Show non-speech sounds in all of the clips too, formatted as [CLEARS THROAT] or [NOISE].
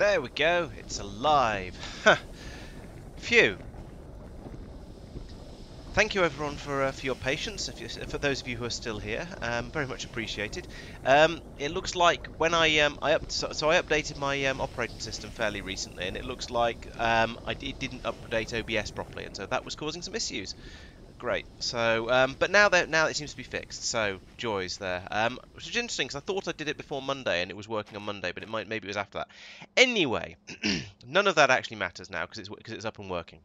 There we go. It's alive. Phew. Thank you everyone for uh, for your patience. For those of you who are still here, um, very much appreciated. Um, it looks like when I um, I up so, so, I updated my um, operating system fairly recently, and it looks like um, I it didn't update OBS properly, and so that was causing some issues. Great. So, um, but now that now it seems to be fixed. So joys there. Um, which is interesting because I thought I did it before Monday and it was working on Monday, but it might maybe it was after that. Anyway, [CLEARS THROAT] none of that actually matters now because it's because it's up and working.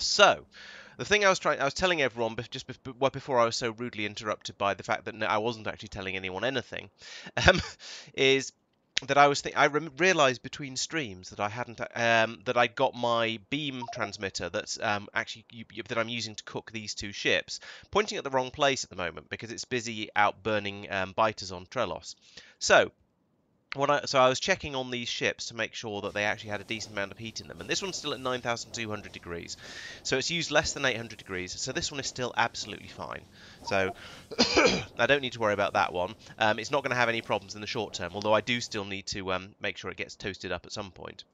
So, the thing I was trying, I was telling everyone just before I was so rudely interrupted by the fact that I wasn't actually telling anyone anything, [LAUGHS] um, is that I was think I re- realized between streams that I hadn't um, that I got my beam transmitter that's um, actually that I'm using to cook these two ships pointing at the wrong place at the moment because it's busy out burning um, biters on Trelos. So I, so I was checking on these ships to make sure that they actually had a decent amount of heat in them, and this one's still at 9,200 degrees, so it's used less than 800 degrees, so this one is still absolutely fine. So [COUGHS] I don't need to worry about that one. Um, it's not going to have any problems in the short term, although I do still need to um, make sure it gets toasted up at some point.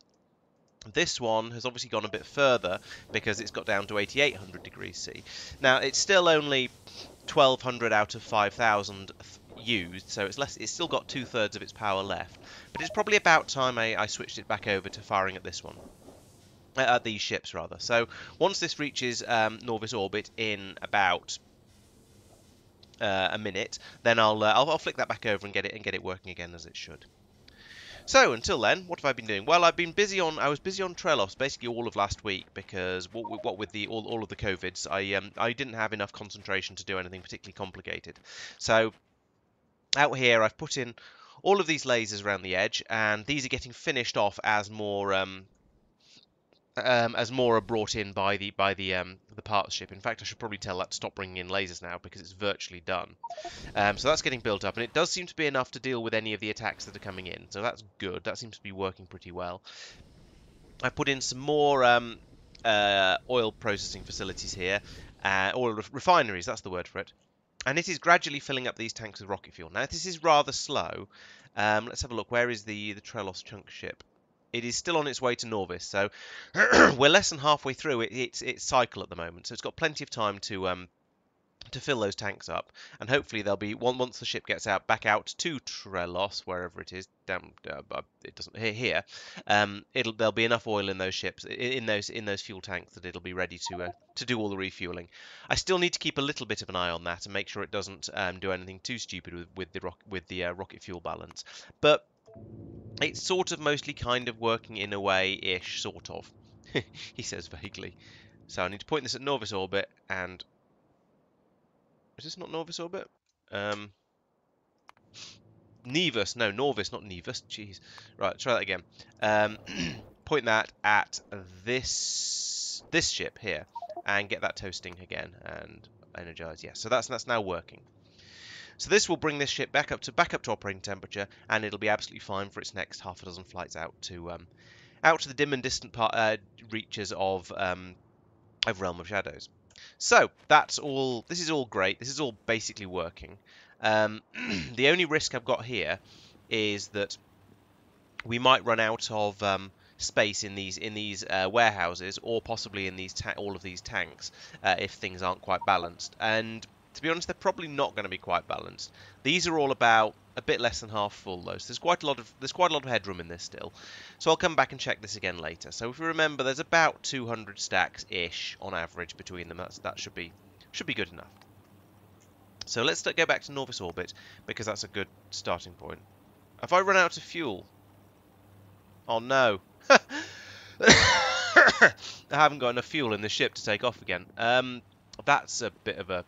This one has obviously gone a bit further because it's got down to 8800 degrees C. Now it's still only 1200 out of 5000 used, so it's less. It's still got two thirds of its power left, but it's probably about time I, I switched it back over to firing at this one. Uh, at these ships rather. So once this reaches um, Nauvis orbit in about uh, a minute, then I'll, uh, I'll, I'll flick that back over and get it and get it working again as it should. So until then, what have I been doing? Well, I've been busy on. I was busy on Trelos basically all of last week because what, what with the all, all of the covids, I um I didn't have enough concentration to do anything particularly complicated. So out here I've put in all of these lasers around the edge and these are getting finished off as more um, um, as more are brought in by the by the um, the parts ship. In fact, I should probably tell that to stop bringing in lasers now because it's virtually done. Um, so that's getting built up, and it does seem to be enough to deal with any of the attacks that are coming in. So that's good. That seems to be working pretty well. I put in some more um, uh, oil processing facilities here, uh, oil refineries. That's the word for it and it is gradually filling up these tanks with rocket fuel. Now, this is rather slow. Um, let's have a look. Where is the, the Trelos chunk ship? It is still on its way to Nauvis, so [CLEARS THROAT] we're less than halfway through it, its, its cycle at the moment. So it's got plenty of time to um, to fill those tanks up, and hopefully they'll be one once the ship gets out back out to Trelos, wherever it is, down uh, it doesn't here, um, it'll there'll be enough oil in those ships in those in those fuel tanks that it'll be ready to uh, to do all the refueling. I still need to keep a little bit of an eye on that and make sure it doesn't um, do anything too stupid with with the rock with the uh, rocket fuel balance, but. It's sort of mostly kind of working in a way-ish, sort of. [LAUGHS] he says vaguely. So I need to point this at Nauvis orbit and is this not Nauvis orbit? Um, Nevus, no, Nauvis, not Nevis, Jeez. Right, try that again. Um, [CLEARS THROAT] point that at this this ship here, and get that toasting again, and energize. Yes, so that's that's now working. So this will bring this ship back up to back up to operating temperature, and it'll be absolutely fine for its next half a dozen flights out to um, out to the dim and distant part, uh, reaches of um, of Realm of Shadows. So that's all. This is all great. This is all basically working. Um, [CLEARS THROAT] the only risk I've got here is that we might run out of um, space in these in these uh, warehouses, or possibly in these all of these tanks, uh, if things aren't quite balanced. And to be honest, they're probably not going to be quite balanced. These are all about a bit less than half full though, so there's quite a lot of there's quite a lot of headroom in this still. So I'll come back and check this again later. So if you remember, there's about 200 stacks ish on average between them. That's that should be should be good enough. So let's go back to Norvis orbit because that's a good starting point. Have I run out of fuel? Oh no. [LAUGHS] I haven't got enough fuel in the ship to take off again. Um, that's a bit of a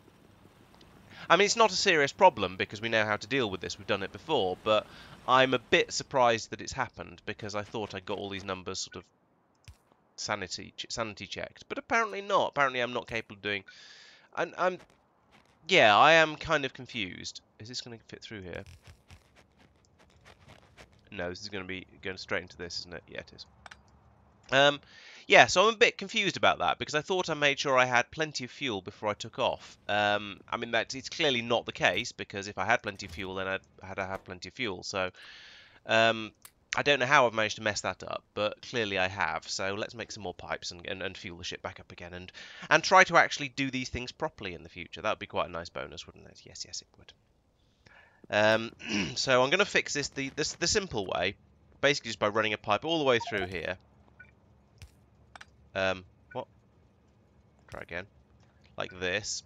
I mean, it's not a serious problem because we know how to deal with this. We've done it before, but I'm a bit surprised that it's happened because I thought I got all these numbers sort of sanity sanity checked, but apparently not. Apparently, I'm not capable of doing. And I'm, yeah, I am kind of confused. Is this going to fit through here? No, this is going to be going straight into this, isn't it? Yeah, it is. Um, yeah, so I'm a bit confused about that because I thought I made sure I had plenty of fuel before I took off. Um, I mean, that it's clearly not the case because if I had plenty of fuel, then I'd had to have plenty of fuel. So um, I don't know how I've managed to mess that up, but clearly I have. So let's make some more pipes and, and, and fuel the ship back up again and, and try to actually do these things properly in the future. That would be quite a nice bonus, wouldn't it? Yes, yes, it would. Um, [CLEARS THROAT] so I'm going to fix this the, this the simple way, basically just by running a pipe all the way through here. Um, what? Try again. Like this.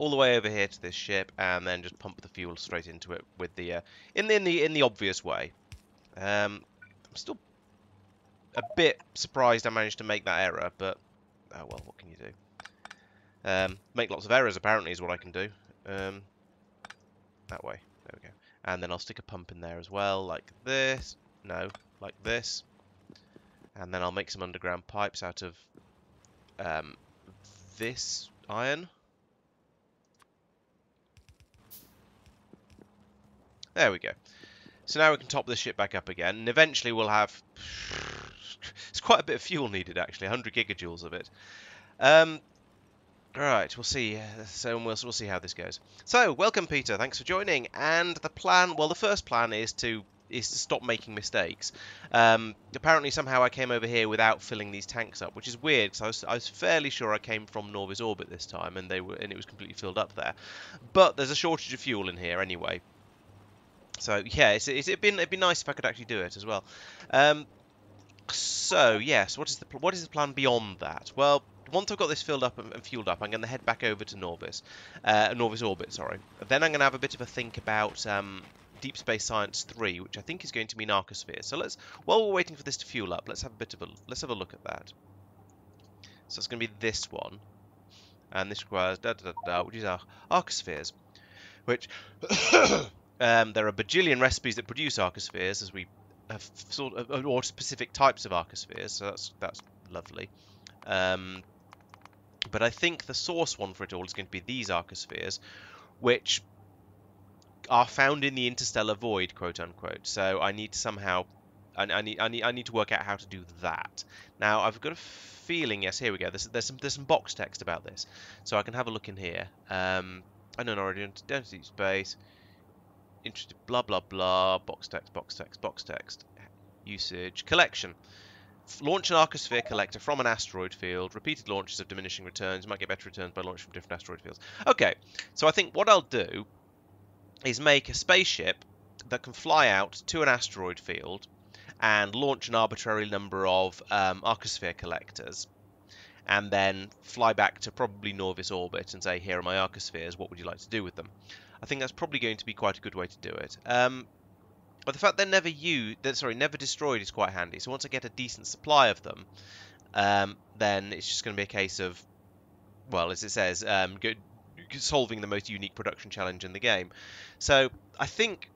all the way over here to this ship, and then just pump the fuel straight into it with the uh, in the in the in the obvious way. Um, I'm still a bit surprised I managed to make that error, but oh well, what can you do? Um, make lots of errors apparently is what I can do. Um, that way. And then I'll stick a pump in there as well, like this. No, like this. And then I'll make some underground pipes out of um, this iron. There we go. So now we can top this ship back up again, and eventually we'll have... [SIGHS] It's quite a bit of fuel needed, actually, 100 gigajoules of it. Um, Right, we'll see. So we'll, we'll see how this goes. So, welcome, Peter. Thanks for joining. And the plan, well, the first plan is to is to stop making mistakes. Um, apparently, somehow I came over here without filling these tanks up, which is weird because I was, I was fairly sure I came from Nauvis orbit this time, and they were and it was completely filled up there. But there's a shortage of fuel in here anyway, so yeah, it's, it's, it'd been it'd be nice if I could actually do it as well. Um, so yes, what is the what is the plan beyond that? Well, once I've got this filled up and, fueled up, I'm going to head back over to Norvis, uh, Nauvis orbit. Sorry. Then I'm going to have a bit of a think about um, Deep Space Science 3, which I think is going to mean Arcosphere. So let's, while we're waiting for this to fuel up, let's have a bit of a let's have a look at that. So it's going to be this one, and this requires da da da, da which is our Arcospheres, which [COUGHS] Um, there are bajillion recipes that produce arcospheres, as we have sort of, or specific types of arcospheres, so that's that's lovely. Um, but I think the source one for it all is going to be these arcospheres, which are found in the interstellar void, quote unquote. So I need to somehow, I, I, need, I need, I need to work out how to do that. Now I've got a feeling, yes, here we go. There's, there's some, there's some box text about this, so I can have a look in here. Um, unknown origin, density space interested, blah, blah, blah, box text, box text, box text, usage, collection. Launch an Arcosphere collector from an asteroid field. Repeated launches of diminishing returns. You might get better returns by launching from different asteroid fields. Okay, so I think what I'll do is make a spaceship that can fly out to an asteroid field and launch an arbitrary number of um, Arcosphere collectors and then fly back to probably Nauvis orbit and say, here are my Arcospheres, what would you like to do with them? I think that's probably going to be quite a good way to do it. Um, but the fact they're never used, they're, sorry, never destroyed is quite handy. So once I get a decent supply of them, um, then it's just going to be a case of, well, as it says, um, solving the most unique production challenge in the game. So I think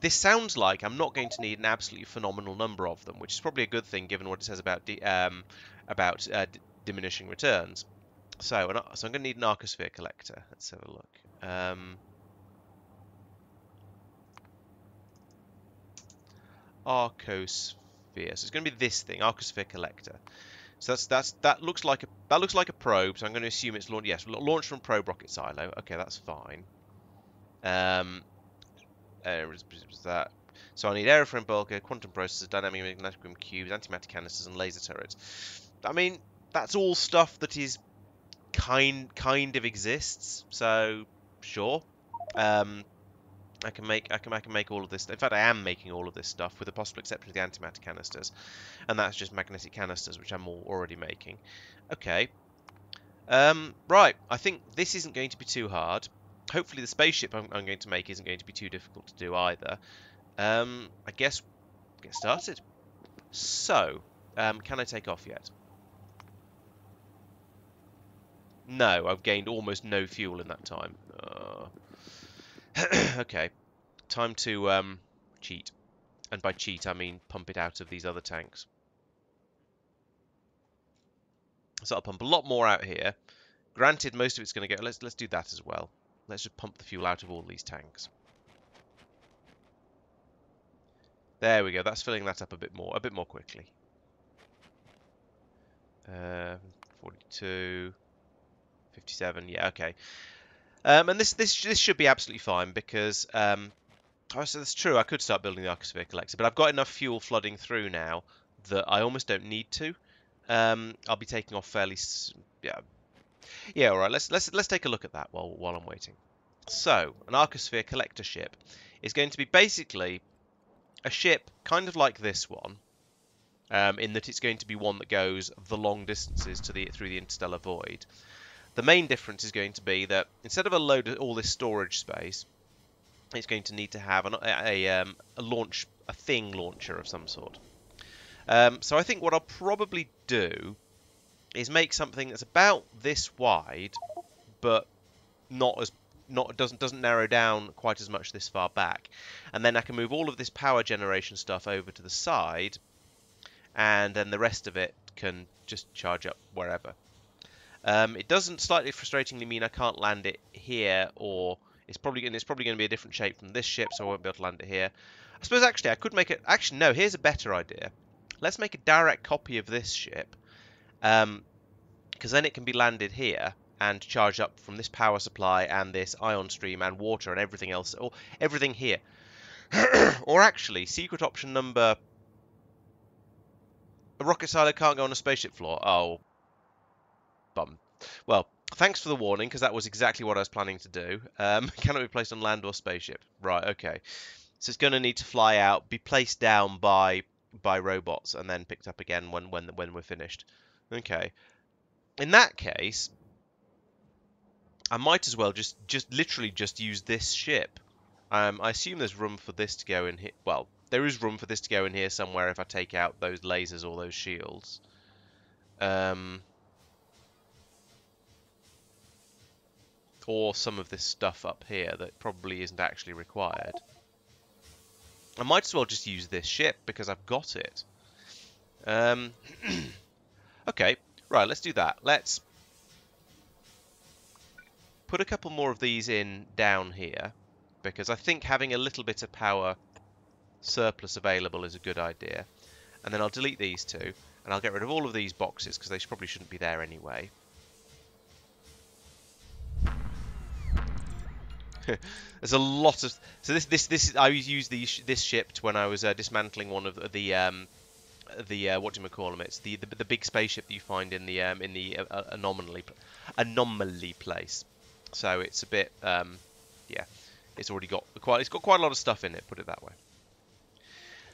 this sounds like I'm not going to need an absolutely phenomenal number of them, which is probably a good thing given what it says about um, about uh, diminishing returns. So, so I'm going to need an Arcosphere collector. Let's have a look. Um, Arcosphere. So it's going to be this thing, Arcosphere Collector. So that's that's that looks like a that looks like a probe. So I'm going to assume it's launched. Yes, launched from probe rocket silo. Okay, that's fine. Um, uh, that. So I need airframe bulker, quantum processors, dynamic magnetic cubes, antimatter canisters, and laser turrets. I mean, that's all stuff that is kind kind of exists. So sure. Um, I can make I can I can make all of this. In fact, I am making all of this stuff with the possible exception of the antimatter canisters, and that's just magnetic canisters, which I'm already making. Okay. Um, right. I think this isn't going to be too hard. Hopefully, the spaceship I'm, I'm going to make isn't going to be too difficult to do either. Um, I guess get started. So, um, can I take off yet? No, I've gained almost no fuel in that time. Uh, [CLEARS THROAT] okay, time to um, cheat. And by cheat, I mean pump it out of these other tanks. So I'll pump a lot more out here. Granted, most of it's going to go... Let's, let's do that as well. Let's just pump the fuel out of all these tanks. There we go. That's filling that up a bit more, a bit more quickly. Uh, 42, 57. Yeah, okay. Um, and this this this should be absolutely fine because um, oh, so that's true. I could start building the Arcosphere collector, but I've got enough fuel flooding through now that I almost don't need to. Um, I'll be taking off fairly. Yeah, yeah. All right. Let's let's let's take a look at that while while I'm waiting. So, an Arcosphere collector ship is going to be basically a ship kind of like this one, um, in that it's going to be one that goes the long distances to the through the interstellar void. The main difference is going to be that instead of a load of all this storage space, it's going to need to have an, a, um, a launch, a thing launcher of some sort. Um, so I think what I'll probably do is make something that's about this wide, but not as not doesn't doesn't narrow down quite as much this far back, and then I can move all of this power generation stuff over to the side, and then the rest of it can just charge up wherever. Um, it doesn't slightly frustratingly mean I can't land it here, or it's probably it's probably going to be a different shape from this ship, so I won't be able to land it here. I suppose actually I could make it. Actually, no. Here's a better idea. Let's make a direct copy of this ship, because um, then it can be landed here and charged up from this power supply and this ion stream and water and everything else, or everything here. [CLEARS THROAT] or actually, secret option number. A rocket silo can't go on a spaceship floor. Oh, Well, thanks for the warning, because that was exactly what I was planning to do. Um, [LAUGHS] cannot be placed on land or spaceship. Right, okay. So it's going to need to fly out, be placed down by by robots, and then picked up again when when when we're finished. Okay. In that case, I might as well just just literally just use this ship. Um, I assume there's room for this to go in here. Well, there is room for this to go in here somewhere if I take out those lasers or those shields. Um, or some of this stuff up here that probably isn't actually required. I might as well just use this ship because I've got it. Um, [CLEARS THROAT] okay, right, let's do that. Let's put a couple more of these in down here because I think having a little bit of power surplus available is a good idea. And then I'll delete these two and I'll get rid of all of these boxes because they probably shouldn't be there anyway. [LAUGHS] There's a lot of so this this this I used the this shipped when I was uh, dismantling one of the um, the uh, what do you call them? It's the, the, the big spaceship that you find in the um, in the uh, anomaly anomaly place. So it's a bit um, yeah, it's already got quite it's got quite a lot of stuff in it. Put it that way.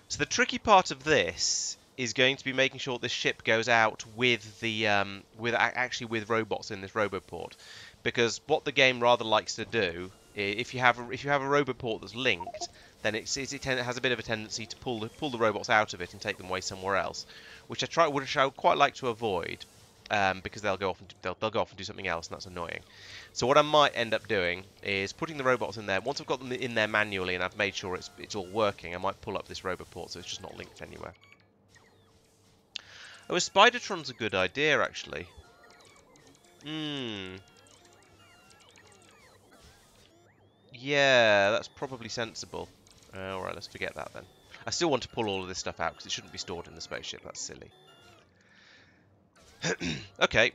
So the tricky part of this is going to be making sure this ship goes out with the um, with actually with robots in this roboport, because what the game rather likes to do if you have a, if you have a roboport that's linked, then it's, it has a bit of a tendency to pull the, pull the robots out of it and take them away somewhere else, which I try which I would quite like to avoid. Um, because they'll go off and they'll, they'll go off and do something else, and that's annoying. So what I might end up doing is putting the robots in there. Once I've got them in there manually and I've made sure it's it's all working, I might pull up this robot port so it's just not linked anywhere. Oh, a Spidertron's a good idea, actually. Hmm. Yeah, that's probably sensible. Uh, Alright, let's forget that then. I still want to pull all of this stuff out because it shouldn't be stored in the spaceship. That's silly. [CLEARS THROAT] okay.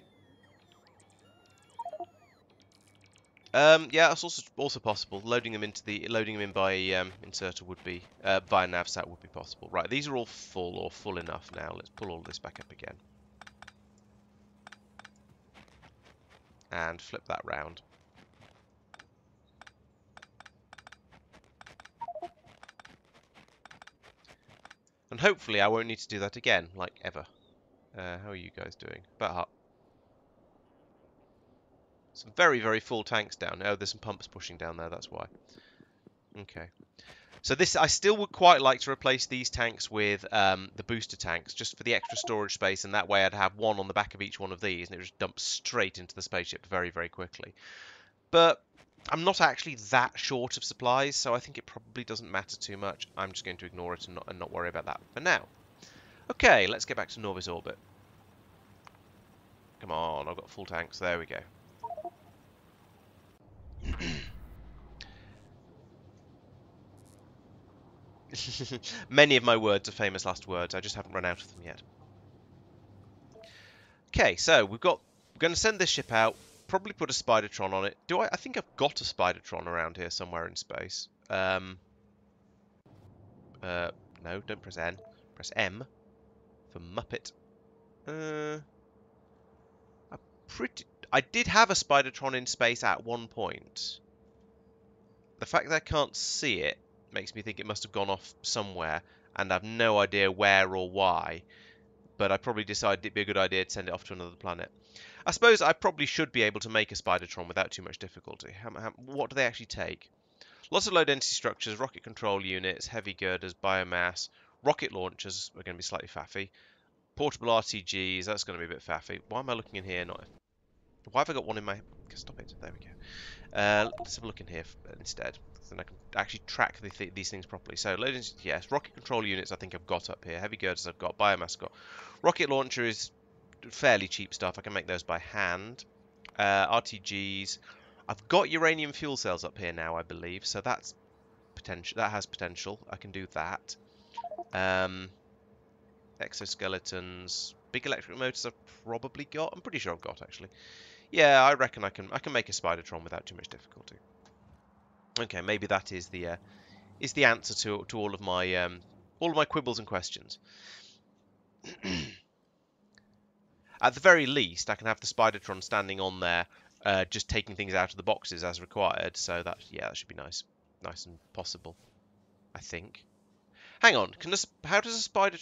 Um, yeah, that's also also possible. Loading them into the loading them in by um, inserter would be uh, by navsat would be possible. Right, these are all full or full enough now. Let's pull all this back up again and flip that round. And hopefully I won't need to do that again, like ever. Uh, how are you guys doing? About hot. Some very, very full tanks down. Oh, there's some pumps pushing down there, that's why. Okay. So this, I still would quite like to replace these tanks with um, the booster tanks, just for the extra storage space, and that way I'd have one on the back of each one of these, and it would just dump straight into the spaceship very, very quickly. But I'm not actually that short of supplies, so I think it probably doesn't matter too much. I'm just going to ignore it and not, and not worry about that for now. Okay, let's get back to Nauvis orbit. Come on, I've got full tanks. There we go. [CLEARS THROAT] Many of my words are famous last words. I just haven't run out of them yet. Okay, so we've got. We're going to send this ship out probably put a Spidertron on it. Do I? I think I've got a Spidertron around here somewhere in space. Um, uh, no, don't press N. Press M for Muppet. Uh, I pretty. I did have a Spidertron in space at one point. The fact that I can't see it makes me think it must have gone off somewhere, and I've no idea where or why. But I probably decided it'd be a good idea to send it off to another planet. I suppose I probably should be able to make a Spidertron without too much difficulty. How, how, what do they actually take? Lots of low density structures, rocket control units, heavy girders, biomass, rocket launchers are going to be slightly faffy. Portable RTGs, that's going to be a bit faffy. Why am I looking in here? Not. Why have I got one in my? Stop it. There we go. Uh, let's have a look in here instead. Then I can actually track the th these things properly. So, low density, yes, rocket control units I think I've got up here. Heavy girders I've got. Biomass I've got. Rocket launcher is fairly cheap stuff. I can make those by hand. Uh, RTGs. I've got uranium fuel cells up here now, I believe. So that's potential. That has potential. I can do that. Um, exoskeletons. Big electric motors I've probably got. I'm pretty sure I've got actually. Yeah, I reckon I can. I can make a Spidertron without too much difficulty. Okay, maybe that is the uh, is the answer to to all of my um, all of my quibbles and questions. [CLEARS THROAT] At the very least, I can have the Spidertron standing on there, uh, just taking things out of the boxes as required. So that, yeah, that should be nice, nice and possible. I think. Hang on, can this? How does a spider?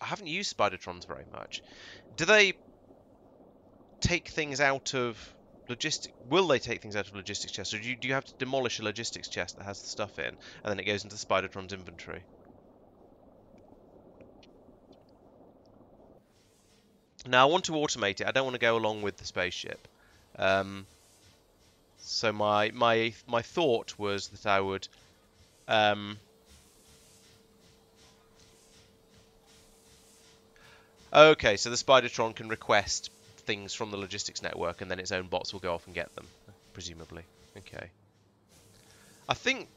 I haven't used Spidertrons very much. Do they take things out of logistic? Will they take things out of logistics chests, or do you, do you have to demolish a logistics chest that has the stuff in, and then it goes into the Spidertron's inventory? Now I want to automate it. I don't want to go along with the spaceship. Um, so my my my thought was that I would. Um, okay, so the Spidertron can request things from the logistics network, and then its own bots will go off and get them, presumably. Okay. I think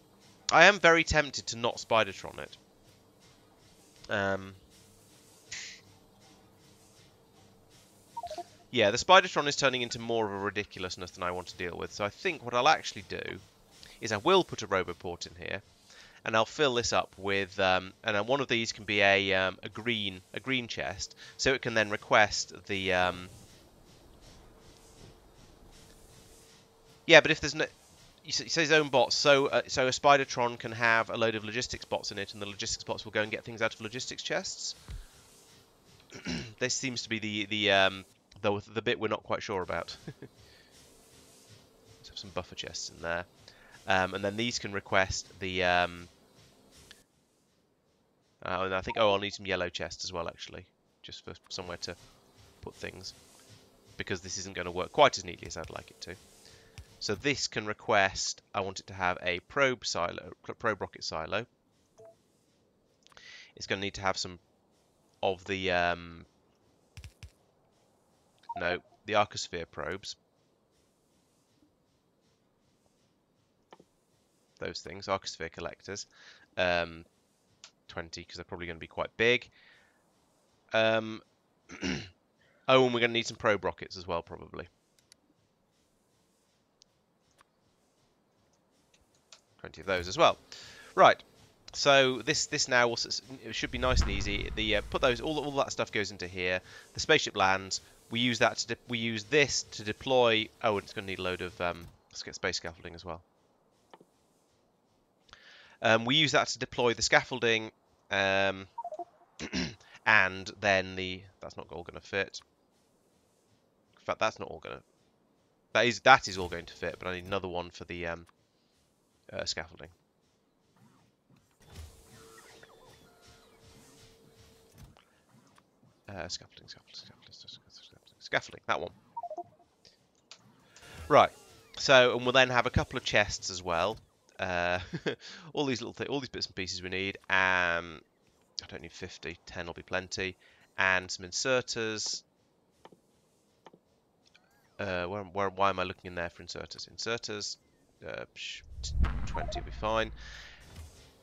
I am very tempted to not Spidertron it. Um, Yeah, the Spidertron is turning into more of a ridiculousness than I want to deal with. So I think what I'll actually do is I will put a Roboport in here, and I'll fill this up with, um, and one of these can be a um, a green a green chest, so it can then request the. Um, yeah, but if there's no, he says own bots, so uh, so a Spidertron can have a load of logistics bots in it, and the logistics bots will go and get things out of logistics chests. [CLEARS THROAT] this seems to be the the um, though the bit we're not quite sure about. [LAUGHS] Let's have some buffer chests in there. Um, and then these can request the... Um, uh, and I think, oh, I'll need some yellow chests as well, actually. Just for somewhere to put things. Because this isn't going to work quite as neatly as I'd like it to. So this can request, I want it to have a probe silo, probe rocket silo. It's going to need to have some of the um, no, the Arcosphere probes. Those things, Arcosphere collectors. Um, 20, because they're probably going to be quite big. Um, [CLEARS THROAT] oh, and we're going to need some probe rockets as well, probably. 20 of those as well. Right. So this this now will, should be nice and easy. The uh, put those all all that stuff goes into here. The spaceship lands we use that to we use this to deploy. Oh, it's going to need a load of um, let's get space scaffolding as well. Um, we use that to deploy the scaffolding, um, [CLEARS THROAT] and then the that's not all going to fit. In fact, that's not all going to. That is that is all going to fit, but I need another one for the um, uh, scaffolding. Uh, scaffolding, scaffolding, scaffolding, Scaffolding, that one. Right, so, and we'll then have a couple of chests as well. Uh, [LAUGHS] all these little things, all these bits and pieces we need. Um, I don't need 50, 10 will be plenty. And some inserters. Uh, where, where, why am I looking in there for inserters? Inserters, uh, 20 will be fine.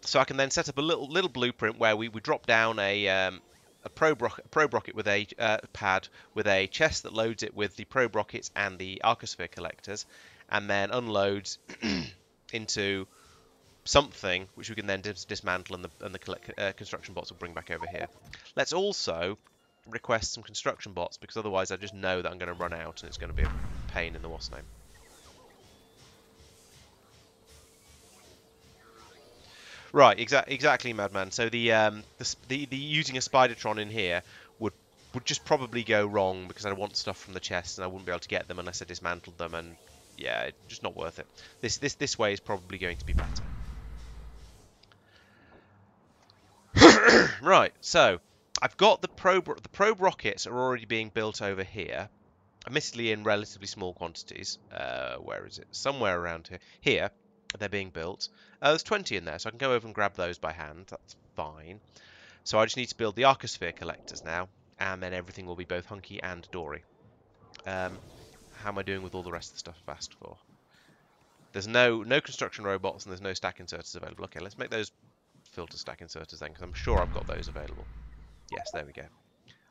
So I can then set up a little little blueprint where we, we drop down a um, a probe, rocket, with a uh, pad with a chest that loads it with the probe rockets and the arcosphere collectors, and then unloads [CLEARS THROAT] into something which we can then dis dismantle and the, and the uh, construction bots will bring back over here. Let's also request some construction bots because otherwise I just know that I'm going to run out and it's going to be a pain in the what's name. Right, exa exactly, Madman. So the, um, the, the the using a Spidertron in here would would just probably go wrong because I want stuff from the chest and I wouldn't be able to get them unless I dismantled them, and yeah, just not worth it. This this this way is probably going to be better. [COUGHS] right, so I've got the probe the probe rockets are already being built over here, admittedly in relatively small quantities. Uh, where is it? Somewhere around here. Here, they're being built. Uh, there's 20 in there, so I can go over and grab those by hand. That's fine. So I just need to build the Arcosphere collectors now, and then everything will be both hunky and dory. Um, how am I doing with all the rest of the stuff I've asked for? There's no no construction robots and there's no stack inserters available. Okay, let's make those filter stack inserters then, because I'm sure I've got those available. Yes, there we go.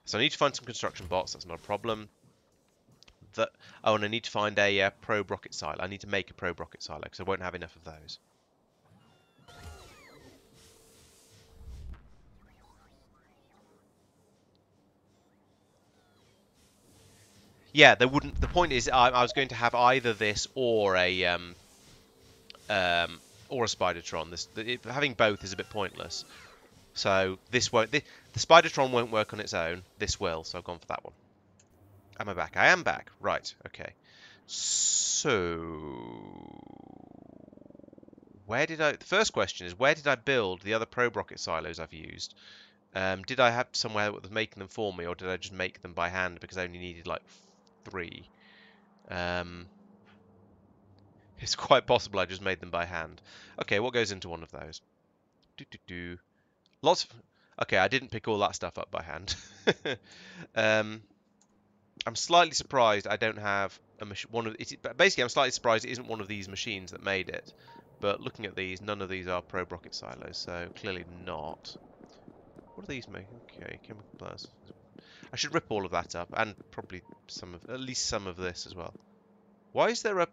So I need to find some construction bots. That's not a problem that... Oh, and I need to find a uh, probe rocket silo. I need to make a probe rocket silo because I won't have enough of those. Yeah, there wouldn't. The point is, I, I was going to have either this or a um, um, or a Spidertron. This it, having both is a bit pointless. So this won't. The, the Spidertron won't work on its own. This will. So I've gone for that one. Am I back? I am back. Right, okay. So... Where did I... The first question is, where did I build the other probe rocket silos I've used? Um, did I have somewhere that was making them for me, or did I just make them by hand because I only needed, like, three? Um, it's quite possible I just made them by hand. Okay, what goes into one of those? Do, do, do. Lots of... Okay, I didn't pick all that stuff up by hand. [LAUGHS] um, I'm slightly surprised I don't have a one of it, basically I'm slightly surprised it isn't one of these machines that made it. But looking at these, none of these are probe rocket silos, so clearly not. What are these making? Okay, chemical blast. I should rip all of that up, and probably some of, at least some of this as well. Why is there a,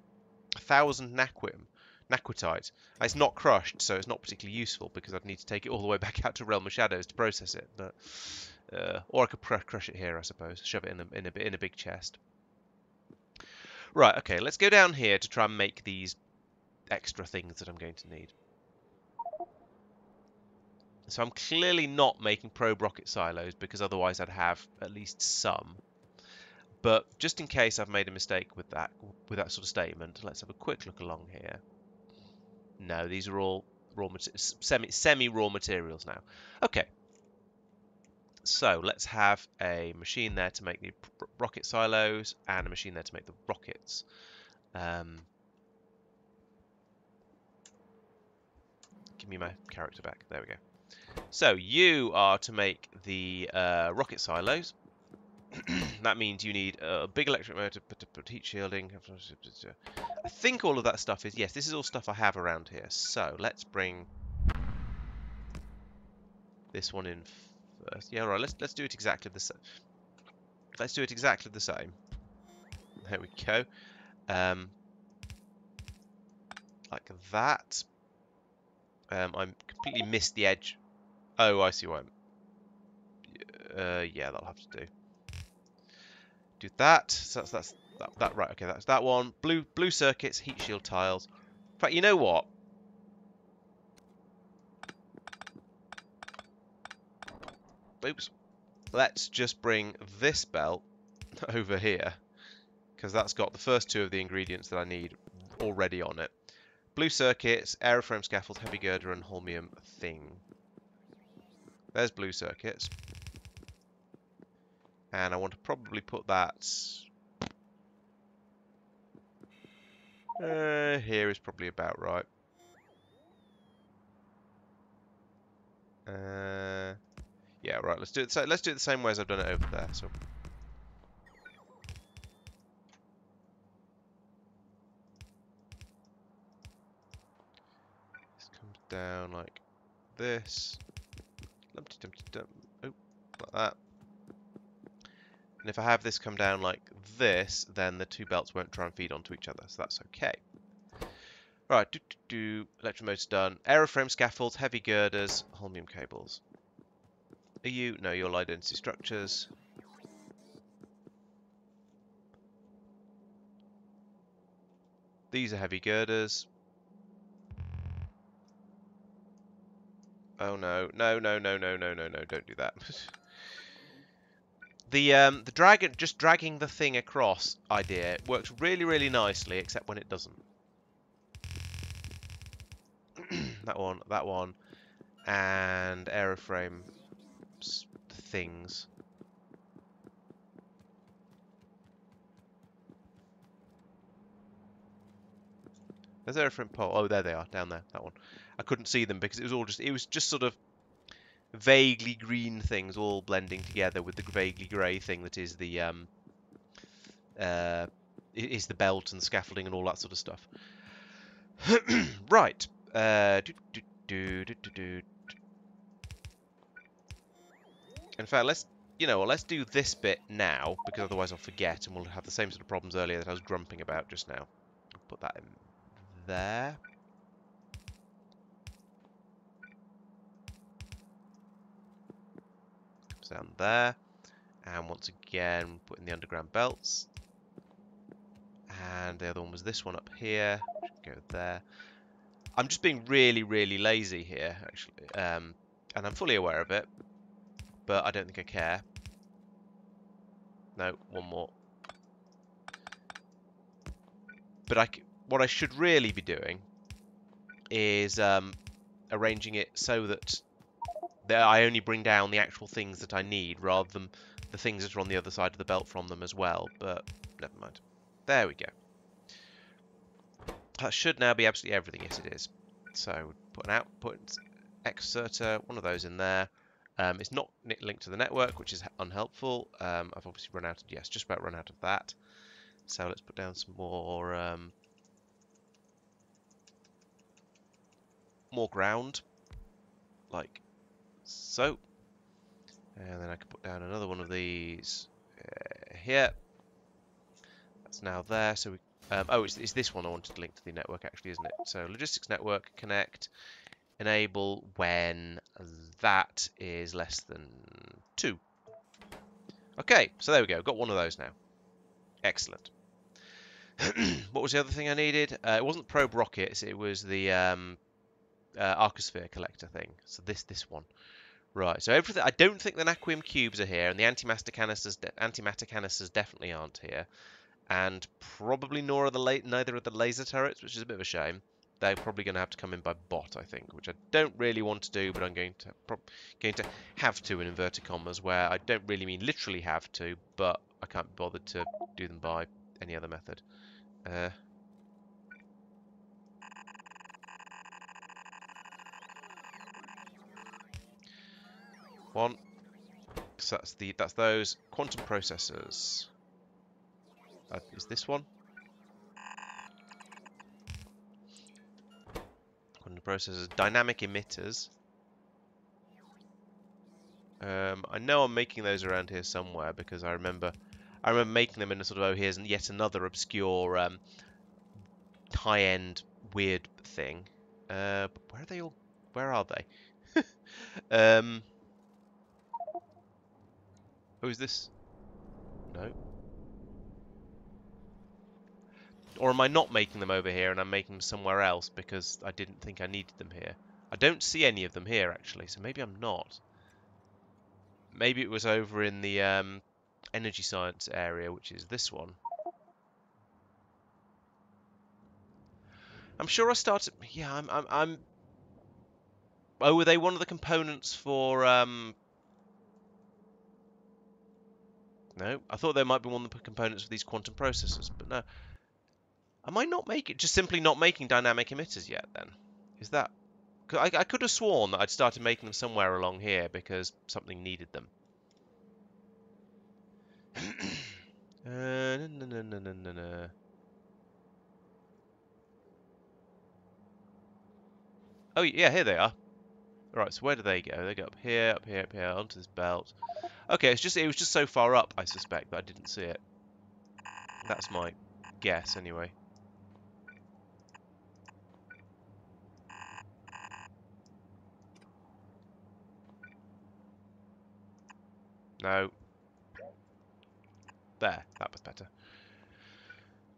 a thousand naquim? Naquitite. It's not crushed, so it's not particularly useful because I'd need to take it all the way back out to Realm of Shadows to process it. But uh, or I could crush it here, I suppose. Shove it in a, in a, in a big chest. Right, okay, let's go down here to try and make these extra things that I'm going to need. So I'm clearly not making probe rocket silos because otherwise I'd have at least some. But just in case I've made a mistake with that with that sort of statement, let's have a quick look along here. No, these are all raw semi semi raw materials now. Okay, so let's have a machine there to make the rocket silos and a machine there to make the rockets. Um, give me my character back. There we go. So you are to make the uh, rocket silos. [CLEARS THROAT] that means you need a big electric motor, to put heat shielding. I think all of that stuff is yes. This is all stuff I have around here. So let's bring this one in first. Yeah, right. Let's let's do it exactly the same. Let's do it exactly the same. There we go. Um, like that. Um, I completely missed the edge. Oh, I see why. Uh, yeah, that'll have to do. Do that. So that's that's that, that right. Okay, that's that one. Blue blue circuits, heat shield tiles. In fact, you know what? Oops, let's just bring this belt [LAUGHS] over here because that's got the first two of the ingredients that I need already on it. Blue circuits, aeroframe scaffold, heavy girder, and holmium thing. There's blue circuits. And I want to probably put that... Uh, here is probably about right. Uh, yeah, right. Let's do it. So let's do it the same way as I've done it over there. So. This comes down like this. Oh, like that. And if I have this come down like this, then the two belts won't try and feed onto each other, so that's okay. Right, do, do, do. electromotor's done. Aeroframe scaffolds, heavy girders, holmium cables. Are you? No, you're low density structures. These are heavy girders. Oh no, no, no, no, no, no, no, no, don't do that. [LAUGHS] the um, the dragon, just dragging the thing across idea works really, really nicely, except when it doesn't. [CLEARS THROAT] that one, that one, and aeroframe things. There's airframe pole. Oh, there they are, down there. That one. I couldn't see them because it was all just. It was just sort of vaguely green things all blending together with the vaguely grey thing that is the um, uh, is the belt and scaffolding and all that sort of stuff. [CLEARS THROAT] right. Uh, do, do, do, In fact, let's you know, let's do this bit now because otherwise I'll forget and we'll have the same sort of problems earlier that I was grumping about just now. Put that in there. Comes down there. And once again, put in the underground belts. And the other one was this one up here. Go there. I'm just being really, really lazy here, actually. Um, and I'm fully aware of it. But I don't think I care. No, one more. But I, what I should really be doing is um, arranging it so that, that I only bring down the actual things that I need rather than the things that are on the other side of the belt from them as well. But never mind. There we go. That should now be absolutely everything. Yes, it is. So put an output exerter, one of those in there. Um, it's not linked to the network, which is unhelpful. Um, I've obviously run out of, yes, just about run out of that. So let's put down some more um, more ground, like so. And then I can put down another one of these uh, here. That's now there. So we, um, oh, it's, it's this one I wanted to link to the network actually, isn't it? So logistics network connect enable when that is less than 2. Okay, so there we go. Got one of those now. Excellent. [CLEARS THROAT] what was the other thing I needed? Uh, it wasn't probe rockets. It was the um, uh, arcosphere collector thing. So this this one. Right. So everything. I don't think the Naquium cubes are here, and the antimatter canisters antimatter canisters definitely aren't here, and probably nor are the neither are the laser turrets, which is a bit of a shame they're probably going to have to come in by bot, I think, which I don't really want to do, but I'm going to going to have to in inverted commas, where I don't really mean literally have to, but I can't be bothered to do them by any other method. Uh, one. So that's the that's those quantum processors. Uh, is this one? Processors, dynamic emitters. Um, I know I'm making those around here somewhere because I remember I remember making them in a sort of oh here's yet another obscure um, high-end weird thing. Uh, where are they all? Where are they? [LAUGHS] um, oh, is this? No. Or am I not making them over here and I'm making them somewhere else because I didn't think I needed them here? I don't see any of them here, actually, so maybe I'm not. Maybe it was over in the um, energy science area, which is this one. I'm sure I started... Yeah, I'm... I'm, I'm... Oh, were they one of the components for... Um... No, I thought they might be one of the components for these quantum processors, but no. Am I not making, just simply not making dynamic emitters yet then? Is that, I, I could have sworn that I'd started making them somewhere along here because something needed them. [CLEARS THROAT] uh, no, no, no, no, no, no. Oh, yeah, here they are. Right, so where do they go? They go up here, up here, up here, onto this belt. Okay, it's just it was just so far up, I suspect, that I didn't see it. That's my guess, anyway. No. There, that was better.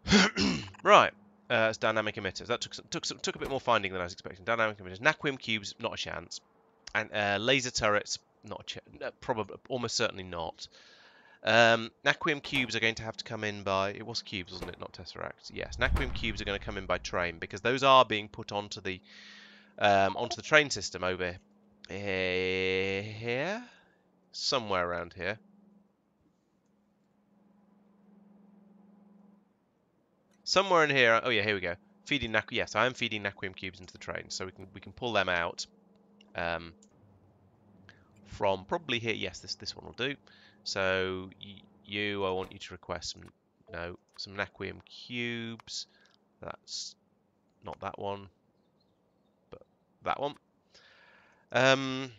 [CLEARS THROAT] right, uh, it's dynamic emitters. That took, took took a bit more finding than I was expecting. Dynamic emitters. Naquium cubes, not a chance. And uh, laser turrets, not a chance. Probably, almost certainly not. Um, Naquium cubes are going to have to come in by... It was cubes, wasn't it? Not Tesseract. Yes, Naquium cubes are going to come in by train because those are being put onto the um, onto the train system over here. Somewhere around here. Somewhere in here... Oh, yeah, here we go. Feeding Naquium... Yes, I am feeding Naquium cubes into the train, so we can we can pull them out um, from probably here. Yes, this this one will do. So you, I want you to request some, no, some Naquium cubes. That's not that one, but that one. Um,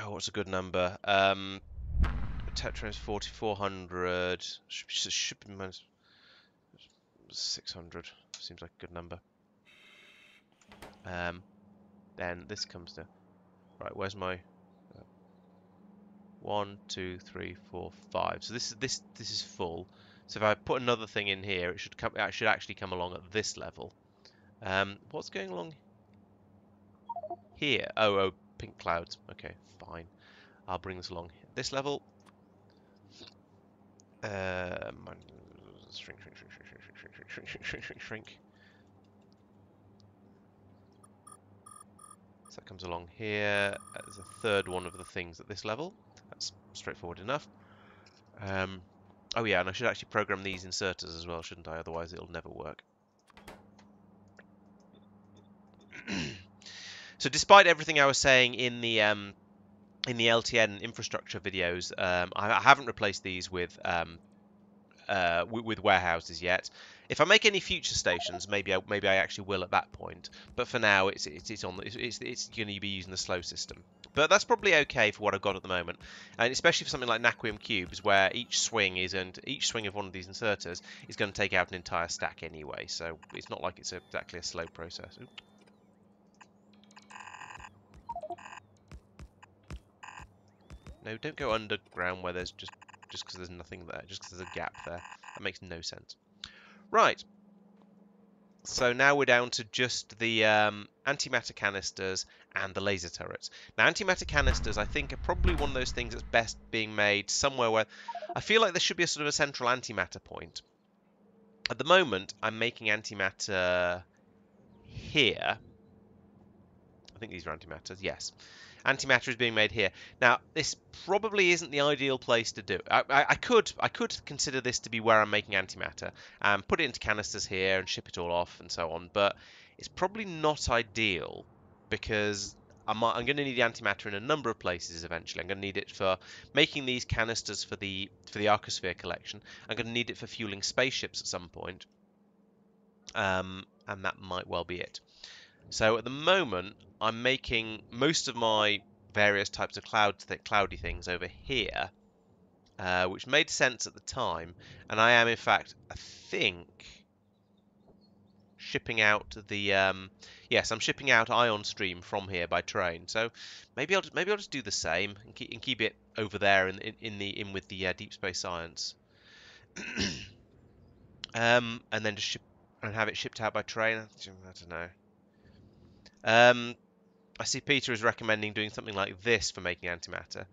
oh, what's a good number? Um, Tetra is 4400. Should, should be minus 600. Seems like a good number. Um, then this comes to. Right, where's my one, two, three, four, five. So this is this this is full. So if I put another thing in here, it should come. It should actually come along at this level. Um, what's going along here? Oh, oh, pink clouds. Okay, fine. I'll bring this along this level. Uh, shrink, shrink, shrink, shrink, shrink, shrink, shrink, shrink, shrink, shrink, shrink. So that comes along here. There's a third one of the things at this level. That's straightforward enough. Um, oh yeah, and I should actually program these inserters as well, shouldn't I? Otherwise it'll never work. So despite everything I was saying in the um, in the LTN infrastructure videos, um, I, I, haven't replaced these with um, uh, with warehouses yet. If I make any future stations, maybe I, maybe I actually will at that point. But for now, it's it's, it's on it's, it's, it's going to be using the slow system. But that's probably okay for what I've got at the moment, and especially for something like Naquium cubes, where each swing is and each swing of one of these inserters is going to take out an entire stack anyway. So it's not like it's exactly a slow process. Oops. No, don't go underground where there's just just because there's nothing there, just because there's a gap there. That makes no sense. Right. So now we're down to just the um, antimatter canisters and the laser turrets. Now antimatter canisters I think are probably one of those things that's best being made somewhere where I feel like there should be a sort of a central antimatter point. At the moment I'm making antimatter here. I think these are antimatters, yes antimatter is being made here. Now, this probably isn't the ideal place to do it. I, I, I, could I could consider this to be where I'm making antimatter and put it into canisters here and ship it all off and so on, but it's probably not ideal because I'm, I'm going to need the antimatter in a number of places eventually. I'm going to need it for making these canisters for the for the Arcosphere collection. I'm going to need it for fueling spaceships at some point. Um, and that might well be it. So at the moment, I'm making most of my various types of cloud cloudy things over here, uh, which made sense at the time. And I am, in fact, I think, shipping out the um, yes, I'm shipping out Ion Stream from here by train. So maybe I'll maybe I'll just do the same and keep, and keep it over there in, in, in the in with the uh, Deep Space Science, [CLEARS THROAT] um, and then just ship and have it shipped out by train. I don't know. Um, I see Peter is recommending doing something like this for making antimatter.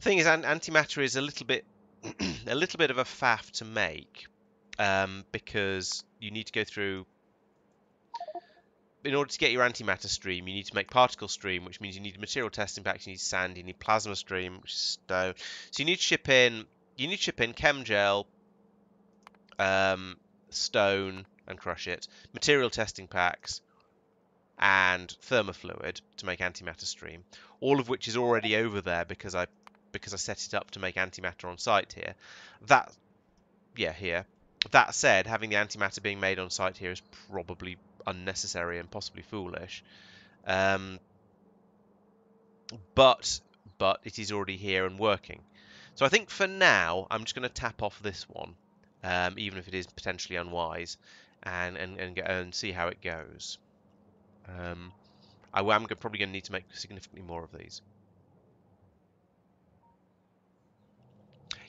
Thing is, antimatter is a little bit [CLEARS THROAT] a little bit of a faff to make um, because you need to go through. In order to get your antimatter stream, you need to make particle stream, which means you need material testing packs, you need sand, you need plasma stream, which is stone. So you need to ship in, you need to ship in chem gel, um, stone, and crush it, material testing packs, and thermofluid to make antimatter stream, all of which is already over there because I because I set it up to make antimatter on site here. That yeah, here. That said, having the antimatter being made on site here is probably unnecessary and possibly foolish. Um, but but it is already here and working. So I think for now, I'm just going to tap off this one, um, even if it is potentially unwise, and and and, get, and see how it goes. Um, I am probably going to need to make significantly more of these.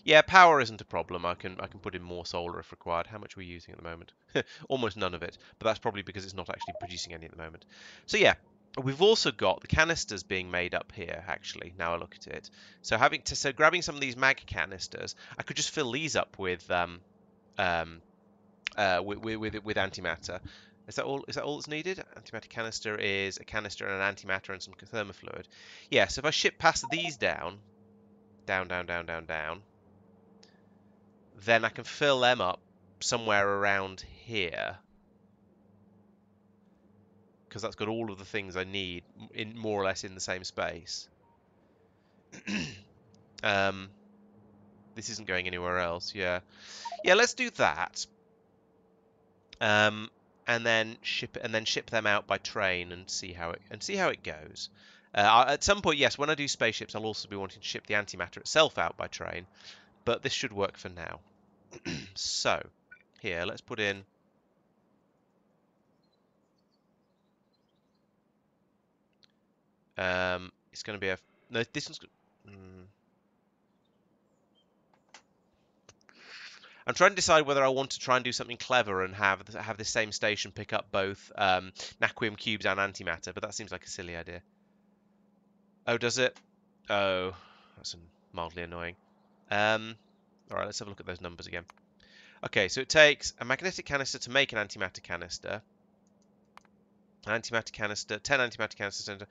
Yeah, power isn't a problem. I can I can put in more solar if required. How much are we using at the moment? [LAUGHS] Almost none of it, but that's probably because it's not actually producing any at the moment. So yeah, we've also got the canisters being made up here. Actually, now I look at it. So having to so grabbing some of these mag canisters, I could just fill these up with um um uh with with with, with antimatter. Is that all? Is that all that's needed? Antimatter canister is a canister and an antimatter and some thermofluid. Yeah. So if I ship past these down, down, down, down, down, down then I can fill them up somewhere around here. Because that's got all of the things I need in more or less in the same space. [CLEARS THROAT] um, this isn't going anywhere else, yeah. Yeah, let's do that. Um, and then ship and then ship them out by train and see how it and see how it goes. Uh, at some point, yes, when I do spaceships, I'll also be wanting to ship the antimatter itself out by train, but this should work for now. [CLEARS THROAT] so, here, let's put in Um, it's going to be a no. This one's. Mm. I'm trying to decide whether I want to try and do something clever and have have this same station pick up both um, Naquium cubes and antimatter, but that seems like a silly idea. Oh, does it? Oh, that's mildly annoying. Um, all right, let's have a look at those numbers again. Okay, so it takes a magnetic canister to make an antimatter canister. Antimatter canister, 10 antimatter canisters.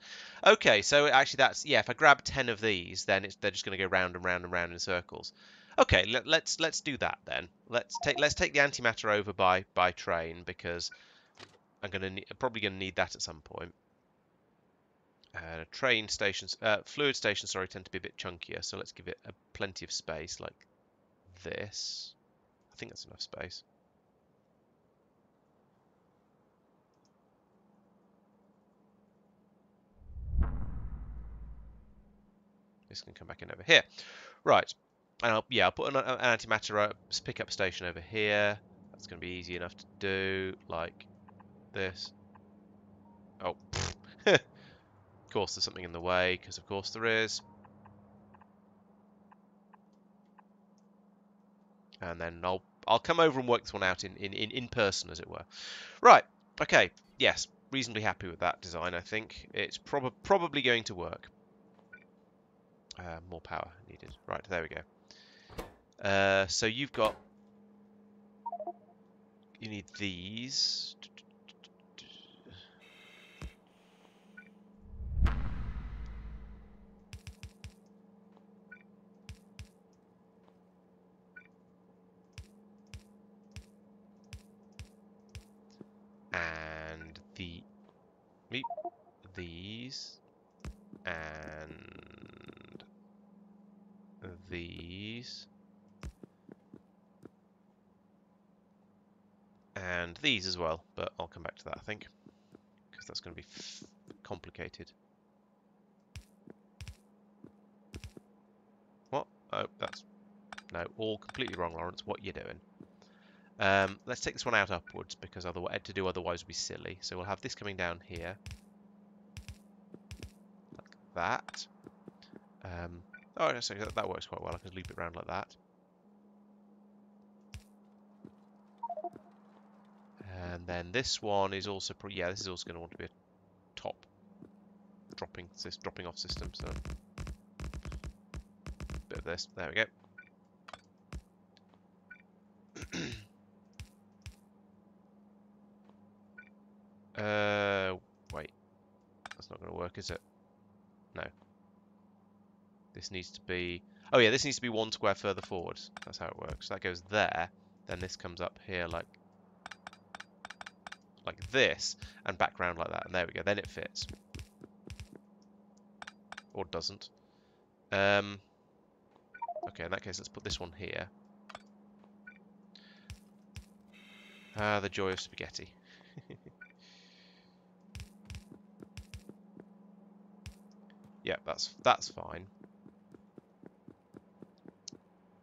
Okay, so actually that's, yeah, if I grab 10 of these, then it's, they're just going to go round and round and round in circles. Okay, let, us let's, let's do that then. Let's take let's take the antimatter over by by train because I'm gonna need, probably gonna need that at some point. Uh, train stations, uh, fluid stations, sorry, tend to be a bit chunkier, so let's give it a plenty of space like this. I think that's enough space. This can come back in over here. Right. And I'll, yeah, I'll put an, an antimatter pickup station over here. That's going to be easy enough to do, like this. Oh, [LAUGHS] of course there's something in the way, because of course there is. and then I'll I'll come over and work this one out in, in, in, in person, as it were. Right, okay, yes, reasonably happy with that design, I think. It's prob probably going to work. Uh, more power needed. Right, there we go. Uh, so you've got... You need these. And the... Meep. These and these and these as well, but I'll come back to that I think because that's going to be complicated. What? Oh, that's no, all completely wrong, Laurence. What you doing? Um, let's take this one out upwards because otherwise to do otherwise would be silly. So we'll have this coming down here Like that. Um, oh, so that, that works quite well. I can loop it around like that. And then this one is also, yeah, this is also going to want to be a top dropping dropping off system. So bit of this. There we go. [CLEARS THROAT] uh, wait, that's not going to work, is it? No. This needs to be... Oh yeah, this needs to be one square further forward. That's how it works. That goes there. Then this comes up here like this and back round like that. And there we go. Then it fits. Or doesn't. Um, okay, in that case, let's put this one here. Ah, the joy of spaghetti. [LAUGHS] yep, that's that's fine.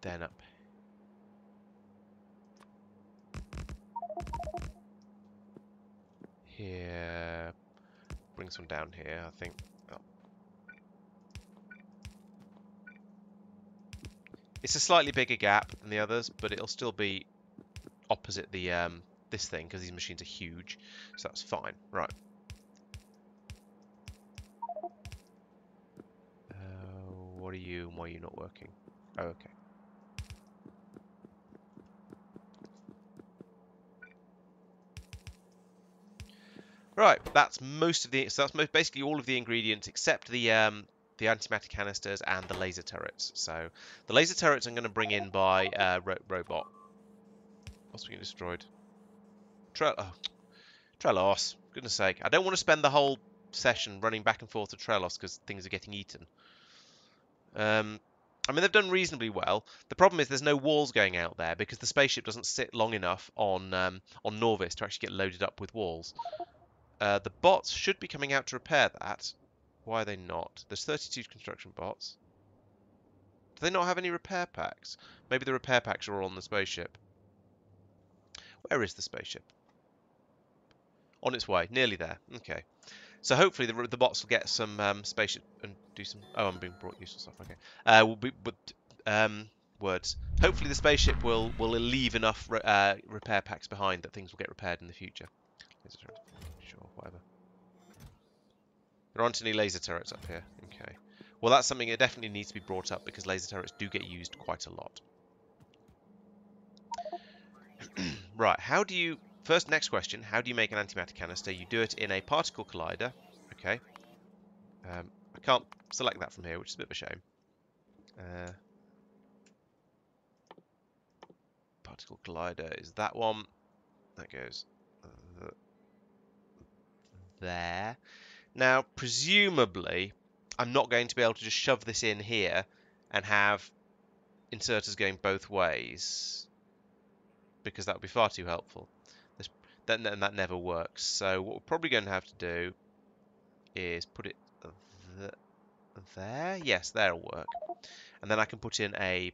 then up here. Bring some down here, I think. Oh. It's a slightly bigger gap than the others, but it'll still be opposite the um, this thing because these machines are huge, so that's fine. Right. Uh, what are you why are you not working? Oh, okay. Right, that's most of the. So that's most, basically all of the ingredients except the um, the antimatter canisters and the laser turrets. So the laser turrets I'm going to bring in by uh, ro robot. What's being destroyed? Tre oh, Trelos. Goodness sake, I don't want to spend the whole session running back and forth to Trelos because things are getting eaten. Um, I mean, they've done reasonably well. The problem is there's no walls going out there because the spaceship doesn't sit long enough on um, on Nauvis to actually get loaded up with walls. Uh, the bots should be coming out to repair that. Why are they not? There's 32 construction bots. Do they not have any repair packs? Maybe the repair packs are all on the spaceship. Where is the spaceship? On its way. Nearly there. Okay. So hopefully the, the bots will get some um, spaceship and do some... Oh, I'm being brought useful stuff. Okay. Uh, will be, but, um, words. Hopefully the spaceship will, will leave enough re uh, repair packs behind that things will get repaired in the future whatever. There aren't any laser turrets up here. Okay. Well, that's something that definitely needs to be brought up because laser turrets do get used quite a lot. [CLEARS THROAT] right, how do you... First, next question. How do you make an antimatter canister? You do it in a particle collider. Okay. Um, I can't select that from here, which is a bit of a shame. Uh, particle collider is that one. That goes there. Now, presumably, I'm not going to be able to just shove this in here and have inserters going both ways because that would be far too helpful. This, that, that never works. So what we're probably going to have to do is put it th there. Yes, there'll work. And then I can put in a...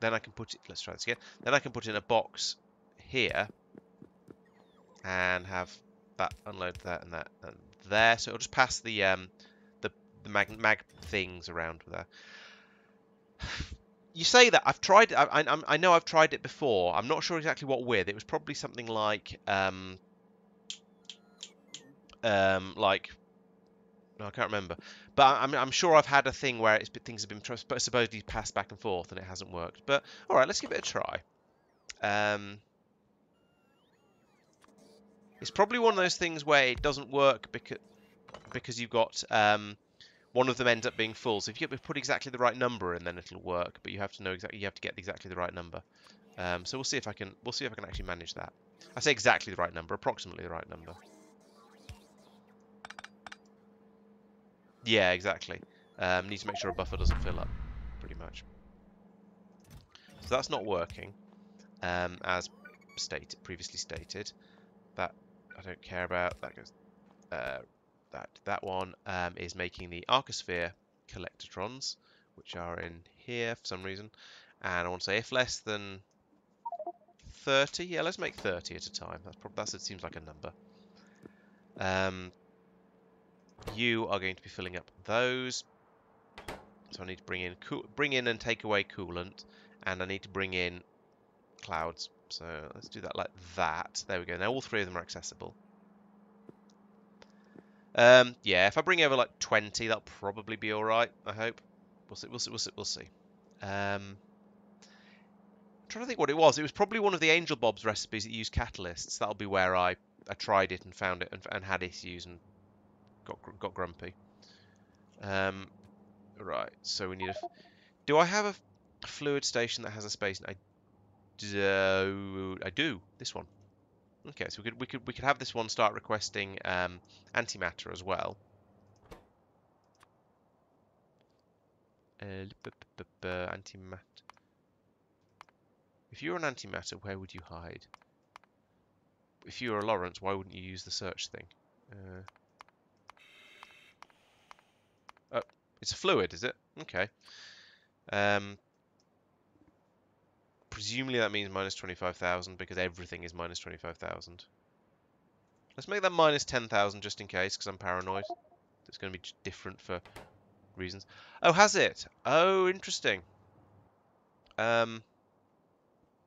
Then I can put it... Let's try this again. Then I can put in a box here and have that unload that and that and there. So it'll just pass the um, the the mag, mag things around there. [SIGHS] You say that I've tried. I, I, I know I've tried it before. I'm not sure exactly what with. It was probably something like um, um, like no, I can't remember. But I'm, I'm sure I've had a thing where it's, things have been supposedly passed back and forth and it hasn't worked. But all right, let's give it a try. Um, it's probably one of those things where it doesn't work because because you've got um, one of them ends up being full. So if you put exactly the right number in, then it'll work. But you have to know exactly. You have to get exactly the right number. Um, so we'll see if I can. We'll see if I can actually manage that. I say exactly the right number, approximately the right number. Yeah, exactly. Um, need to make sure a buffer doesn't fill up, pretty much. So that's not working, um, as stated previously stated. That I don't care about. That goes. Uh, that that one um, is making the Arcosphere collectorons, which are in here for some reason. And I want to say if less than 30, yeah, let's make 30 at a time. That's probably that seems like a number. Um, you are going to be filling up those. So I need to bring in bring in and take away coolant, and I need to bring in clouds. So let's do that like that. There we go. Now all three of them are accessible. Um, yeah, if I bring over like 20, that'll probably be all right. I hope. We'll see. We'll see. We'll see. We'll see. Um, I'm trying to think what it was. It was probably one of the Angel Bob's recipes that used catalysts. That'll be where I, I tried it and found it and, and had issues and got got grumpy. Um, right. So we need a. Do I have a fluid station that has a space? I do, I do this one. Okay, so we could we could we could have this one start requesting um, antimatter as well. Uh, antimatter. If you're an antimatter, where would you hide? If you were a Laurence, why wouldn't you use the search thing? Uh, oh, It's a fluid, is it? Okay. Um, presumably that means minus 25,000 because everything is minus 25,000. Let's make that minus 10,000 just in case because I'm paranoid. It's going to be different for reasons. Oh, has it? Oh, interesting. Um,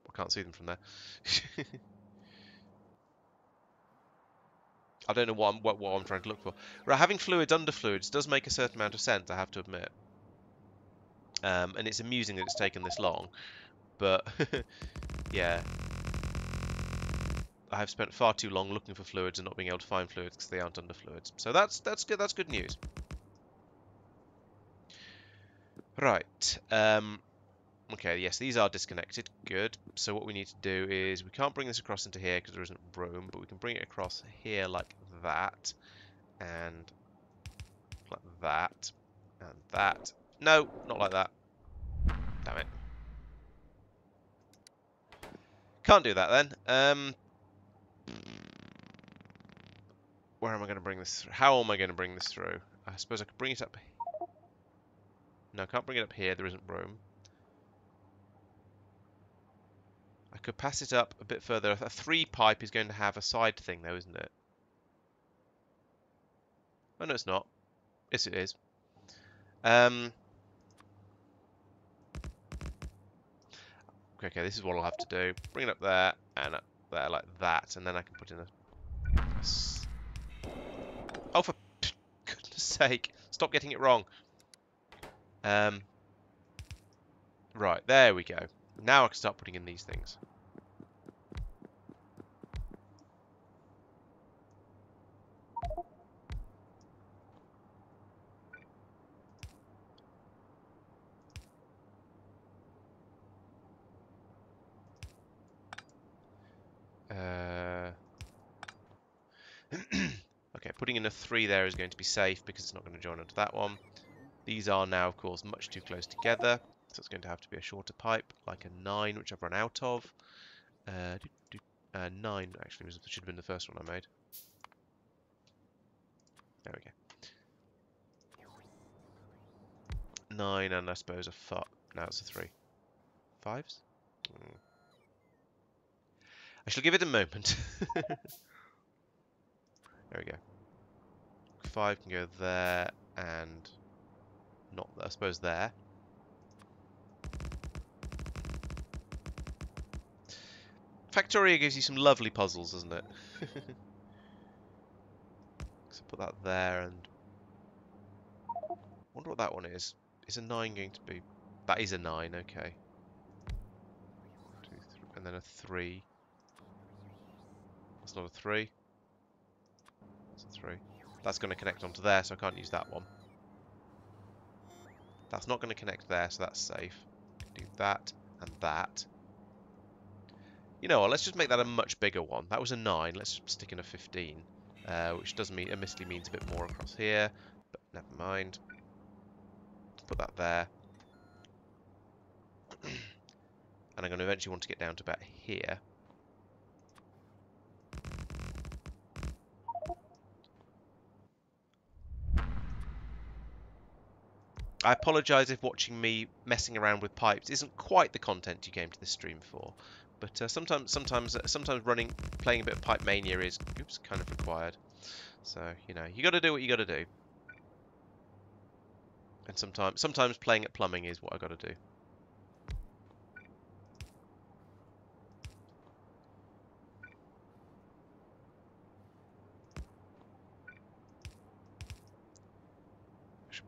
I can't see them from there. [LAUGHS] I don't know what I'm, what, what I'm trying to look for. Right, having fluids under fluids does make a certain amount of sense, I have to admit. Um, and it's amusing that it's taken this long. But, [LAUGHS] yeah. I have spent far too long looking for fluids and not being able to find fluids because they aren't under fluids. So that's that's good. That's good news. Right. Um, okay, yes, these are disconnected. Good. So what we need to do is we can't bring this across into here because there isn't room, but we can bring it across here like that and like that and that. No, not like that. Damn it. Can't do that then. Um, where am I going to bring this through? How am I going to bring this through? I suppose I could bring it up. No, I can't bring it up here. There isn't room. I could pass it up a bit further. A three pipe is going to have a side thing though, isn't it? Oh, no, it's not. Yes, it is. Um, okay, this is what I'll have to do. Bring it up there and up there like that, and then I can put in a... Oh, for [LAUGHS] goodness sake. Stop getting it wrong. Um, right, there we go. Now I can start putting in these things. Uh, [CLEARS THROAT] okay, putting in a 3 there is going to be safe because it's not going to join onto that one. These are now, of course, much too close together, so it's going to have to be a shorter pipe, like a 9, which I've run out of. Uh, uh, 9, actually, was, should have been the first one I made. There we go. 9, and I suppose a 5. Now it's a 3. Fives? Mm. I shall give it a moment. [LAUGHS] there we go. 5 can go there, and not, I suppose, there. Factorio gives you some lovely puzzles, doesn't it? [LAUGHS] so put that there and... wonder what that one is. Is a 9 going to be... That is a 9, okay. Two, and then a 3. That's not a 3. That's a 3. That's going to connect onto there, so I can't use that one. That's not going to connect there, so that's safe. Do that and that. You know what, let's just make that a much bigger one. That was a 9, let's just stick in a 15. Uh, which does mean, admittedly means a bit more across here, but never mind. Put that there. [CLEARS THROAT] and I'm going to eventually want to get down to about here. I apologise if watching me messing around with pipes isn't quite the content you came to this stream for, but uh, sometimes, sometimes, uh, sometimes running, playing a bit of Pipe Mania is, oops, kind of required. So you know, you got to do what you got to do, and sometimes, sometimes playing at plumbing is what I got to do.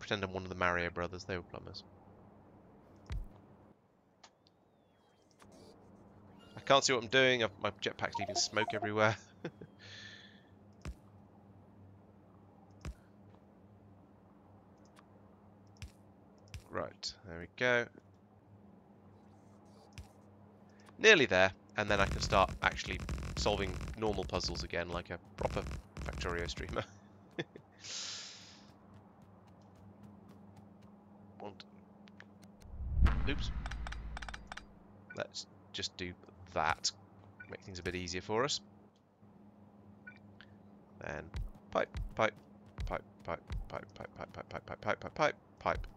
Pretend I'm one of the Mario brothers. They were plumbers. I can't see what I'm doing. I've, my jetpack's leaving smoke everywhere. [LAUGHS] right, there we go. Nearly there, and then I can start actually solving normal puzzles again like a proper Factorio streamer. [LAUGHS] Oops. Let's just do that. Make things a bit easier for us. Then pipe, pipe, pipe, pipe, pipe, pipe, pipe, pipe, pipe, pipe, pipe, pipe, pipe, pipe.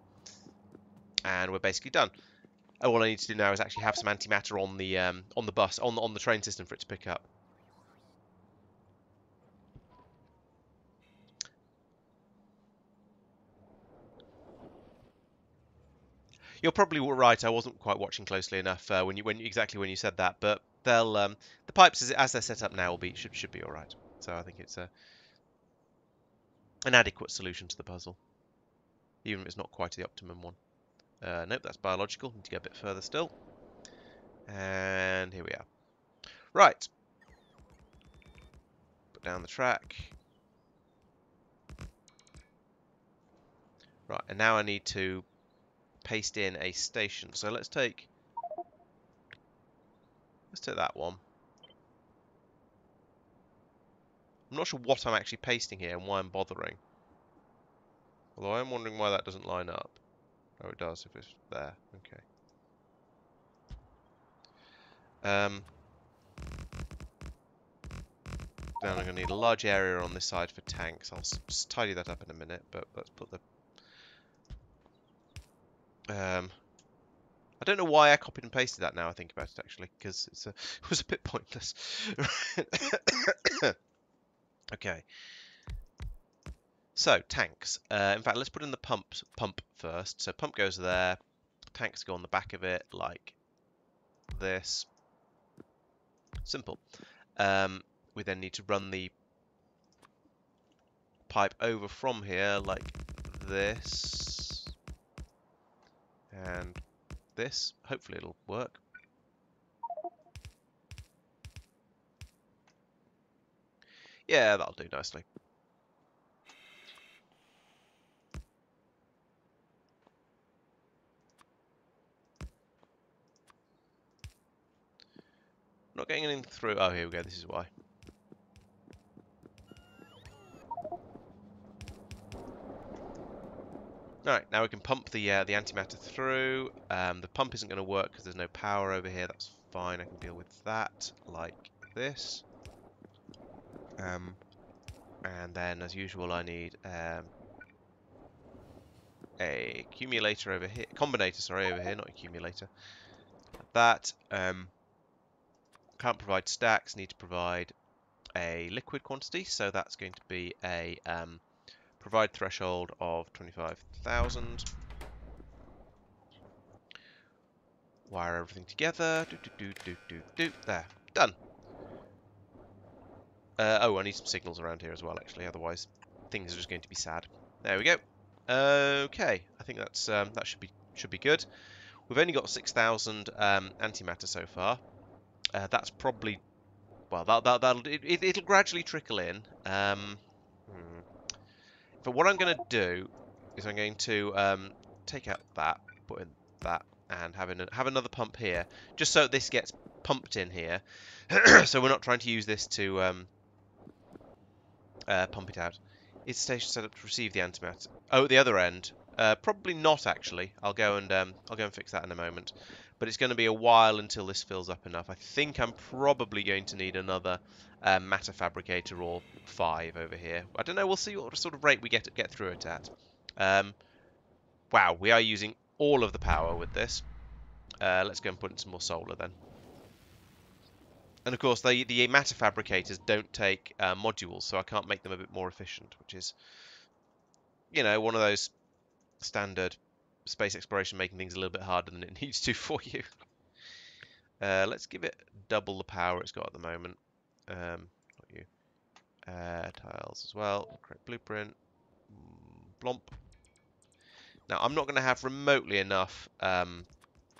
And we're basically done. All I need to do now is actually have some antimatter on the um, on the bus, on the, on the train system for it to pick up. You're probably right. I wasn't quite watching closely enough uh, when you when exactly when you said that, but they'll um, the pipes as, as they're set up now will be should should be all right. So I think it's a an adequate solution to the puzzle, even if it's not quite the optimum one. Uh, nope, that's biological. Need to go a bit further still. And here we are. Right. Put down the track. Right, and now I need to paste in a station. So let's take let's take that one. I'm not sure what I'm actually pasting here and why I'm bothering. Although I'm wondering why that doesn't line up. Oh, it does if it's there. Okay. Um, then I'm going to need a large area on this side for tanks. I'll tidy that up in a minute, but let's put the... Um, I don't know why I copied and pasted that now I think about it, actually, because [LAUGHS] it was a bit pointless. [COUGHS] okay. So, tanks. Uh, in fact, let's put in the pumps, pump first. So pump goes there. Tanks go on the back of it, like this. Simple. Um, we then need to run the pipe over from here, like this. And this. Hopefully it'll work. Yeah, that'll do nicely. Not getting anything through. Oh, here we go. This is why. Alright, now we can pump the uh, the antimatter through. Um, the pump isn't going to work because there's no power over here. That's fine. I can deal with that like this. Um, and then, as usual, I need um, a accumulator over here. Combinator, sorry, over here, not accumulator. That. Um, can't provide stacks, need to provide a liquid quantity, so that's going to be a um, provide threshold of 25,000. Wire everything together. Do, do, do, do, do, do. There. Done. Uh, oh, I need some signals around here as well, actually. Otherwise, things are just going to be sad. There we go. Okay, I think that's um, that should be should be good. We've only got 6,000 um, antimatter so far. Uh, that's probably well, that that that'll it, will gradually trickle in. Um. But what I'm going to do is I'm going to um, take out that, put in that, and have have another pump here, just so this gets pumped in here. [CLEARS THROAT] so we're not trying to use this to um, uh, pump it out. Is station set up to receive the antimatter? Oh, at the other end. Uh, probably not actually. I'll go and um, I'll go and fix that in a moment but it's going to be a while until this fills up enough. I think I'm probably going to need another um, matter fabricator or five over here. I don't know. We'll see what sort of rate we get get through it at. Um, wow, we are using all of the power with this. Uh, let's go and put in some more solar then. And of course, the the matter fabricators don't take uh, modules, so I can't make them a bit more efficient, which is, you know, one of those standard space exploration making things a little bit harder than it [LAUGHS] needs to for you. Uh, let's give it double the power it's got at the moment. Um, not you. Uh, tiles as well. Create blueprint. Mm, blomp. Now, I'm not going to have remotely enough. Um,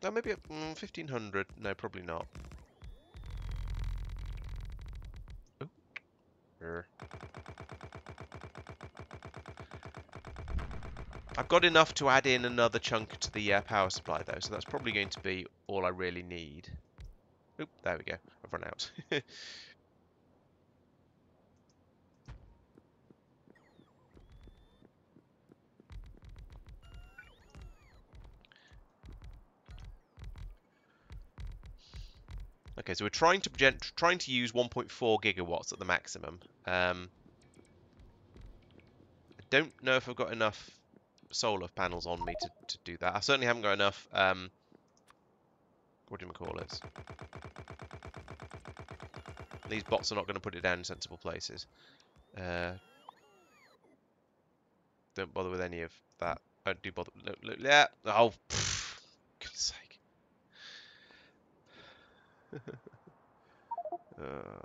maybe mm, 1500. No, probably not. I've got enough to add in another chunk to the uh, power supply though, so that's probably going to be all I really need. Oop, there we go. I've run out. [LAUGHS] okay, so we're trying to trying to use 1.4 gigawatts at the maximum. Um, I don't know if I've got enough solar panels on me to, to do that. I certainly haven't got enough, um, what do you call it? These bots are not going to put it down in sensible places. Uh, don't bother with any of that. Don't do bother. Look, look, yeah. Oh, goodness sake. [LAUGHS] uh,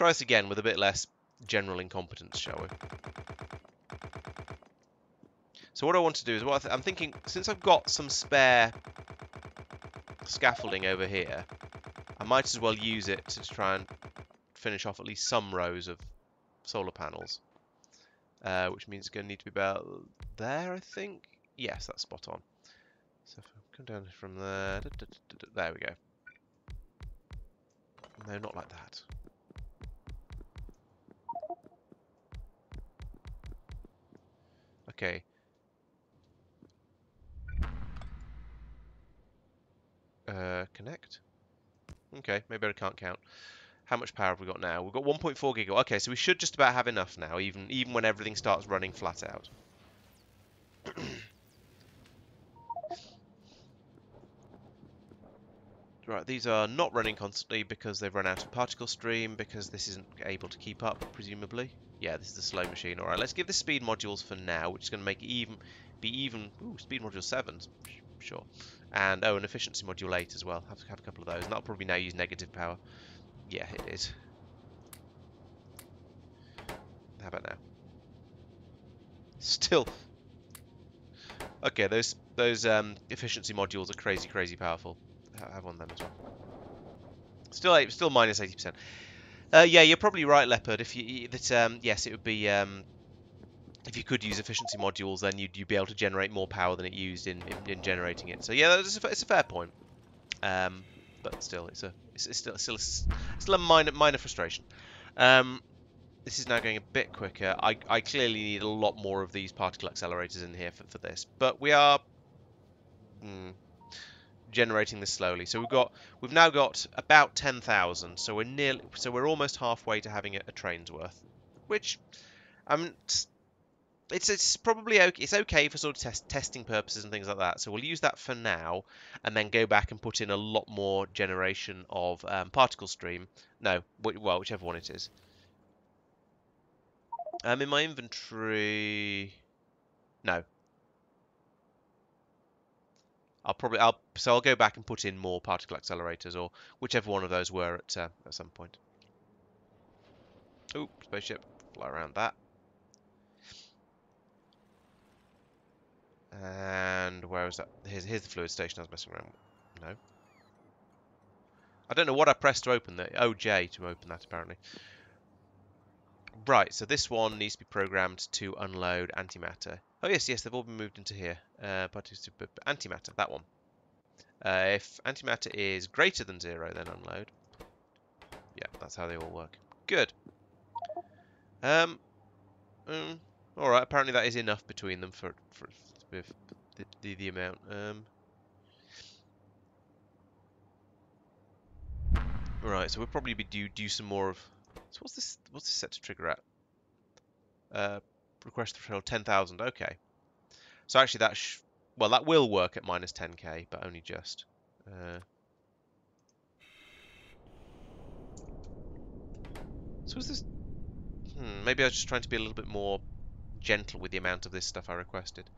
Try this again with a bit less general incompetence, shall we? So what I want to do is, what I am thinking, since I've got some spare scaffolding over here, I might as well use it to try and finish off at least some rows of solar panels. Uh, which means it's going to need to be about there, I think. Yes, that's spot on. So if I come down from there, da, da, da, there we go. No, not like that. Okay. Uh, connect? Okay, maybe I can't count. How much power have we got now? We've got 1.4 gigawatt. Okay, so we should just about have enough now, even even when everything starts running flat out. [CLEARS THROAT] right, these are not running constantly because they've run out of particle stream, because this isn't able to keep up, presumably. Yeah, this is the slow machine. All right, let's give the speed modules for now, which is going to make even be even. Ooh, speed module seven, sure. And oh, an efficiency module eight as well. Have to have a couple of those, and that'll probably now use negative power. Yeah, it is. How about now? Still. Okay, those those um, efficiency modules are crazy, crazy powerful. I have one of them as well. Still, still minus eighty percent. Uh, yeah, you're probably right, Leopard. If you that um, yes, it would be um, if you could use efficiency modules, then you'd, you'd be able to generate more power than it used in, in, in generating it. So yeah, it's a, it's a fair point. Um, but still, it's a it's, it's still still a, still a minor minor frustration. Um, this is now going a bit quicker. I, I clearly need a lot more of these particle accelerators in here for, for this, but we are. Hmm, generating this slowly. So we've got we've now got about 10,000. So we're nearly so we're almost halfway to having a, a train's worth, which um it's it's probably okay. It's okay for sort of test, testing purposes and things like that. So we'll use that for now, and then go back and put in a lot more generation of um, particle stream. No, well, whichever one it is. Um, in my inventory, no, I'll probably I'll so I'll go back and put in more particle accelerators or whichever one of those were at uh, at some point. Oh, spaceship, fly around that. And where was that? Here's, here's the fluid station I was messing around. with. No. I don't know what I pressed to open that. Oh, J to open that apparently. Right, so this one needs to be programmed to unload antimatter. Oh yes, yes, they've all been moved into here. Uh, antimatter, that one. Uh, if antimatter is greater than zero, then unload. Yeah, that's how they all work. Good. Um, um all right. Apparently that is enough between them for for with the the, the amount. Um. Right, so we'll probably be do do some more of. So what's this? What's this set to trigger at? Uh, request threshold 10,000. Okay. So actually that, well, that will work at minus 10k, but only just. Uh, so is this... Hmm, maybe I was just trying to be a little bit more gentle with the amount of this stuff I requested.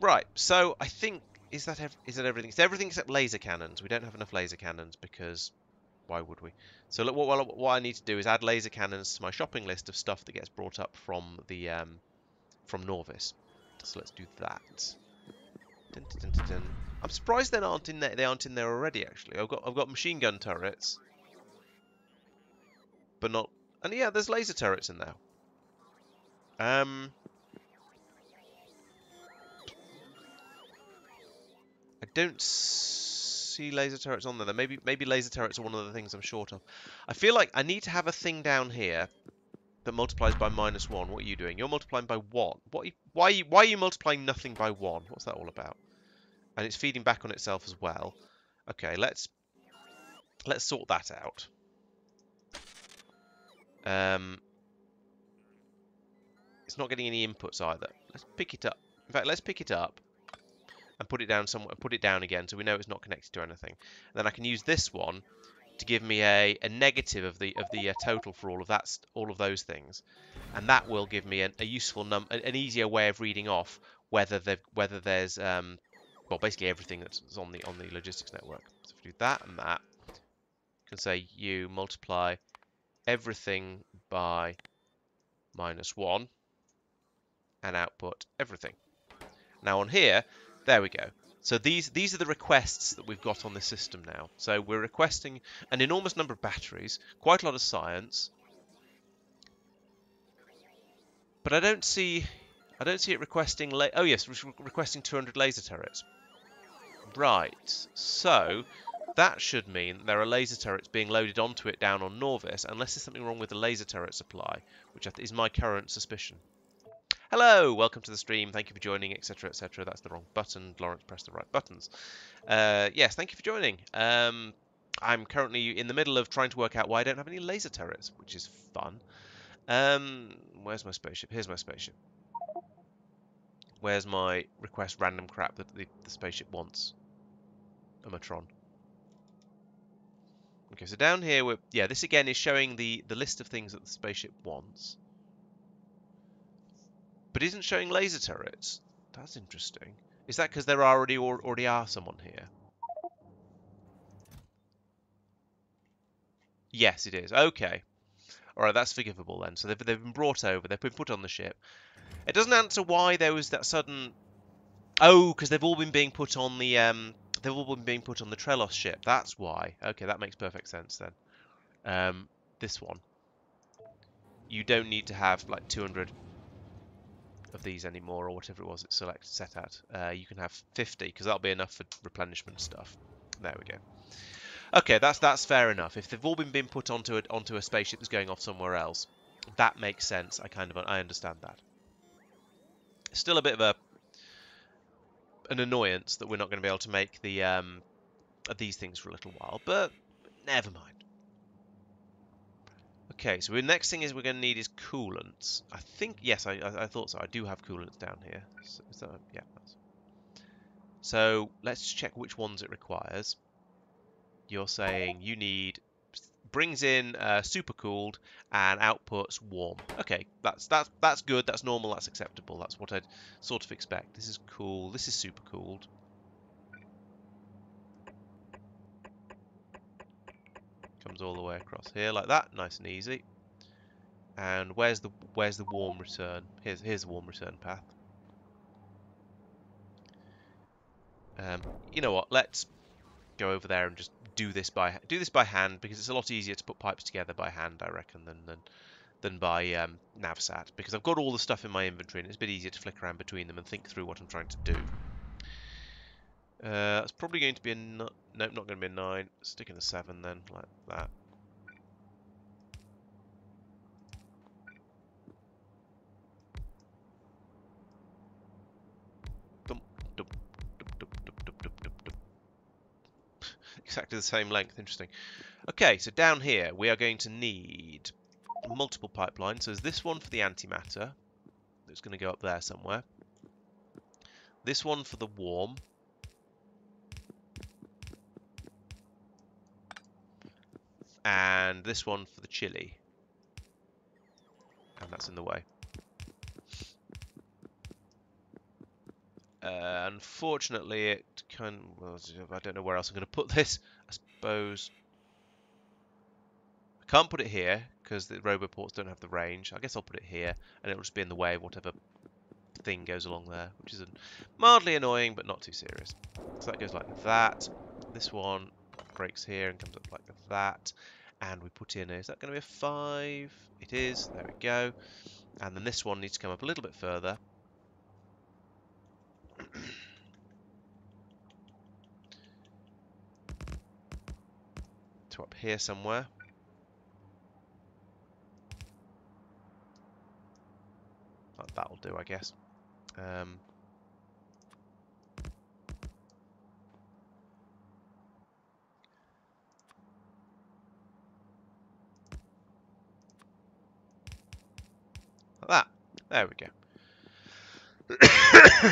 Right, so I think is that is that everything? It's everything except laser cannons. We don't have enough laser cannons because why would we? So look, what, what, what I need to do is add laser cannons to my shopping list of stuff that gets brought up from the um, from Nauvis. So let's do that. Dun, dun, dun, I'm surprised they aren't in there. They aren't in there already. Actually, I've got I've got machine gun turrets, but not. And yeah, there's laser turrets in there. Um. I don't see laser turrets on there. Maybe maybe laser turrets are one of the things I'm short of. I feel like I need to have a thing down here that multiplies by minus one. What are you doing? You're multiplying by what? What? Why? Are you, why are you multiplying nothing by one? What's that all about? And it's feeding back on itself as well. Okay, let's let's sort that out. Um, it's not getting any inputs either. Let's pick it up. In fact, let's pick it up and put it down somewhere. Put it down again, so we know it's not connected to anything. And then I can use this one to give me a, a negative of the of the uh, total for all of all of those things, and that will give me an, a useful num, an easier way of reading off whether the whether there's um, well basically everything that's on the on the logistics network. So if we do that and that, you can say you multiply everything by minus one and output everything. Now on here, there we go. So these these are the requests that we've got on the system now. So we're requesting an enormous number of batteries, quite a lot of science. But I don't see I don't see it requesting oh yes, requesting 200 laser turrets. Right. So that should mean there are laser turrets being loaded onto it down on Nauvis, unless there's something wrong with the laser turret supply, which is my current suspicion. Hello, welcome to the stream. Thank you for joining, etc., etc. That's the wrong button. Laurence pressed the right buttons. Uh, yes, thank you for joining. Um, I'm currently in the middle of trying to work out why I don't have any laser turrets, which is fun. Um, where's my spaceship? Here's my spaceship. Where's my request random crap that the, the spaceship wants? A Matron. Okay, so down here, we're, yeah, this again is showing the, the list of things that the spaceship wants but isn't showing laser turrets. That's interesting. Is that because there already already are someone here? Yes, it is. Okay. Alright, that's forgivable then. So they've, they've been brought over. They've been put on the ship. It doesn't answer why there was that sudden... Oh, because they've all been being put on the... Um, they've all been being put on the Trelos ship. That's why. Okay, that makes perfect sense then. Um, this one. You don't need to have like 200 of these anymore, or whatever it was it's select set at. Uh, you can have 50, because that'll be enough for replenishment stuff. There we go. Okay, that's that's fair enough. If they've all been been put onto a, onto a spaceship that's going off somewhere else, that makes sense. I kind of I understand that. Still a bit of a an annoyance that we're not going to be able to make the um, these things for a little while, but never mind. Okay, so the next thing is we're going to need is coolants. I think, yes, I, I, I thought so. I do have coolants down here. So, yeah. So let's check which ones it requires. You're saying you need brings in uh, super cooled and outputs warm. Okay, that's that's that's good. That's normal. That's acceptable. That's what I'd sort of expect. This is cool. This is super comes all the way across here like that, nice and easy. And where's the where's the warm return? Here's here's the warm return path. Um, you know what? Let's go over there and just do this by do this by hand because it's a lot easier to put pipes together by hand, I reckon, than than than by um, Navsat because I've got all the stuff in my inventory and it's a bit easier to flick around between them and think through what I'm trying to do. Uh, it's probably going to be a... Nope, not going to be a 9. Stick in a 7 then, like that. exactly the same length, interesting. Okay, so down here we are going to need multiple pipelines. So there's this one for the antimatter. It's going to go up there somewhere. This one for the warm. And this one for the chili. And that's in the way. Uh, unfortunately, it can. Well, I don't know where else I'm going to put this. I suppose I can't put it here because the roboports don't have the range. I guess I'll put it here, and it'll just be in the way of whatever thing goes along there, which is mildly annoying, but not too serious. So that goes like that. This one breaks here and comes up like that and we put in, is that going to be a 5? It is, there we go. And then this one needs to come up a little bit further. to up here somewhere. That'll do, I guess. Um, There we go. [COUGHS]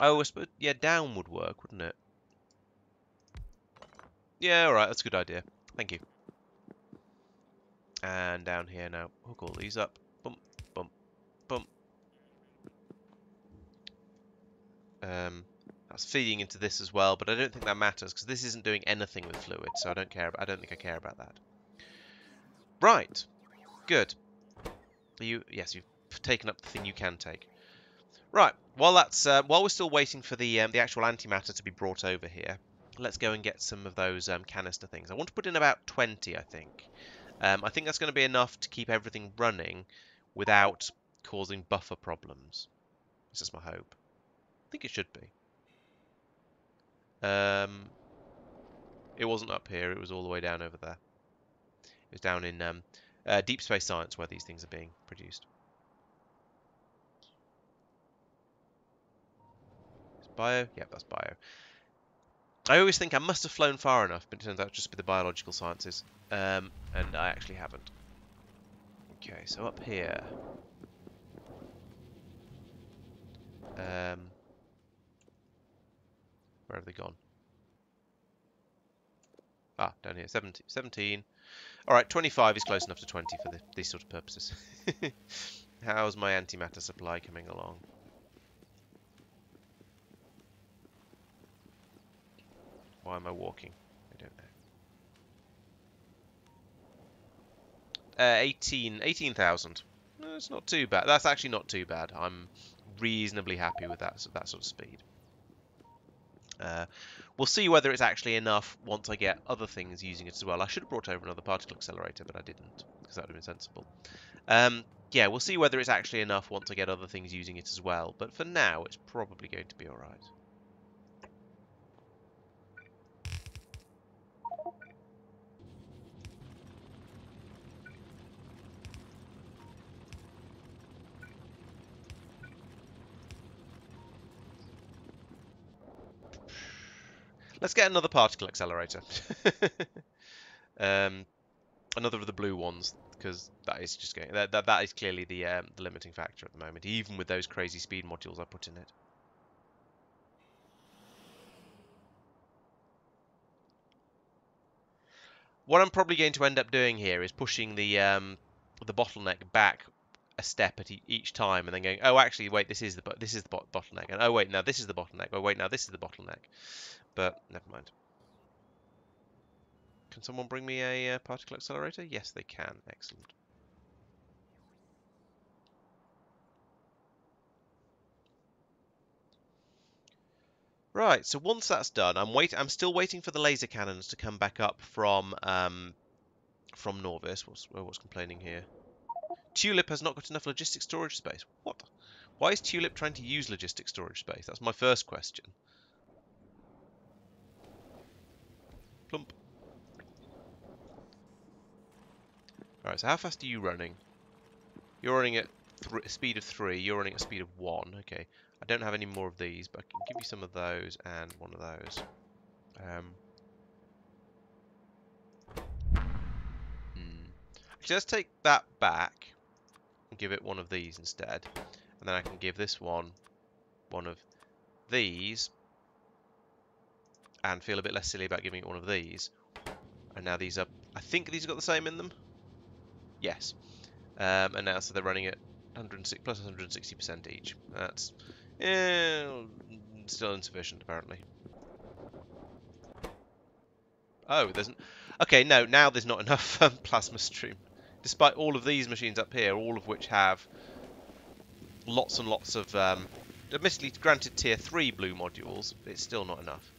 oh, I suppose, yeah, down would work, wouldn't it? Yeah, alright, that's a good idea. Thank you. And down here now, hook all these up. Bump, bump, bump. Um, that's feeding into this as well, but I don't think that matters because this isn't doing anything with fluid, so I don't care. I don't think I care about that. Right, good. You yes, you've taken up the thing you can take. Right, while that's uh, while we're still waiting for the um, the actual antimatter to be brought over here, let's go and get some of those um, canister things. I want to put in about 20, I think. Um, I think that's going to be enough to keep everything running without causing buffer problems. This is my hope. I think it should be. Um, it wasn't up here, it was all the way down over there. It was down in um, uh, Deep Space Science where these things are being produced. Is bio? Yep, that's bio. I always think I must have flown far enough, but it turns out just be the biological sciences. Um, and I actually haven't. Okay, so up here. Um, where have they gone? Ah, down here, 17. 17. Alright, 25 is close enough to 20 for the, these sort of purposes. [LAUGHS] How's my antimatter supply coming along? Why am I walking? I don't know. Uh, 18, 18,000. No, it's not too bad. That's actually not too bad. I'm reasonably happy with that, that sort of speed. Uh, we'll see whether it's actually enough once I get other things using it as well. I should have brought over another particle accelerator, but I didn't, because that would have been sensible. Um, yeah, we'll see whether it's actually enough once I get other things using it as well. But for now, it's probably going to be alright. Let's get another particle accelerator. [LAUGHS] um, another of the blue ones, because that is just going. That that, that is clearly the um, the limiting factor at the moment, even with those crazy speed modules I put in it. What I'm probably going to end up doing here is pushing the um, the bottleneck back a step at each time, and then going, oh, actually, wait, this is the this is the bottleneck, and oh, wait, now this is the bottleneck. Oh, wait, now this is the bottleneck but never mind. Can someone bring me a uh, particle accelerator? Yes, they can. Excellent. Right, so once that's done, I'm wait. I'm still waiting for the laser cannons to come back up from um, from Nauvis. What's what's complaining here? Tulip has not got enough logistic storage space. What? Why is Tulip trying to use logistic storage space? That's my first question. Plump. Alright, so how fast are you running? You're running at a speed of 3, you're running at a speed of 1. Okay, I don't have any more of these, but I can give you some of those and one of those. Um, hmm. Actually, let's take that back and give it one of these instead. And then I can give this one one of these and feel a bit less silly about giving it one of these. And now these are, I think these have got the same in them. Yes. Um, and now so they're running at 106 plus 160% each. That's eh, still insufficient apparently. Oh, there's not okay. No, now there's not enough [LAUGHS] um, plasma stream, despite all of these machines up here, all of which have lots and lots of, um, admittedly granted tier three blue modules. It's still not enough.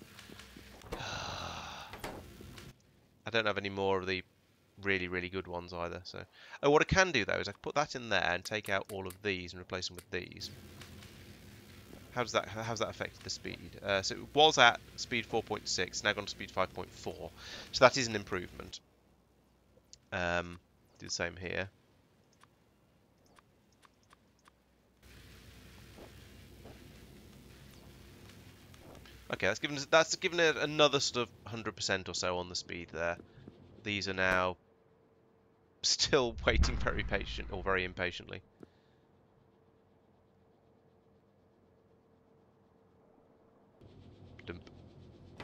[SIGHS] I don't have any more of the really, really good ones either. So, Oh, what I can do though is I can put that in there and take out all of these and replace them with these. How does that how's that affect the speed? Uh, so it was at speed 4.6, now gone to speed 5.4. So that is an improvement. Um, do the same here. Okay, that's given that's given it another sort of 100% or so on the speed there. These are now still [LAUGHS] waiting very patient or very impatiently.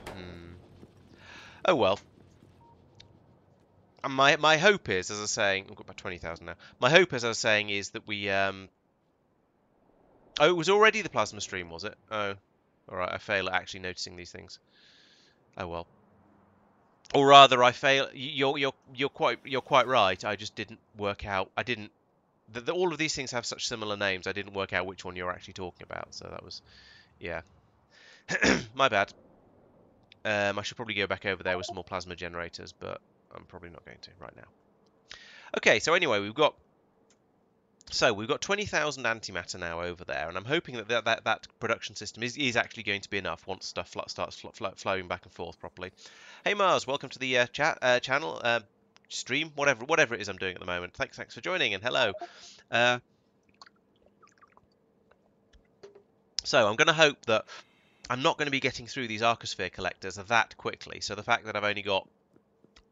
Hmm. Oh well. And my my hope is, as I was saying, I've got about twenty thousand now. My hope, as I was saying, is that we. Um... Oh, it was already the plasma stream, was it? Oh, all right. I fail at actually noticing these things. Oh well. Or rather, I fail. You're you're you're quite you're quite right. I just didn't work out. I didn't. The, the, all of these things have such similar names. I didn't work out which one you're actually talking about. So that was, yeah, [CLEARS THROAT] my bad. Um, I should probably go back over there with some more plasma generators, but I'm probably not going to right now. Okay, so anyway, we've got so we've got 20,000 antimatter now over there, and I'm hoping that that, that, that production system is, is actually going to be enough once stuff starts fl fl flowing back and forth properly. Hey Mars, welcome to the uh, chat uh, channel, uh, stream, whatever whatever it is I'm doing at the moment. Thanks thanks for joining and hello. Uh, so I'm going to hope that I'm not going to be getting through these Arcosphere collectors that quickly. So the fact that I've only got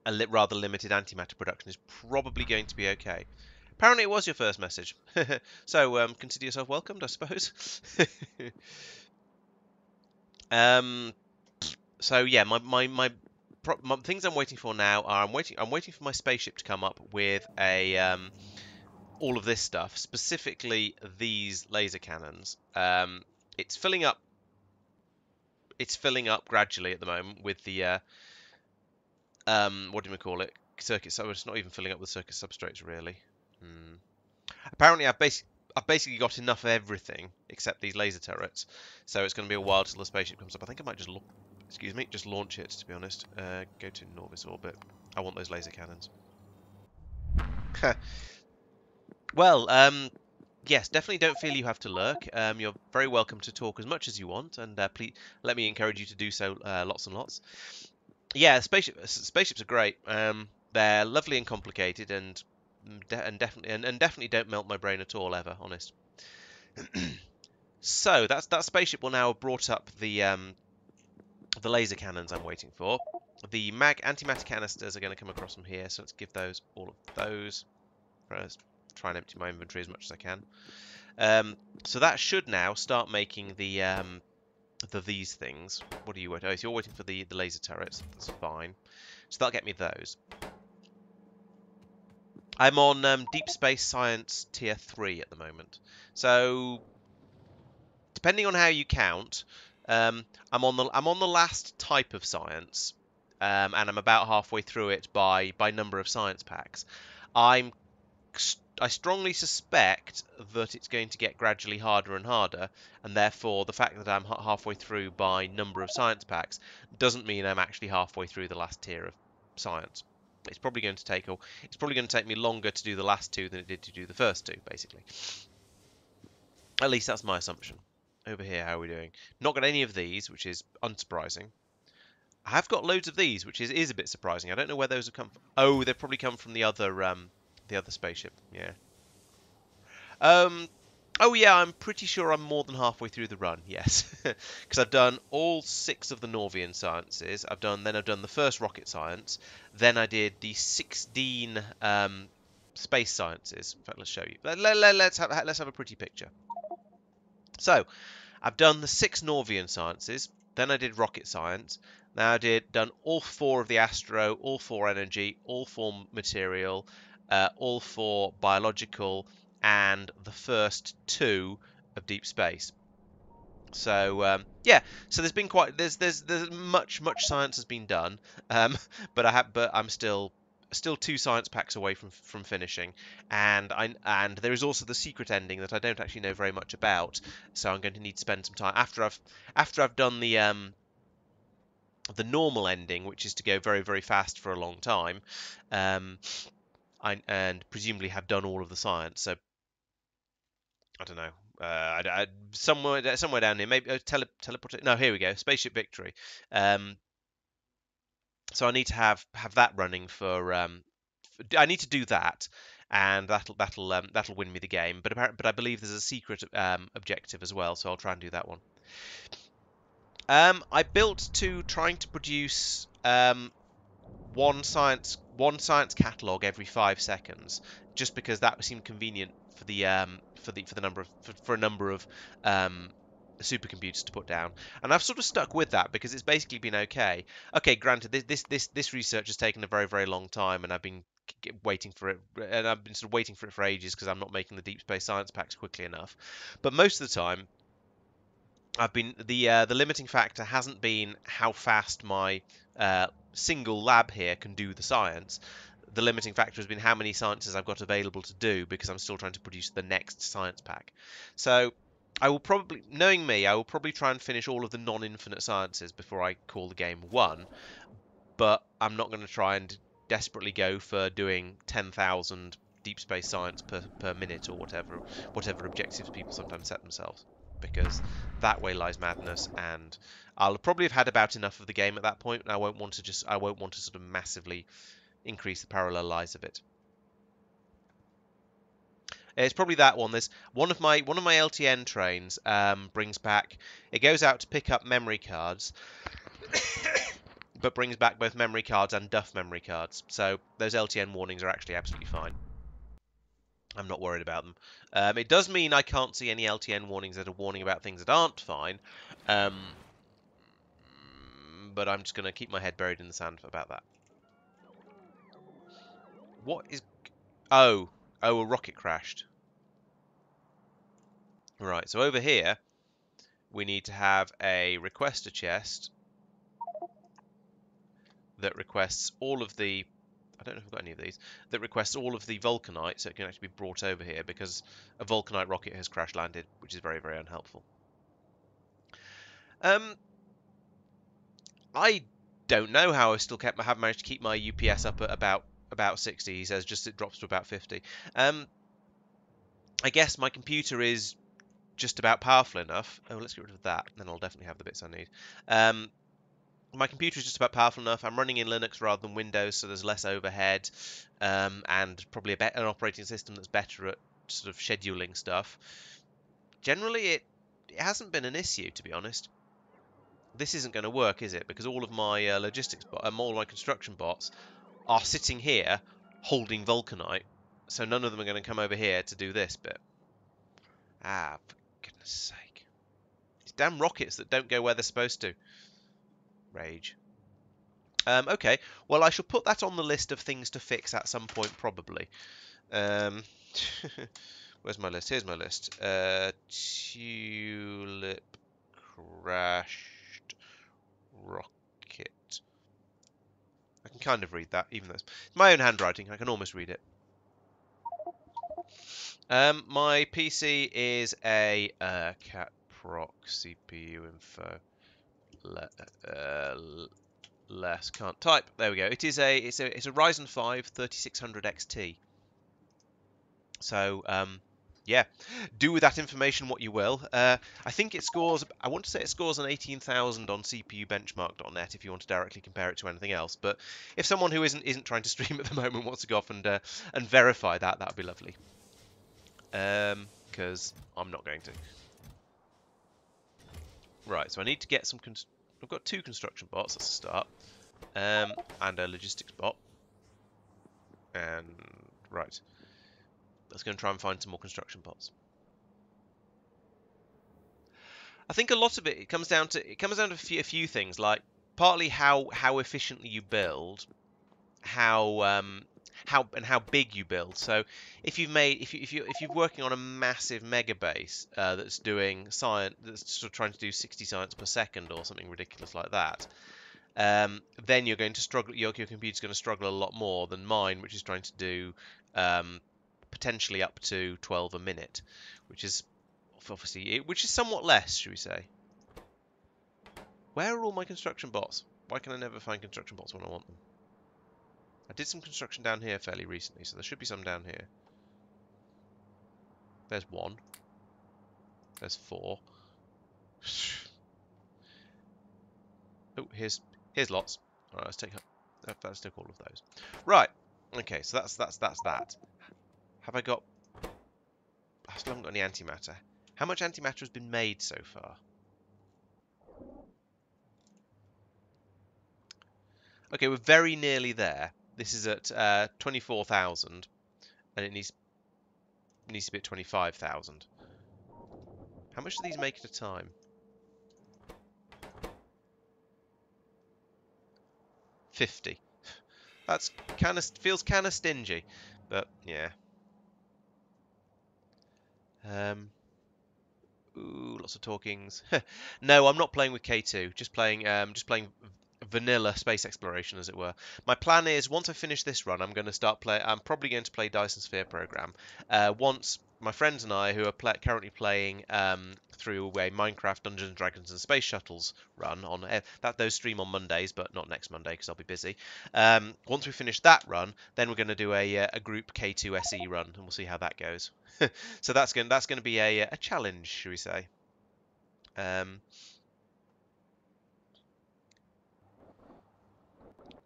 a li rather limited antimatter production is probably going to be okay. Apparently it was your first message. [LAUGHS] so um, consider yourself welcomed, I suppose. [LAUGHS] um, so yeah, my, my, my, my, things I'm waiting for now are I'm waiting I'm waiting for my spaceship to come up with a um, all of this stuff, specifically these laser cannons. Um, it's filling up. It's filling up gradually at the moment with the uh, um, what do we call it? Circuit. So it's not even filling up with circuit substrates really. Hmm. Apparently, I've basically I've basically got enough of everything except these laser turrets, so it's going to be a while till the spaceship comes up. I think I might just excuse me, just launch it. To be honest, uh, go to Nauvis orbit. I want those laser cannons. well, um, yes, definitely don't feel you have to lurk. Um, you're very welcome to talk as much as you want, and uh, please let me encourage you to do so uh, lots and lots. Yeah, spaceship, spaceships are great. Um, they're lovely and complicated, and de and definitely and, and definitely don't melt my brain at all ever, honest. [CLEARS THROAT] so that's that spaceship will now have brought up the um, the laser cannons I'm waiting for. The mag antimatter canisters are going to come across from here, so let's give those all of those. First, try and empty my inventory as much as I can. Um, so that should now start making the um, the these things. What are you waiting? Oh, so you're waiting for the the laser turrets. That's fine. So that'll get me those. I'm on um, Deep Space Science Tier 3 at the moment. So, depending on how you count, um, I'm on the I'm on the last type of science, um, and I'm about halfway through it by by number of science packs. I'm I strongly suspect that it's going to get gradually harder and harder, and therefore the fact that I'm halfway through by number of science packs doesn't mean I'm actually halfway through the last tier of science it's probably going to take it's probably going to take me longer to do the last two than it did to do the first two, basically. At least that's my assumption. Over here, how are we doing? Not got any of these, which is unsurprising. I have got loads of these, which is, is a bit surprising. I don't know where those have come from. Oh, they've probably come from the other um, the other spaceship. Yeah. Um, Oh yeah, I'm pretty sure I'm more than halfway through the run. Yes, [LAUGHS] because I've done all six of the Nauvian sciences. I've done then I've done the first rocket science. Then I did the 16 um, space sciences. In fact, let's show you. Let, let, let's have let's have a pretty picture. So, I've done the six Nauvian sciences. Then I did rocket science. Now I did done all four of the astro, all four energy, all four material, uh, all four biological, and the first two of Deep Space. So um, yeah, so there's been quite there's there's there's much much science has been done, um, [LAUGHS] but I have but I'm still still two science packs away from from finishing, and I and there is also the secret ending that I don't actually know very much about, so I'm going to need to spend some time after I've after I've done the um the normal ending, which is to go very very fast for a long time, um, I, and presumably have done all of the science. So I don't know. Uh, I, I, somewhere somewhere down here, maybe uh, tele, teleport. No, here we go. Spaceship Victory. Um, so I need to have have that running for. Um, I need to do that, and that'll that'll um, that'll win me the game. But apparently, but I believe there's a secret um, objective as well, so I'll try and do that one. Um, I built to trying to produce um, one science one science catalog every five seconds, just because that seemed convenient for the um, for the for the number of for, for a number of um, supercomputers to put down. And I've sort of stuck with that because it's basically been okay. Okay, granted, this this this, this research has taken a very very long time, and I've been waiting for it, and I've been sort of waiting for it for ages because I'm not making the deep space science packs quickly enough. But most of the time, I've been the uh, the limiting factor hasn't been how fast my uh, single lab here can do the science. The limiting factor has been how many sciences I've got available to do because I'm still trying to produce the next science pack. So I will probably, knowing me, I will probably try and finish all of the non-infinite sciences before I call the game one. But I'm not going to try and desperately go for doing 10,000 deep space science per, per minute or whatever whatever objectives people sometimes set themselves because that way lies madness and I'll probably have had about enough of the game at that point and I won't want to just I won't want to sort of massively increase the parallel parallelize of it. It's probably that one. There's one of my one of my LTN trains um, brings back. It goes out to pick up memory cards, [COUGHS] but brings back both memory cards and Duff memory cards. So those LTN warnings are actually absolutely fine. I'm not worried about them. Um, it does mean I can't see any LTN warnings that are warning about things that aren't fine. Um, but I'm just going to keep my head buried in the sand about that. What is... Oh, Oh, a rocket crashed. Right, so over here, we need to have a requester chest that requests all of the I don't know if I've got any of these that requests all of the vulcanite so it can actually be brought over here because a vulcanite rocket has crash landed which is very very unhelpful um I don't know how I still kept have managed to keep my UPS up at about about 60. He says just it drops to about 50. Um, I guess my computer is just about powerful enough. Oh, let's get rid of that. Then I'll definitely have the bits I need. Um, my computer is just about powerful enough. I'm running in Linux rather than Windows, so there's less overhead um, and probably a an operating system that's better at sort of scheduling stuff. Generally, it, it hasn't been an issue, to be honest. This isn't going to work, is it? Because all of my uh, logistics, um, all my construction bots are sitting here holding vulcanite, so none of them are going to come over here to do this bit. Ah, for goodness sake. These damn rockets that don't go where they're supposed to. Rage. Um, okay, well I shall put that on the list of things to fix at some point probably. Um, [LAUGHS] where's my list? Here's my list. Uh, tulip crashed rock can kind of read that, even though it's my own handwriting. I can almost read it. Um, my PC is a uh, cat proc CPU info. Le uh, less can't type. There we go. It is a it's a it's a Ryzen 5 3600 XT. So um, yeah, do with that information what you will. Uh, I think it scores, I want to say it scores an 18,000 on CPUbenchmark.net if you want to directly compare it to anything else. But if someone who isn't isn't trying to [LAUGHS] stream at the moment wants to go off and uh, and verify that, that would be lovely. Because um, I'm not going to. Right, so I need to get some... I've got two construction bots, that's a start. Um, and a logistics bot. And, right. Let's go and try and find some more construction bots. I think a lot of it, it comes down to it comes down to a few, a few things like partly how how efficiently you build, how um, how and how big you build. So if you've made if you if you if you're working on a massive mega base uh, that's doing science that's sort of trying to do 60 science per second or something ridiculous like that, um, then you're going to struggle. Your, your computer's going to struggle a lot more than mine, which is trying to do um, potentially up to 12 a minute, which is obviously which is somewhat less, should we say? Where are all my construction bots? Why can I never find construction bots when I want them? I did some construction down here fairly recently, so there should be some down here. There's one. There's four. [SIGHS] oh, here's here's lots. All right, let's take let's take all of those. Right. Okay, so that's that's that's that. Have I got... I still haven't got any antimatter. How much antimatter has been made so far? Okay, we're very nearly there. This is at uh, 24,000 and it needs needs to be at 25,000. How much do these make at a time? 50. [LAUGHS] That's kind of feels kind of stingy, but yeah. Um, ooh, lots of talkings. [LAUGHS] no, I'm not playing with K2. Just playing, um, just playing vanilla space exploration, as it were. My plan is once I finish this run, I'm going to start play. I'm probably going to play Dyson Sphere program. Uh, once my friends and I, who are play currently playing um, through a Minecraft Dungeons and Dragons and Space Shuttles run on uh, that those stream on Mondays, but not next Monday because I'll be busy. Um, once we finish that run, then we're going to do a, uh, a group K2 SE run, and we'll see how that goes. [LAUGHS] so that's going that's going to be a, a challenge, should we say? Um,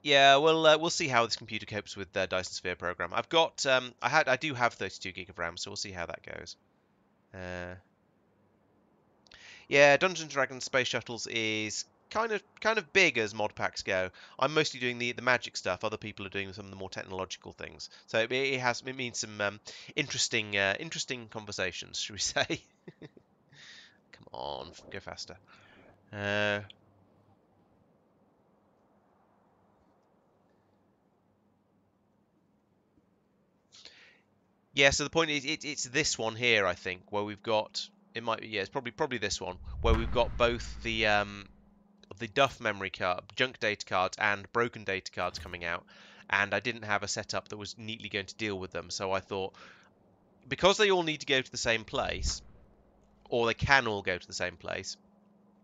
Yeah, well, uh, we'll see how this computer copes with the Dyson Sphere program. I've got, um, I had, I do have 32 gig of RAM, so we'll see how that goes. Uh, yeah, Dungeons and Dragons Space Shuttles is kind of kind of big as mod packs go. I'm mostly doing the the magic stuff. Other people are doing some of the more technological things. So it, it has it means some um, interesting uh, interesting conversations, should we [LAUGHS] say? Come on, go faster. Uh, Yeah, so the point is, it, it's this one here, I think, where we've got it might be, yeah, it's probably probably this one where we've got both the um, the Duff memory card, junk data cards, and broken data cards coming out, and I didn't have a setup that was neatly going to deal with them, so I thought because they all need to go to the same place, or they can all go to the same place.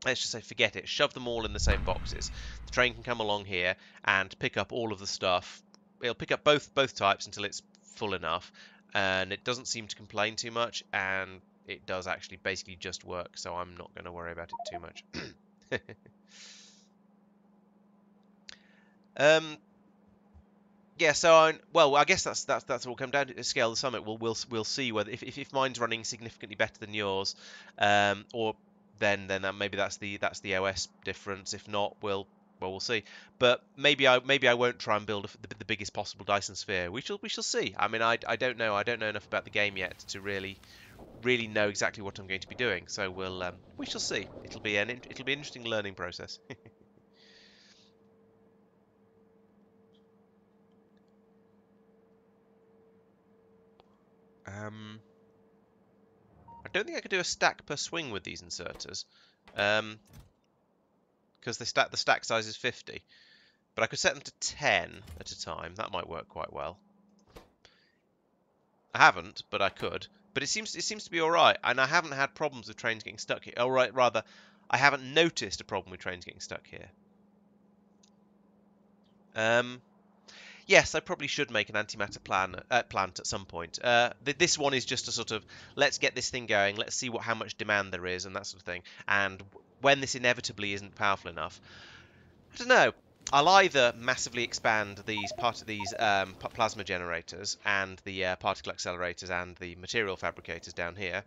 Let's just say forget it. Shove them all in the same boxes. The train can come along here and pick up all of the stuff. It'll pick up both both types until it's full enough, and it doesn't seem to complain too much and it does actually basically just work so I'm not going to worry about it too much. [COUGHS] Um yeah so I, well I guess that's that's that's all come down to the scale of the summit. We'll we'll, we'll see whether if, if, if mine's running significantly better than yours um or then then that, maybe that's the that's the OS difference. If not we'll well, we'll see. But maybe I maybe I won't try and build a, the, the, biggest possible Dyson sphere. We shall we shall see. I mean, I, I don't know. I don't know enough about the game yet to really really know exactly what I'm going to be doing. So we'll um, we shall see. It'll be an it'll be an interesting learning process. [LAUGHS] um, I don't think I could do a stack per swing with these inserters. Um, because the stack the stack size is 50. But I could set them to 10 at a time. That might work quite well. I haven't, but I could. But it seems it seems to be all right, and I haven't had problems with trains getting stuck here. All right, rather, I haven't noticed a problem with trains getting stuck here. Um, yes, I probably should make an antimatter plan uh, plant at some point. Uh, th this one is just a sort of let's get this thing going, let's see what how much demand there is and that sort of thing. And when this inevitably isn't powerful enough, I don't know. I'll either massively expand these part of these um, plasma generators and the uh, particle accelerators and the material fabricators down here,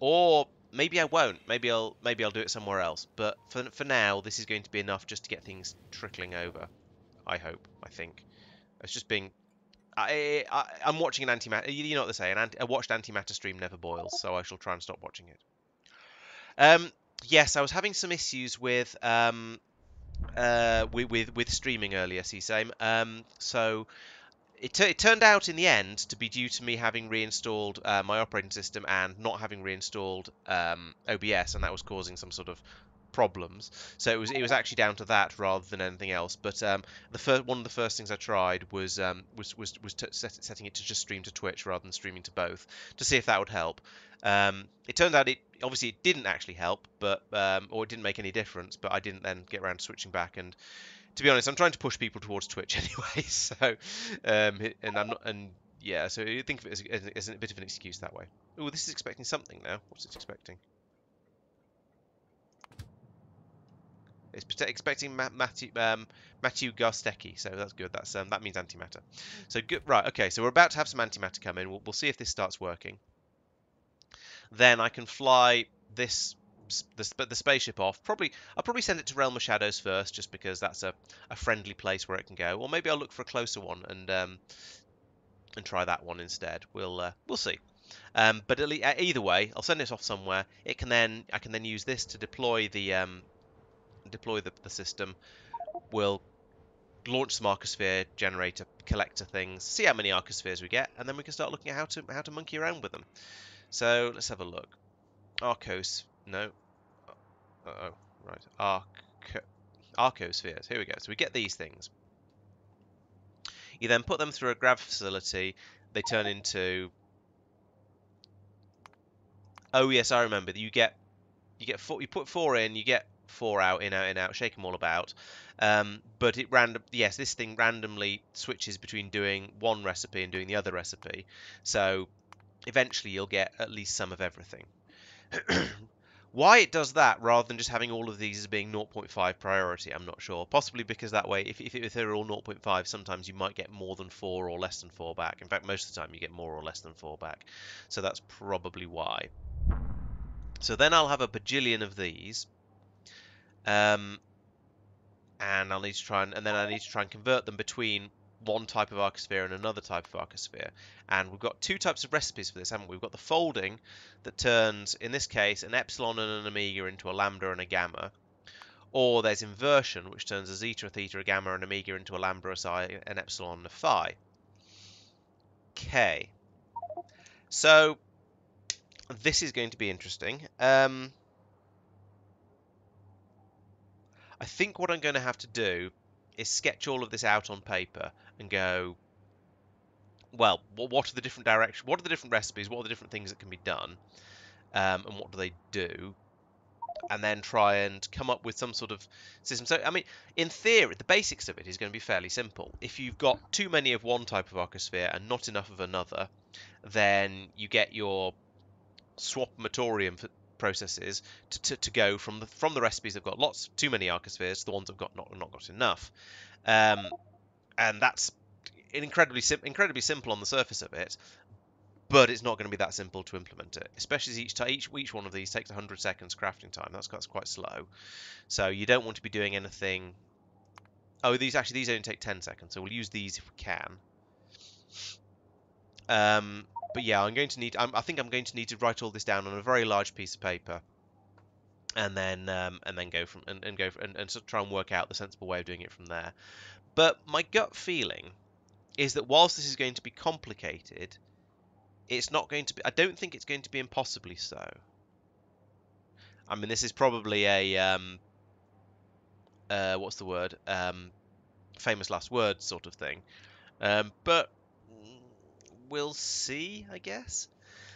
or maybe I won't. Maybe I'll maybe I'll do it somewhere else. But for for now, this is going to be enough just to get things trickling over. I hope. I think. It's just being. I, I am watching an antimatter. You know what they say. An anti, a watched antimatter stream never boils. So I shall try and stop watching it. Um, yes, I was having some issues with um, uh, with, with, with streaming earlier, CSAME. Um, so it, it turned out in the end to be due to me having reinstalled uh, my operating system and not having reinstalled um, OBS, and that was causing some sort of problems. So it was it was actually down to that rather than anything else. But um, the first one of the first things I tried was um, was was was set, setting it to just stream to Twitch rather than streaming to both to see if that would help. Um, it turned out it obviously it didn't actually help, but um, or it didn't make any difference. But I didn't then get around to switching back and. To be honest, I'm trying to push people towards Twitch [LAUGHS] anyway. So, um, and I'm not, and yeah, so you think of it as, as, a bit of an excuse that way. Oh, this is expecting something now. What's it expecting? It's expecting Matthew um, Matthew Garstecki, so that's good. That's um, that means antimatter. So good, right? Okay, so we're about to have some antimatter come in. We'll, we'll see if this starts working. Then I can fly this the, the spaceship off. Probably I'll probably send it to Realm of Shadows first, just because that's a, a friendly place where it can go. Or maybe I'll look for a closer one and um, and try that one instead. We'll uh, we'll see. Um, but least, either way, I'll send this off somewhere. It can then I can then use this to deploy the um, deploy the, the system. We'll launch some Arcosphere generator collector things, see how many Arcospheres we get, and then we can start looking at how to how to monkey around with them. So let's have a look. Arcos, no. Uh oh, right. Arc, Arcospheres. Here we go. So we get these things. You then put them through a grav facility. They turn into. Oh yes, I remember. You get you get four. You put four in. You get four out, in, out, in, out, shake them all about. Um, but it random, yes, this thing randomly switches between doing one recipe and doing the other recipe. So eventually you'll get at least some of everything. [CLEARS THROAT] Why it does that rather than just having all of these as being 0.5 priority, I'm not sure. Possibly because that way, if, if, if they're all 0.5, sometimes you might get more than 4 or less than 4 back. In fact, most of the time you get more or less than 4 back. So that's probably why. So then I'll have a bajillion of these. Um, and I'll need to try and, and then I need to try and convert them between one type of arcosphere and another type of arcosphere. And we've got two types of recipes for this, haven't we? We've got the folding that turns, in this case, an epsilon and an omega into a lambda and a gamma. Or there's inversion, which turns a zeta, a theta, a gamma, and omega into a lambda, a psi, an epsilon, and a phi. Okay. So, this is going to be interesting. Um, I think what I'm going to have to do is sketch all of this out on paper and go, well, what are the different directions? What are the different recipes? What are the different things that can be done? Um, and what do they do? And then try and come up with some sort of system. So, I mean, in theory, the basics of it is going to be fairly simple. If you've got too many of one type of arcosphere and not enough of another, then you get your swapmatorium processes to, to, to, go from the from the recipes that've got lots too many arcospheres to the ones that've got not not got enough, um, and that's incredibly sim- incredibly simple on the surface of it, but it's not going to be that simple to implement it. Especially as each t- each each one of these takes 100 seconds crafting time. That's that's quite slow, so you don't want to be doing anything. Oh, these actually these only take 10 seconds, so we'll use these if we can. Um, but yeah, I'm going to need. I'm, i think I'm going to need to write all this down on a very large piece of paper, and then um, and then go from and, and go and, and sort of try and work out the sensible way of doing it from there. But my gut feeling is that whilst this is going to be complicated, it's not going to be. I don't think it's going to be impossibly so. I mean, this is probably a um, uh, what's the word? Um, famous last words sort of thing. Um, but we'll see, I guess.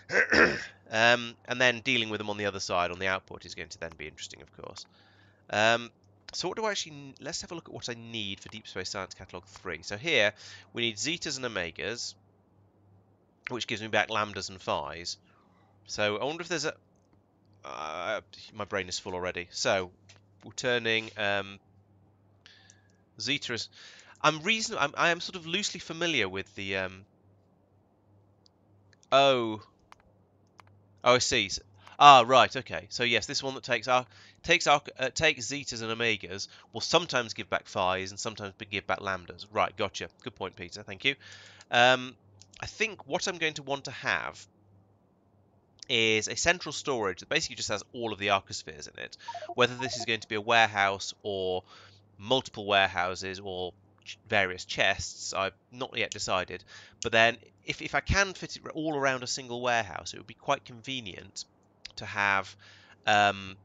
[COUGHS] um, and then dealing with them on the other side, on the output, is going to then be interesting, of course. So what do I actually... Let's have a look at what I need for Deep Space Science Catalog 3. So here, we need zetas and omegas, which gives me back lambdas and phis. So I wonder if there's a... Uh, my brain is full already. So, we're turning... Um. I'm reason I'm, I am sort of loosely familiar with the um, Oh. Oh, I see. Ah, right. Okay. So yes, this one that takes our takes our uh, takes zetas and omegas will sometimes give back phis and sometimes give back lambdas. Right. Gotcha. Good point, Peter. Thank you. Um, I think what I'm going to want to have is a central storage that basically just has all of the arcospheres in it. Whether this is going to be a warehouse or multiple warehouses or various chests. I've not yet decided. But then, if, if I can fit it all around a single warehouse, it would be quite convenient to have um,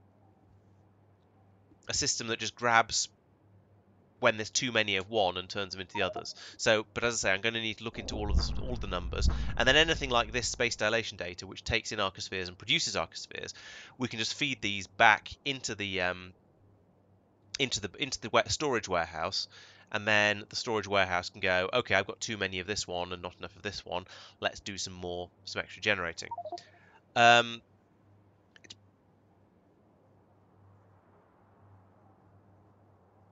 a system that just grabs when there's too many of one and turns them into the others. So, but as I say, I'm going to need to look into all of the, all of the numbers, and then anything like this space dilation data, which takes in arcospheres and produces arcospheres, we can just feed these back into the um, into the into the storage warehouse, and then the storage warehouse can go, okay, I've got too many of this one and not enough of this one. Let's do some more, some extra generating. Um,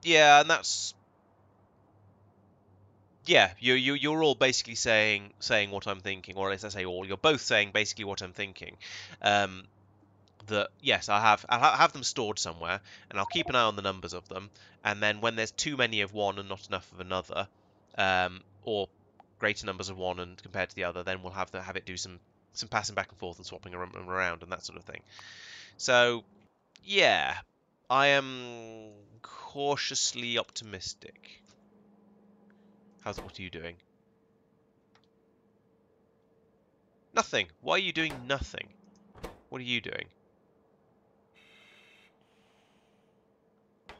yeah, and that's yeah, you you you're all basically saying saying what I'm thinking, or as I say all, you're both saying basically what I'm thinking. Um, that yes, I have I have them stored somewhere, and I'll keep an eye on the numbers of them. And then when there's too many of one and not enough of another, um, or greater numbers of one and compared to the other, then we'll have to have it do some some passing back and forth and swapping around and that sort of thing. So yeah, I am cautiously optimistic. How's what are you doing? Nothing. Why are you doing nothing? What are you doing?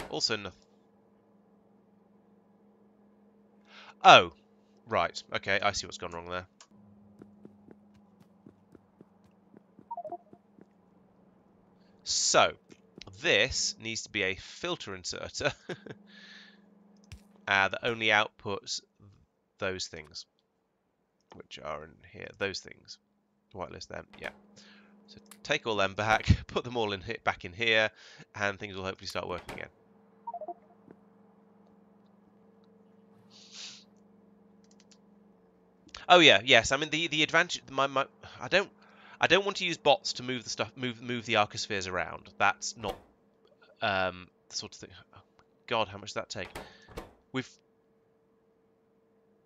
Also nothing. Oh, right. Okay, I see what's gone wrong there. So, this needs to be a filter inserter [LAUGHS] uh, that only outputs those things, which are in here. Those things. Whitelist them. Yeah. So take all them back, [LAUGHS] put them all in hit back in here, and things will hopefully start working again. Oh yeah, yes. I mean the the advantage. My, my I don't I don't want to use bots to move the stuff move move the arcospheres around. That's not um, sort of thing. Oh, God, how much does that take? We've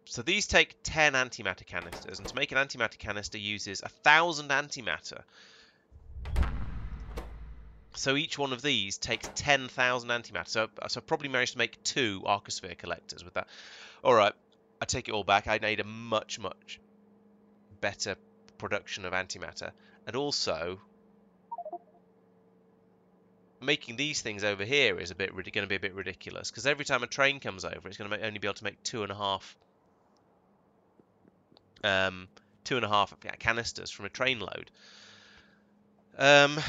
so these take 10 antimatter canisters, and to make an antimatter canister uses a thousand antimatter. So each one of these takes 10,000 antimatter. So, so I've probably managed to make two Arcosphere collectors with that. Alright, I take it all back. I need a much, much better production of antimatter. And also, making these things over here is a bit going to be a bit ridiculous because every time a train comes over, it's going to only be able to make two and a half, um, two and a half canisters from a train load. Um,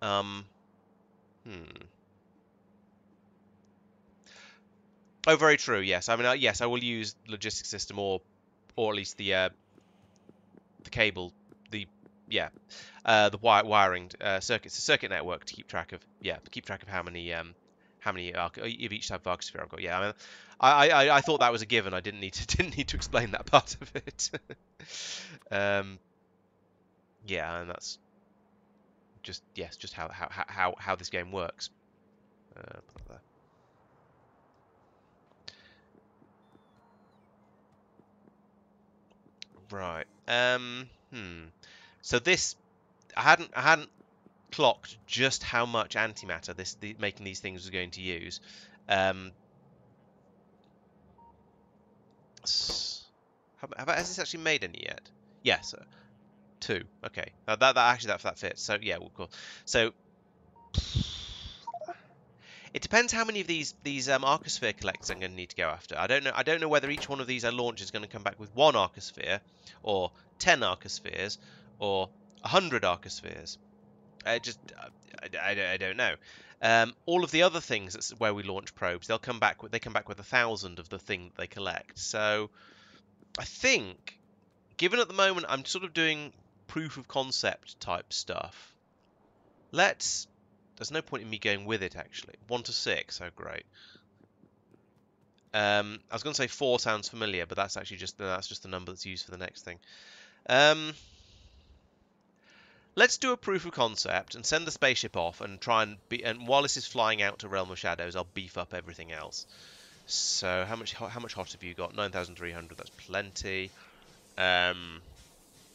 um, hmm. Oh, very true. Yes, I mean, uh, yes, I will use logistics system or, or at least the uh, the cable, yeah, uh, the wire, wiring uh, circuits, the circuit network to keep track of yeah, keep track of how many um, how many of each type of arcosphere I've got. Yeah, I, mean, I, I I thought that was a given. I didn't need to [LAUGHS] didn't need to explain that part of it. [LAUGHS] um, yeah, and that's just yes, just how how how how this game works. Uh, Right. Um. Hmm. So this, I hadn't, I hadn't clocked just how much antimatter this the, making these things was going to use. Um. Have, have, has this actually made any yet? Yes. Uh, two. Okay. Uh, that, that actually that that fits. So yeah, we'll cool. So it depends how many of these these um, Arcosphere collectors I'm going to need to go after. I don't know. I don't know whether each one of these I launch is going to come back with one Arcosphere, or ten Arcospheres, or a hundred Arcospheres. I just I, I, I don't know. Um, all of the other things that's where we launch probes, they'll come back with they come back with a thousand of the thing that they collect. So I think, given at the moment I'm sort of doing proof of concept type stuff, let's there's no point in me going with it, actually. 1 to 6, oh great. Um, I was going to say 4 sounds familiar, but that's actually just that's just the number that's used for the next thing. Um, let's do a proof of concept and send the spaceship off and try and be. And while this is flying out to Realm of Shadows, I'll beef up everything else. So how much how much hot have you got? 9,300. That's plenty. Um,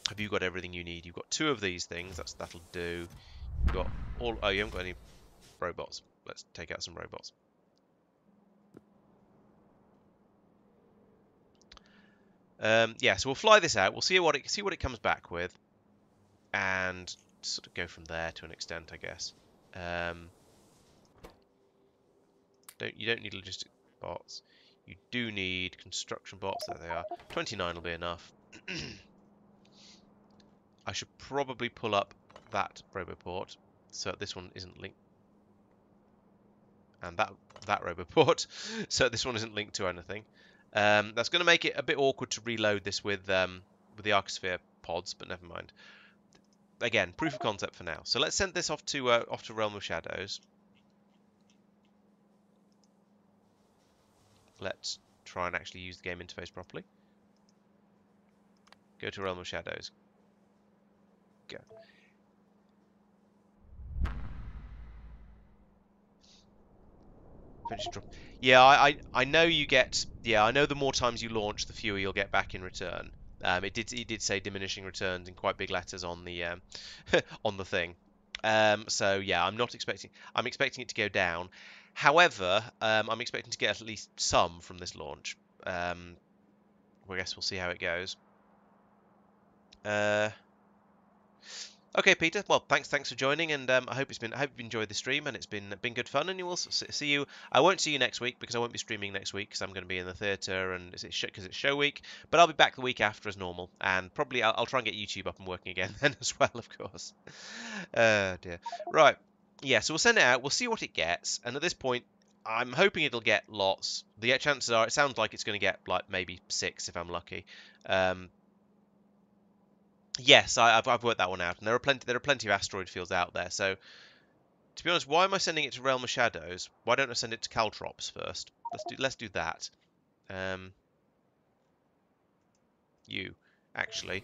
have you got everything you need? You've got two of these things. That's that'll do. You've got all. Oh, you haven't got any robots. Let's take out some robots. Um, yeah, so we'll fly this out. We'll see what it see what it comes back with, and sort of go from there to an extent, I guess. Um, don't you don't need logistic bots. You do need construction bots. There they are. 29 will be enough. [CLEARS THROAT] I should probably pull up that Roboport, so this one isn't linked. And that that Roboport, [LAUGHS] so this one isn't linked to anything. Um, that's going to make it a bit awkward to reload this with um, with the Arcosphere pods, but never mind. Again, proof of concept for now. So let's send this off to uh, off to Realm of Shadows. Let's try and actually use the game interface properly. Go to Realm of Shadows. go. Yeah, I, I I know you get. Yeah, I know the more times you launch, the fewer you'll get back in return. Um, it did it did say diminishing returns in quite big letters on the um, [LAUGHS] on the thing. Um, so yeah, I'm not expecting. I'm expecting it to go down. However, um, I'm expecting to get at least some from this launch. Um, I guess we'll see how it goes. Uh, Okay, Peter. Well, thanks, thanks for joining, and um, I hope it's been, I hope you've enjoyed the stream, and it's been been good fun. And you will see you. I won't see you next week because I won't be streaming next week because I'm going to be in the theatre and because it's show week. But I'll be back the week after as normal, and probably I'll, I'll try and get YouTube up and working again [LAUGHS] then as well, of course. [LAUGHS] Oh dear. Right. Yeah. So we'll send it out. We'll see what it gets, and at this point, I'm hoping it'll get lots. The chances are, it sounds like it's going to get like maybe six if I'm lucky. Um, Yes, I, have I've worked that one out, and there are plenty there are plenty of asteroid fields out there. So, to be honest, why am I sending it to Realm of Shadows? Why don't I send it to Caltrops first? Let's do let's do that. Um, you actually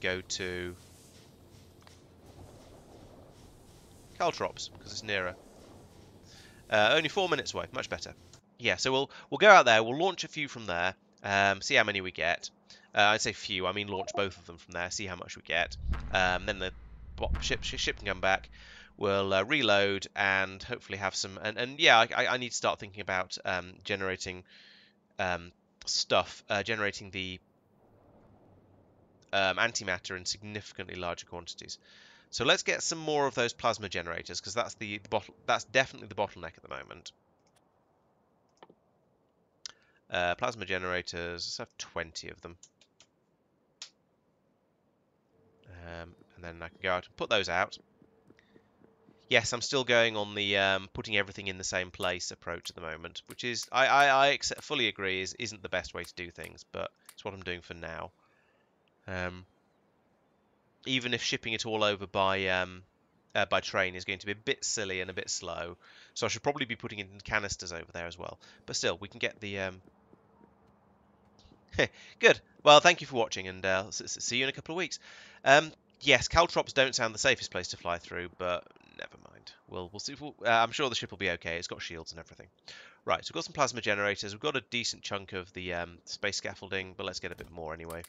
go to Caltrops because it's nearer. Uh, only four minutes away, much better. Yeah, so we'll we'll go out there. We'll launch a few from there. Um, see how many we get. Uh, I'd say few. I mean, launch both of them from there. See how much we get. Um, then the ship ship can come back. We'll uh, reload and hopefully have some. And, and yeah, I, I need to start thinking about um, generating um, stuff, uh, generating the um, antimatter in significantly larger quantities. So let's get some more of those plasma generators because that's the, the bottle. That's definitely the bottleneck at the moment. Uh, plasma generators. Let's have 20 of them. Um, and then I can go out and put those out. Yes, I'm still going on the um, putting everything in the same place approach at the moment, which is, I, I, I accept, fully agree, is, isn't the best way to do things, but it's what I'm doing for now. Um, even if shipping it all over by um, uh, by train is going to be a bit silly and a bit slow, so I should probably be putting it in canisters over there as well. But still, we can get the... Um... Good. Well, thank you for watching, and uh, see you in a couple of weeks. Um, yes, caltrops don't sound the safest place to fly through, but never mind. We'll we'll see. We'll, uh, I'm sure the ship will be okay. It's got shields and everything. Right, so we've got some plasma generators. We've got a decent chunk of the um, space scaffolding, but let's get a bit more anyway.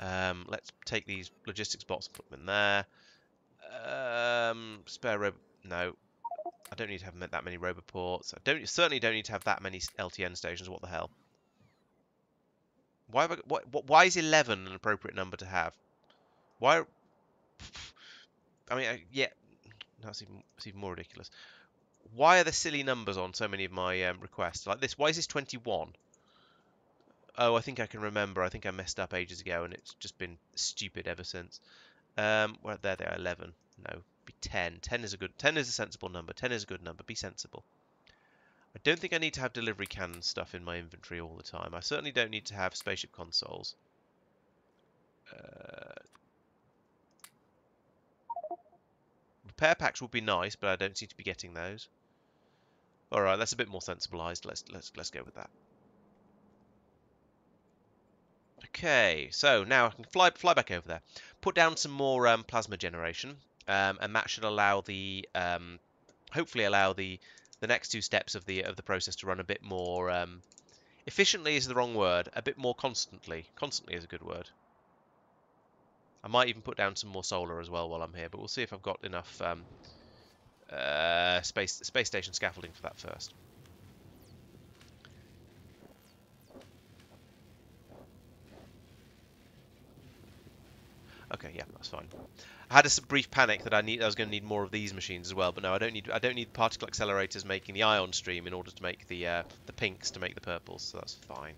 Um, let's take these logistics bots and put them in there. Um, spare robo... No. I don't need to have that many roboports. I don't certainly don't need to have that many LTN stations. What the hell? Why, I, what, why is 11 an appropriate number to have? Why... I mean, I, yeah, that's even, that's even more ridiculous. Why are there silly numbers on so many of my um, requests? Like this, why is this 21? Oh, I think I can remember. I think I messed up ages ago, and it's just been stupid ever since. Um, well, there they are, 11. No, 10. 10 is a good. 10 is a sensible number. 10 is a good number. Be sensible. I don't think I need to have delivery cannon stuff in my inventory all the time. I certainly don't need to have spaceship consoles. Uh, repair packs would be nice, but I don't seem to be getting those. All right, that's a bit more sensibilized. Let's let's let's go with that. Okay, so now I can fly fly back over there. Put down some more um, plasma generation, um, and that should allow the um, hopefully allow the the next two steps of the of the process to run a bit more um, efficiently is the wrong word. A bit more constantly. Constantly is a good word. I might even put down some more solar as well while I'm here, but we'll see if I've got enough um, uh, space space station scaffolding for that first. Okay, yeah, that's fine. I had a brief panic that I need I was going to need more of these machines as well, but no, I don't need I don't need particle accelerators making the ion stream in order to make the uh, the pinks to make the purples, so that's fine.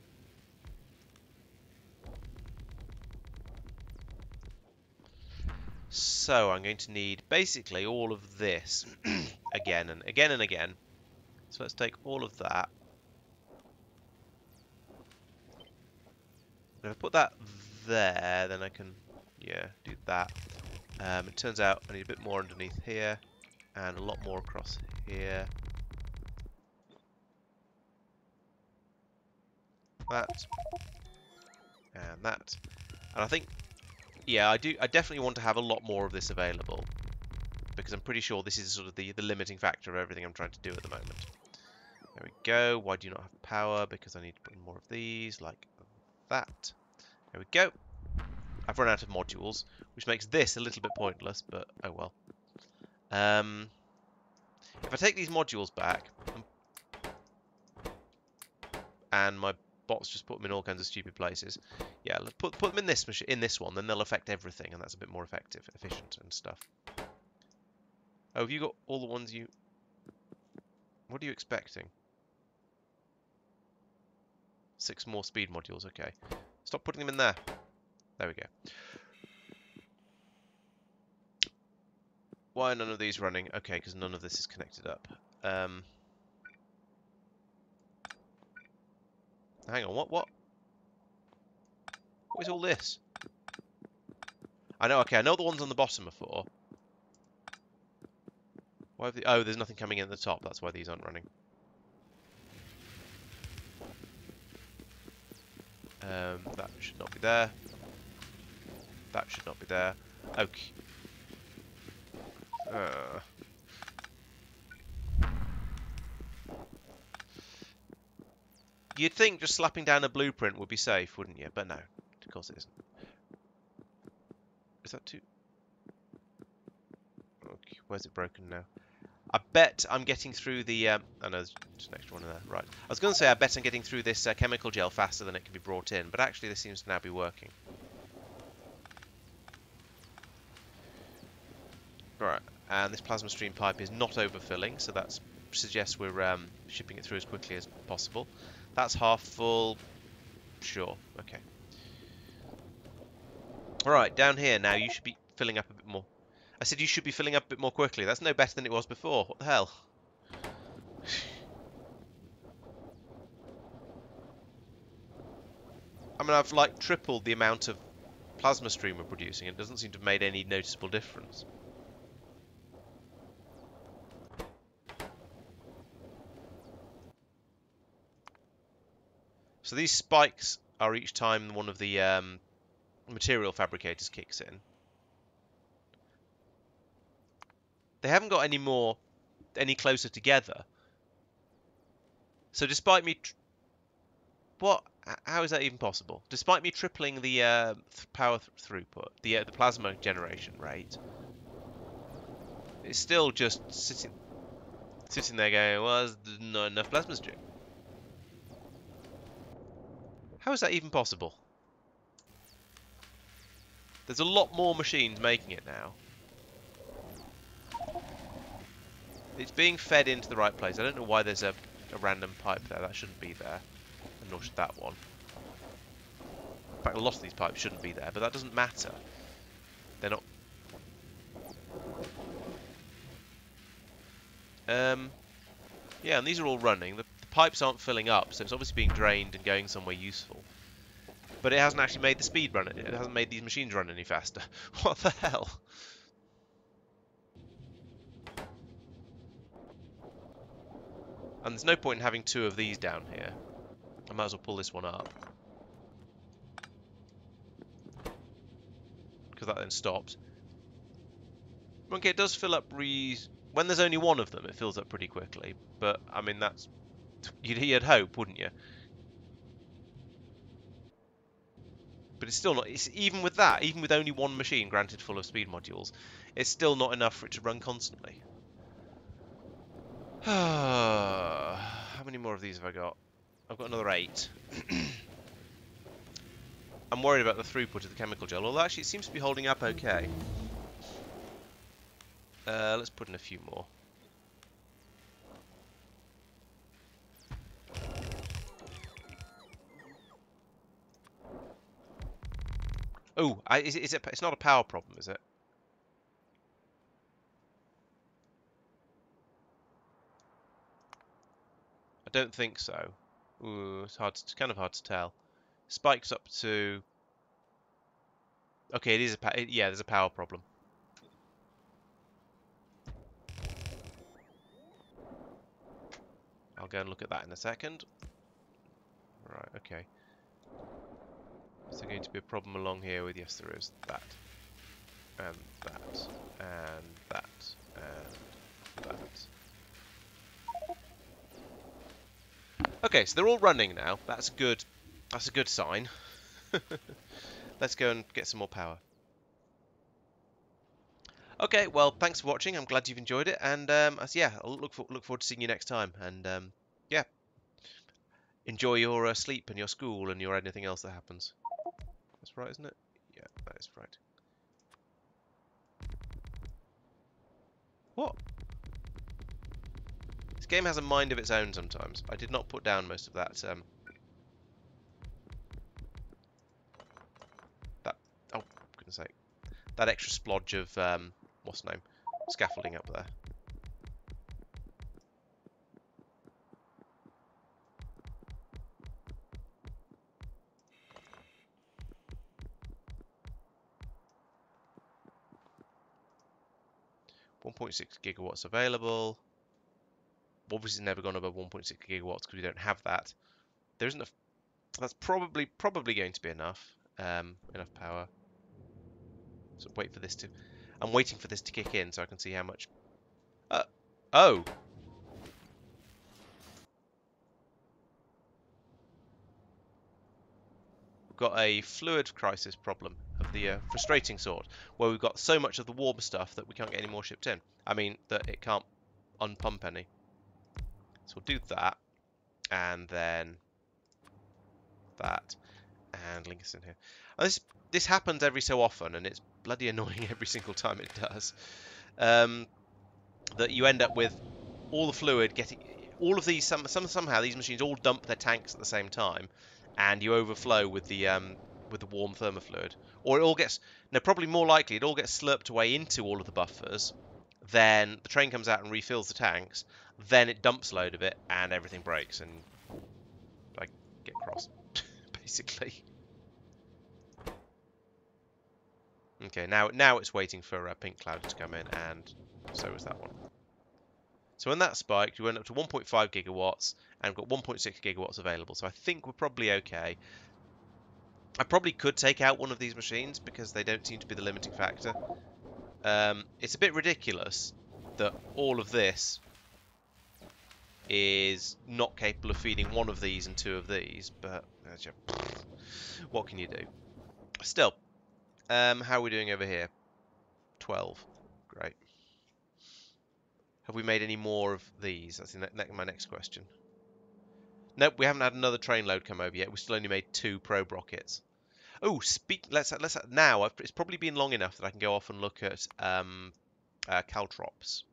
So I'm going to need basically all of this [CLEARS THROAT] again and again and again. So let's take all of that. if I put that there, then I can, yeah, do that. Um, it turns out I need a bit more underneath here and a lot more across here. That. and that. And I think, yeah, I do. I definitely want to have a lot more of this available because I'm pretty sure this is sort of the the limiting factor of everything I'm trying to do at the moment. There we go. Why do you not have power? Because I need to put in more of these, like that. There we go. I've run out of modules, which makes this a little bit pointless, but oh well. Um, if I take these modules back, and my bots just put them in all kinds of stupid places, yeah, put put them in this in this one, then they'll affect everything, and that's a bit more effective, efficient, and stuff. Oh, have you got all the ones you? What are you expecting? Six more speed modules. Okay, stop putting them in there. There we go. Why are none of these running? Okay, because none of this is connected up. Um, hang on, what, what? What is all this? I know, okay, I know the ones on the bottom are for. Why have the, oh, there's nothing coming in at the top, that's why these aren't running. Um, that should not be there. That should not be there. Okay. Uh. You'd think just slapping down a blueprint would be safe, wouldn't you? But no, of course it isn't. Is that too... Okay, where's it broken now? I bet I'm getting through the... Um, oh no, there's an extra one in there. Right. I was going to say I bet I'm getting through this uh, chemical gel faster than it can be brought in, but actually this seems to now be working. Right, and this plasma stream pipe is not overfilling, so that suggests we're um, shipping it through as quickly as possible. That's half full. Sure, okay. Alright, down here now you should be filling up a bit more. I said you should be filling up a bit more quickly. That's no better than it was before. What the hell? [SIGHS] I mean, I've like tripled the amount of plasma stream we're producing. It doesn't seem to have made any noticeable difference. So these spikes are each time one of the um, material fabricators kicks in. They haven't got any more, any closer together. So despite me, what? How is that even possible? Despite me tripling the uh, th power th throughput, the uh, the plasma generation rate, it's still just sitting sitting there going, "Well, there's not enough plasma stream." How is that even possible? There's a lot more machines making it now. It's being fed into the right place. I don't know why there's a, a random pipe there. That shouldn't be there. And nor should that one. In fact, a lot of these pipes shouldn't be there, but that doesn't matter. They're not... Um, yeah, and these are all running. The pipes aren't filling up, so it's obviously being drained and going somewhere useful. But it hasn't actually made the speed run, it hasn't made these machines run any faster. [LAUGHS] what the hell? And there's no point in having two of these down here. I might as well pull this one up. Because that then stops. Okay, it does fill up re... When there's only one of them, it fills up pretty quickly. But, I mean, that's You'd, you'd hope, wouldn't you? But it's still not. It's even with that, even with only one machine granted full of speed modules, it's still not enough for it to run constantly. [SIGHS] How many more of these have I got? I've got another eight. [COUGHS] I'm worried about the throughput of the chemical gel, although actually it seems to be holding up okay. Uh, let's put in a few more. Oh, is it, is it? It's not a power problem, is it? I don't think so. Ooh, it's hard. To, it's kind of hard to tell. Spikes up to. Okay, it is a. Yeah, there's a power problem. I'll go and look at that in a second. Right. Okay. So there going to be a problem along here with, yes there is, that, and that, and that, and that. Okay, so they're all running now. That's good. That's a good sign. [LAUGHS] Let's go and get some more power. Okay, well, thanks for watching. I'm glad you've enjoyed it, and um, yeah, I'll look for, look forward to seeing you next time. And um, yeah, enjoy your uh, sleep and your school and your anything else that happens. That's right, isn't it? Yeah, that is right. What? This game has a mind of its own sometimes. I did not put down most of that. Um, that oh, goodness sake! That extra splodge of um, what's the name? Scaffolding up there. One point six gigawatts available. Obviously, it's never gone above 1.6 gigawatts because we don't have that. There isn't a. That's probably probably going to be enough. Um, enough power. So wait for this to. I'm waiting for this to kick in so I can see how much... Uh, oh! We've got a fluid crisis problem the uh, frustrating sort, where we've got so much of the warm stuff that we can't get any more shipped in. I mean, that it can't unpump any. So we'll do that, and then that, and link us in here. And this this happens every so often, and it's bloody annoying [LAUGHS] every single time it does. Um, that you end up with all the fluid getting all of these some, some somehow these machines all dump their tanks at the same time, and you overflow with the um, with the warm thermofluid, or it all gets no probably more likely it all gets slurped away into all of the buffers. Then the train comes out and refills the tanks. Then it dumps a load of it, and everything breaks, and I get cross, [LAUGHS] basically. Okay, now now it's waiting for a Pink Cloud to come in, and so is that one. So when that spiked, we went up to 1.5 gigawatts, and got 1.6 gigawatts available. So I think we're probably okay. I probably could take out one of these machines, because they don't seem to be the limiting factor. Um, it's a bit ridiculous that all of this is not capable of feeding one of these and two of these, but uh, what can you do? Still, um, how are we doing over here? 12. Great. Have we made any more of these? That's my next question. Nope, we haven't had another train load come over yet. We still only made two probe rockets. Oh, speak. Let's let's now. It's probably been long enough that I can go off and look at um, uh, caltrops,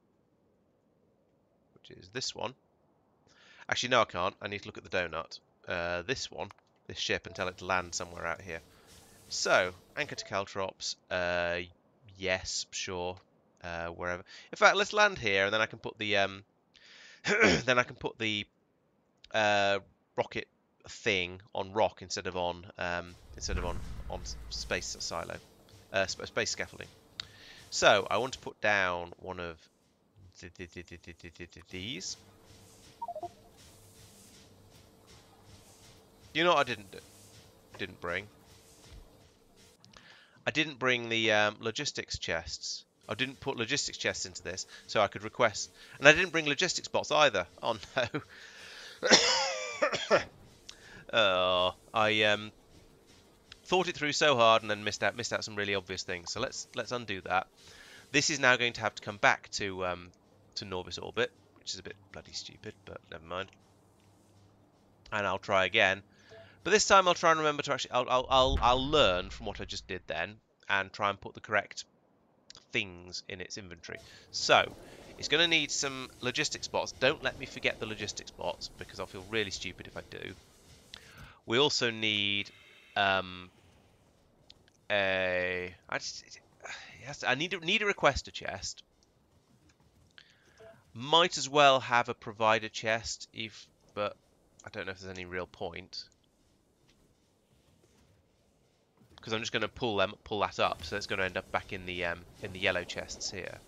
which is this one. Actually, no, I can't. I need to look at the donut. Uh, this one, this ship, and tell it to land somewhere out here. So, anchor to caltrops. Uh, yes, sure. Uh, wherever. In fact, let's land here, and then I can put the um, [CLEARS THROAT] then I can put the uh, rocket thing on rock instead of on um, instead of on on space silo, uh, space scaffolding. So I want to put down one of these. You know what I didn't do? Didn't bring. I didn't bring the um, logistics chests. I didn't put logistics chests into this, so I could request. And I didn't bring logistics bots either. Oh no. [COUGHS] [COUGHS] oh, I um, thought it through so hard and then missed out missed out some really obvious things. So let's let's undo that. This is now going to have to come back to um, to Nauvis orbit, which is a bit bloody stupid, but never mind. And I'll try again. But this time I'll try and remember to actually, I'll, I'll, I'll, I'll learn from what I just did then and try and put the correct things in its inventory. So, it's going to need some logistics bots. Don't let me forget the logistics bots because I'll feel really stupid if I do. We also need um, a. I just. I need a, need a requester chest. Might as well have a provider chest, if but I don't know if there's any real point because I'm just going to pull them pull that up, so it's going to end up back in the um, in the yellow chests here.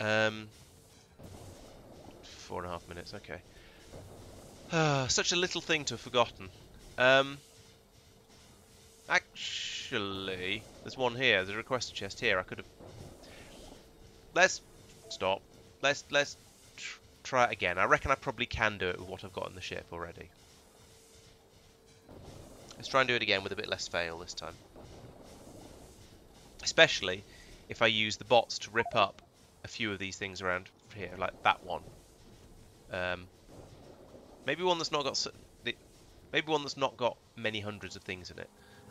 Um, four and a half minutes, okay. Uh, such a little thing to have forgotten. Um, Actually, there's one here. There's a request chest here. I could have. Let's stop. Let's let's tr try it again. I reckon I probably can do it with what I've got in the ship already. Let's try and do it again with a bit less fail this time. Especially if I use the bots to rip up a few of these things around here, like that one. Um, maybe one that's not got maybe one that's not got many hundreds of things in it.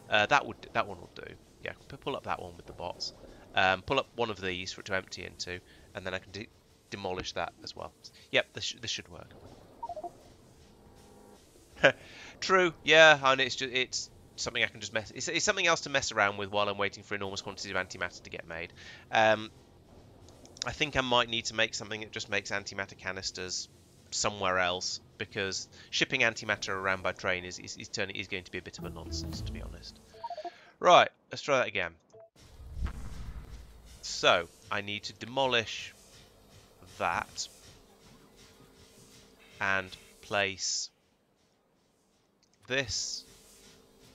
Uh, that would that one will do. Yeah, pull up that one with the bots. Um, pull up one of these for it to empty into, and then I can de demolish that as well. Yep, this, sh this should work. [LAUGHS] True. Yeah, and it's just it's something I can just mess. It's, it's, something else to mess around with while I'm waiting for enormous quantities of antimatter to get made. Um, I think I might need to make something that just makes antimatter canisters somewhere else because shipping antimatter around by train is, is, is, turning, is going to be a bit of a nonsense, to be honest. Right, let's try that again. So, I need to demolish that and place this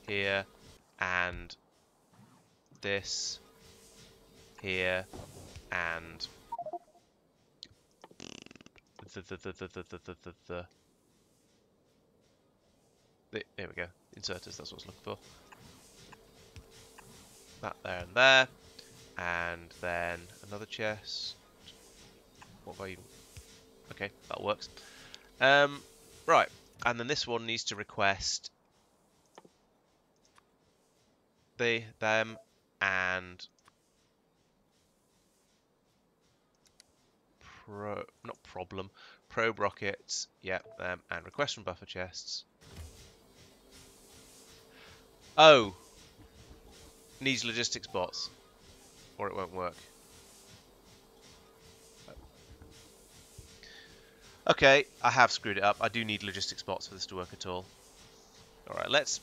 here and this here and the the the the the the the, the, the there we go inserters that's what I was looking for. That there and there and then another chest. What about you okay that works. Um right and then this one needs to request the them and pro not problem probe rockets yep them and request from buffer chests oh. Needs logistics bots. Or it won't work. Okay I have screwed it up. I do need logistics bots for this to work at all. Alright let's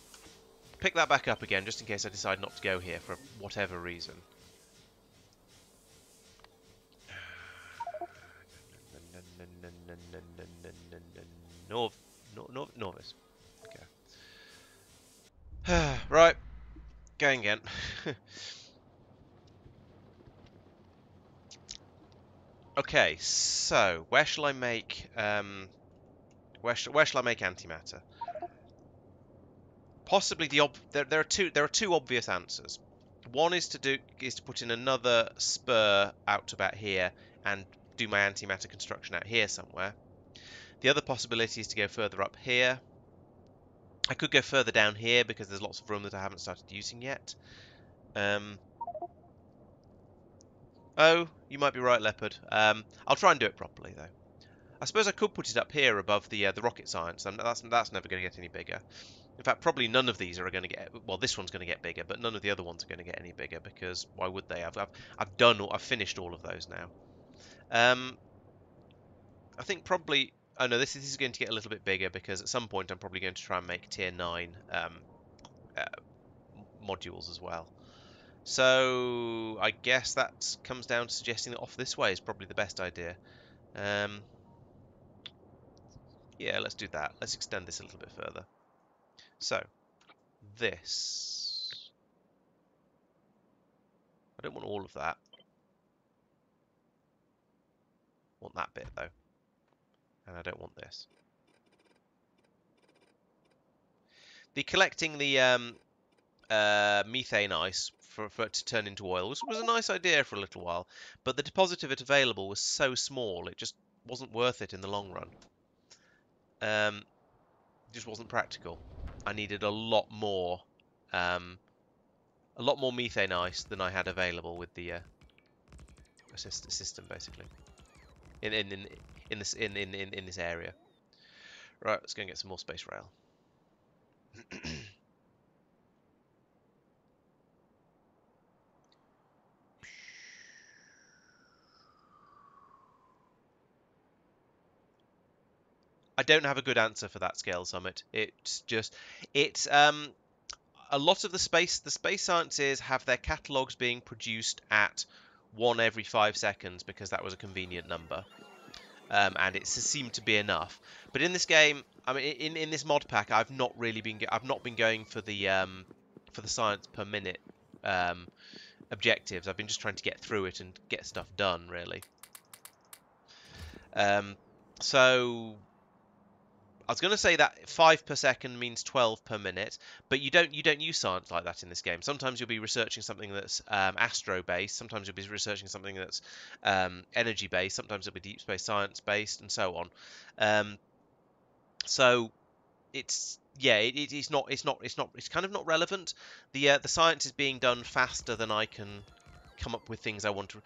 pick that back up again just in case I decide not to go here for whatever reason. [SIGHS] Nauvis. Okay. [SIGHS] right. Going again. [LAUGHS] okay, so where shall I make um where, sh where shall I make antimatter? Possibly the ob there, there are two there are two obvious answers. One is to do is to put in another spur out to about here and do my antimatter construction out here somewhere. The other possibility is to go further up here. I could go further down here because there's lots of room that I haven't started using yet. Um, oh, you might be right, Leopard. Um, I'll try and do it properly, though. I suppose I could put it up here above the uh, the rocket science, that's that's never going to get any bigger. In fact, probably none of these are going to get. Well, this one's going to get bigger, but none of the other ones are going to get any bigger because why would they? I've I've, I've done. I've finished all of those now. Um, I think probably Oh no, this, this is going to get a little bit bigger because at some point I'm probably going to try and make tier 9 um, uh, modules as well. So I guess that comes down to suggesting that off this way is probably the best idea. Um, yeah, let's do that. Let's extend this a little bit further. So, this. I don't want all of that. Want that bit though and I don't want this. The collecting the um, uh, methane ice for, for it to turn into oil was, was a nice idea for a little while, but the deposit of it available was so small it just wasn't worth it in the long run. Um, just wasn't practical. I needed a lot more, um, a lot more methane ice than I had available with the uh, system, basically. In in in in this in, in, in, in this area. Right, let's go and get some more space rail. [CLEARS THROAT] I don't have a good answer for that scale summit. It's just it's um a lot of the space the space sciences have their catalogs being produced at one every five seconds because that was a convenient number um, and it seemed to be enough. But in this game, I mean, in, in this mod pack, I've not really been I've not been going for the um, for the science per minute um, objectives. I've been just trying to get through it and get stuff done, really. Um, so I was going to say that five per second means 12 per minute, but you don't you don't use science like that in this game. Sometimes you'll be researching something that's um, astro based. Sometimes you'll be researching something that's um, energy based. Sometimes it'll be deep space science based, and so on. Um, so it's yeah, it, it's not it's not it's not it's kind of not relevant. The uh, the science is being done faster than I can come up with things I want to.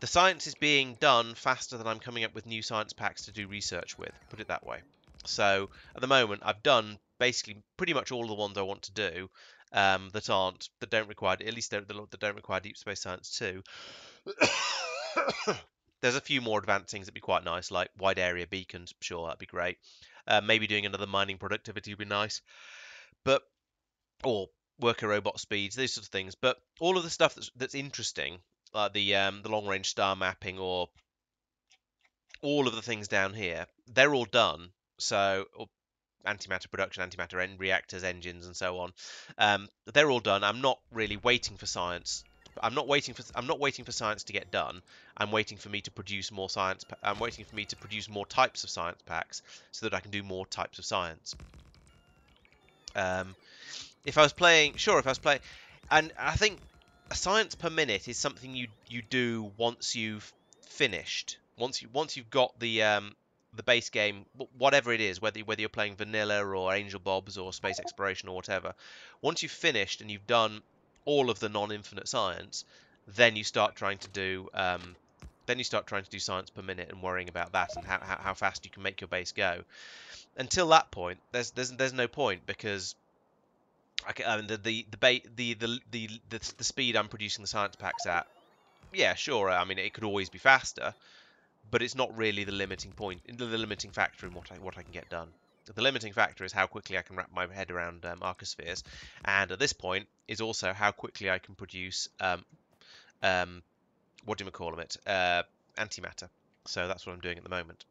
The science is being done faster than I'm coming up with new science packs to do research with. Put it that way. So at the moment, I've done basically pretty much all the ones I want to do um, that aren't that don't require at least that don't require deep space science too. [COUGHS] There's a few more advanced things that'd be quite nice, like wide area beacons. Sure, that'd be great. Uh, maybe doing another mining productivity would be nice, but or worker robot speeds, these sorts of things. But all of the stuff that's that's interesting, like the um, the long range star mapping or all of the things down here, they're all done. So antimatter production, antimatter en- reactors, engines, and so on. Um, they're all done. I'm not really waiting for science. I'm not waiting for I'm not waiting for science to get done. I'm waiting for me to produce more science. I'm waiting for me to produce more types of science packs so that I can do more types of science. Um, if I was playing, sure, if I was playing, and I think a science per minute is something you you do once you've finished. Once you once you've got the um, the base game, whatever it is, whether whether you're playing vanilla or Angel Bobs or Space Exploration or whatever, once you've finished and you've done all of the non-infinite science, then you start trying to do um, then you start trying to do science per minute and worrying about that and how, how, how fast you can make your base go. Until that point, there's there's there's no point because I mean, the the the, the the the the the speed I'm producing the science packs at, yeah, sure. I mean, it could always be faster, but it's not really the limiting point, the limiting factor in what I what I can get done. The limiting factor is how quickly I can wrap my head around um, arcospheres, and at this point is also how quickly I can produce um, um, what do we call it? Uh, antimatter. So that's what I'm doing at the moment.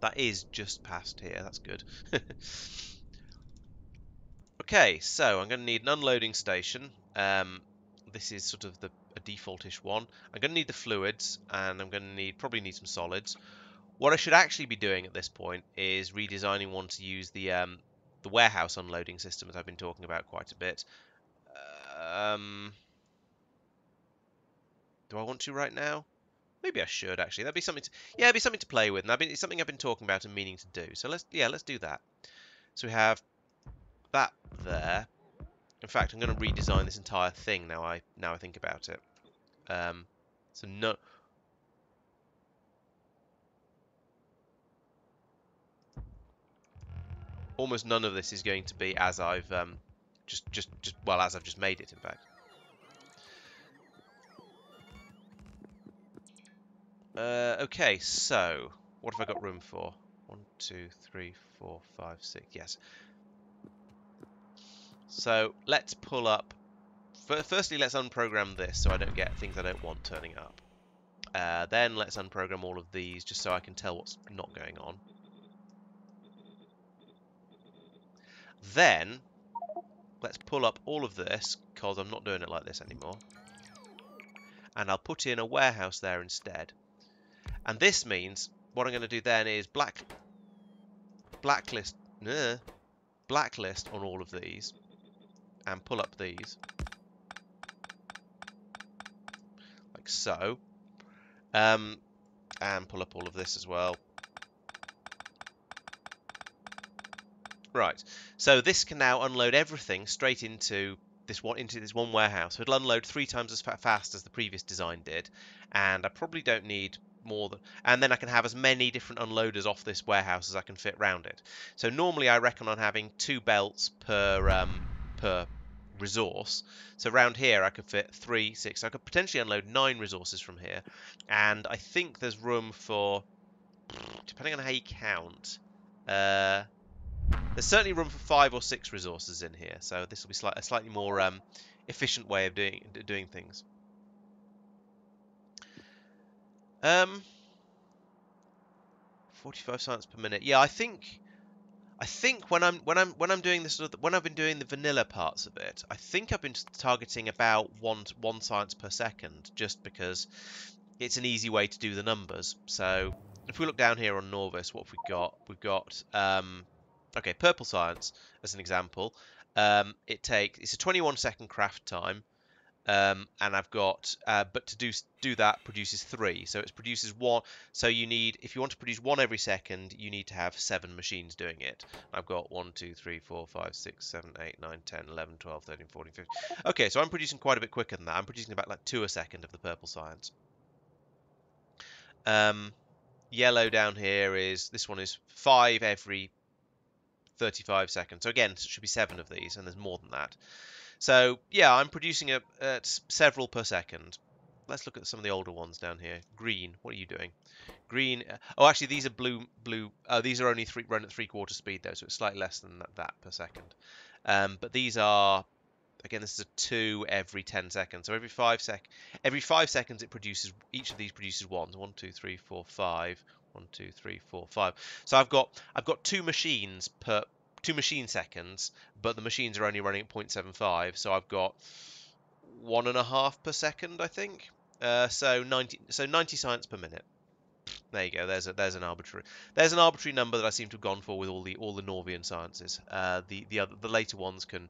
That is just past here. That's good. [LAUGHS] okay, so I'm going to need an unloading station. Um, this is sort of the a defaultish one. I'm going to need the fluids, and I'm going to need probably need some solids. What I should actually be doing at this point is redesigning one to use the um, the warehouse unloading system that I've been talking about quite a bit. Um, do I want to right now? Maybe I should actually. That'd be something. To, yeah, it'd be something to play with, and been, it's something I've been talking about and meaning to do. So let's yeah, let's do that. So we have that there. In fact, I'm going to redesign this entire thing now I now I think about it. Um, so no. Almost none of this is going to be as I've um, just just just well as I've just made it. In fact. Uh, okay, so what have I got room for? One, two, three, four, five, six. Yes. So let's pull up. Firstly, let's unprogram this so I don't get things I don't want turning up. Uh, then let's unprogram all of these just so I can tell what's not going on. Then let's pull up all of this because I'm not doing it like this anymore. And I'll put in a warehouse there instead. And this means what I'm going to do then is black blacklist blacklist on all of these and pull up these. Like so. Um, and pull up all of this as well. Right. So this can now unload everything straight into this one into this one warehouse. So it'll unload three times as fa fast as the previous design did. And I probably don't need more than and then I can have as many different unloaders off this warehouse as I can fit around it. So normally I reckon on having two belts per um, per resource. So around here I could fit three, six. I could potentially unload nine resources from here, and I think there's room for, depending on how you count, uh, there's certainly room for five or six resources in here. So this will be sli a slightly more um, efficient way of doing doing things. Um, 45 science per minute. Yeah, I think I think when I'm when I'm when I'm doing this sort of, when I've been doing the vanilla parts of it, I think I've been targeting about one one science per second, just because it's an easy way to do the numbers. So if we look down here on Nauvis, what have we got? We've got um, okay, purple science as an example. Um, it takes it's a 21 second craft time. Um, and I've got, uh, but to do do that produces three. So it produces one. So you need, if you want to produce one every second, you need to have seven machines doing it. I've got 1, 2, 3, 4, 5, 6, 7, 8, 9, 10, 11, 12, 13, 14, 15. Okay, so I'm producing quite a bit quicker than that. I'm producing about like two a second of the purple science. Um, yellow down here is, this one is five every 35 seconds. So again, it should be seven of these, and there's more than that. So yeah, I'm producing a, at several per second. Let's look at some of the older ones down here. Green, what are you doing? Green. Uh, oh, actually, these are blue. Blue. Uh, these are only three, run at three quarter speed though, so it's slightly less than that, that per second. Um, but these are again this is a two every 10 seconds so every five sec every five seconds it produces each of these produces ones one two three four five one two three four five so i've got i've got two machines per two machine seconds, but the machines are only running at 0.75, so I've got one and a half per second, I think. Uh, so 90, so 90 science per minute. There you go. There's a, there's an arbitrary there's an arbitrary number that I seem to have gone for with all the all the Nauvian sciences. Uh, the the other the later ones can,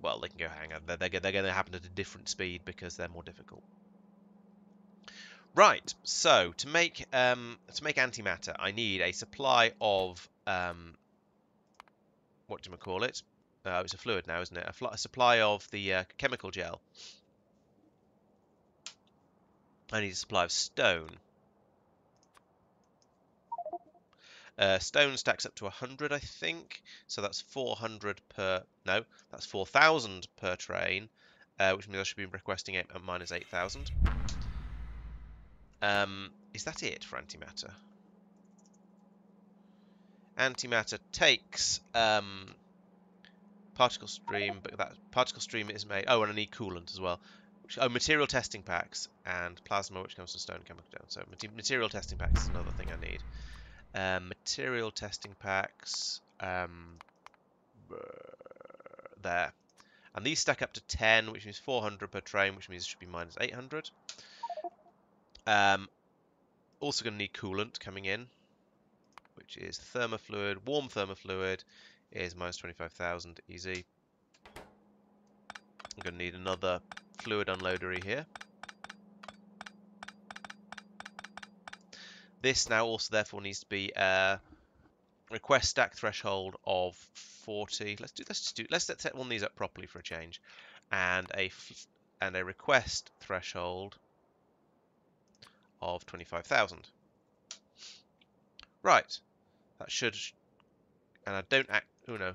well, they can go hang on. They're they're, they're going to happen at a different speed because they're more difficult. Right. So to make um to make antimatter, I need a supply of um what do we call it? Uh, it's a fluid now, isn't it? A, a supply of the uh, chemical gel. I need a supply of stone. Uh, stone stacks up to 100, I think. So that's 400 per... No, that's 4,000 per train, uh, which means I should be requesting 8, uh, minus 8,000. Um, is that it for antimatter? Antimatter takes um, particle stream, but that particle stream is made. Oh, and I need coolant as well. Oh, material testing packs and plasma, which comes from stone chemical down. So material testing packs is another thing I need. Um, material testing packs. Um, there. And these stack up to 10, which means 400 per train, which means it should be minus 800. Um, also going to need coolant coming in which is thermofluid. Warm thermofluid is minus 25,000 easy. I'm going to need another fluid unloadery here. This now also therefore needs to be a request stack threshold of 40. Let's do let's just do let's set one of these up properly for a change, and a and a request threshold of 25,000. Right. That should, and I don't act, oh no,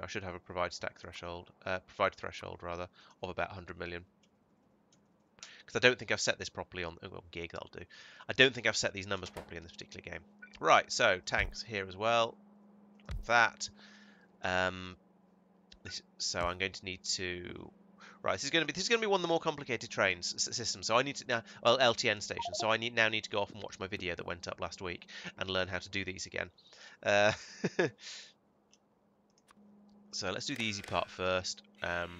I should have a provide stack threshold, uh, provide threshold rather, of about 100 million. Because I don't think I've set this properly on, oh, gig, that'll do. I don't think I've set these numbers properly in this particular game. Right, so tanks here as well, like that. Um, this, so I'm going to need to Right, this is going to be this is going to be one of the more complicated trains systems. So I need to now, well, LTN station. So I need now need to go off and watch my video that went up last week and learn how to do these again. Uh, [LAUGHS] so let's do the easy part first. Um,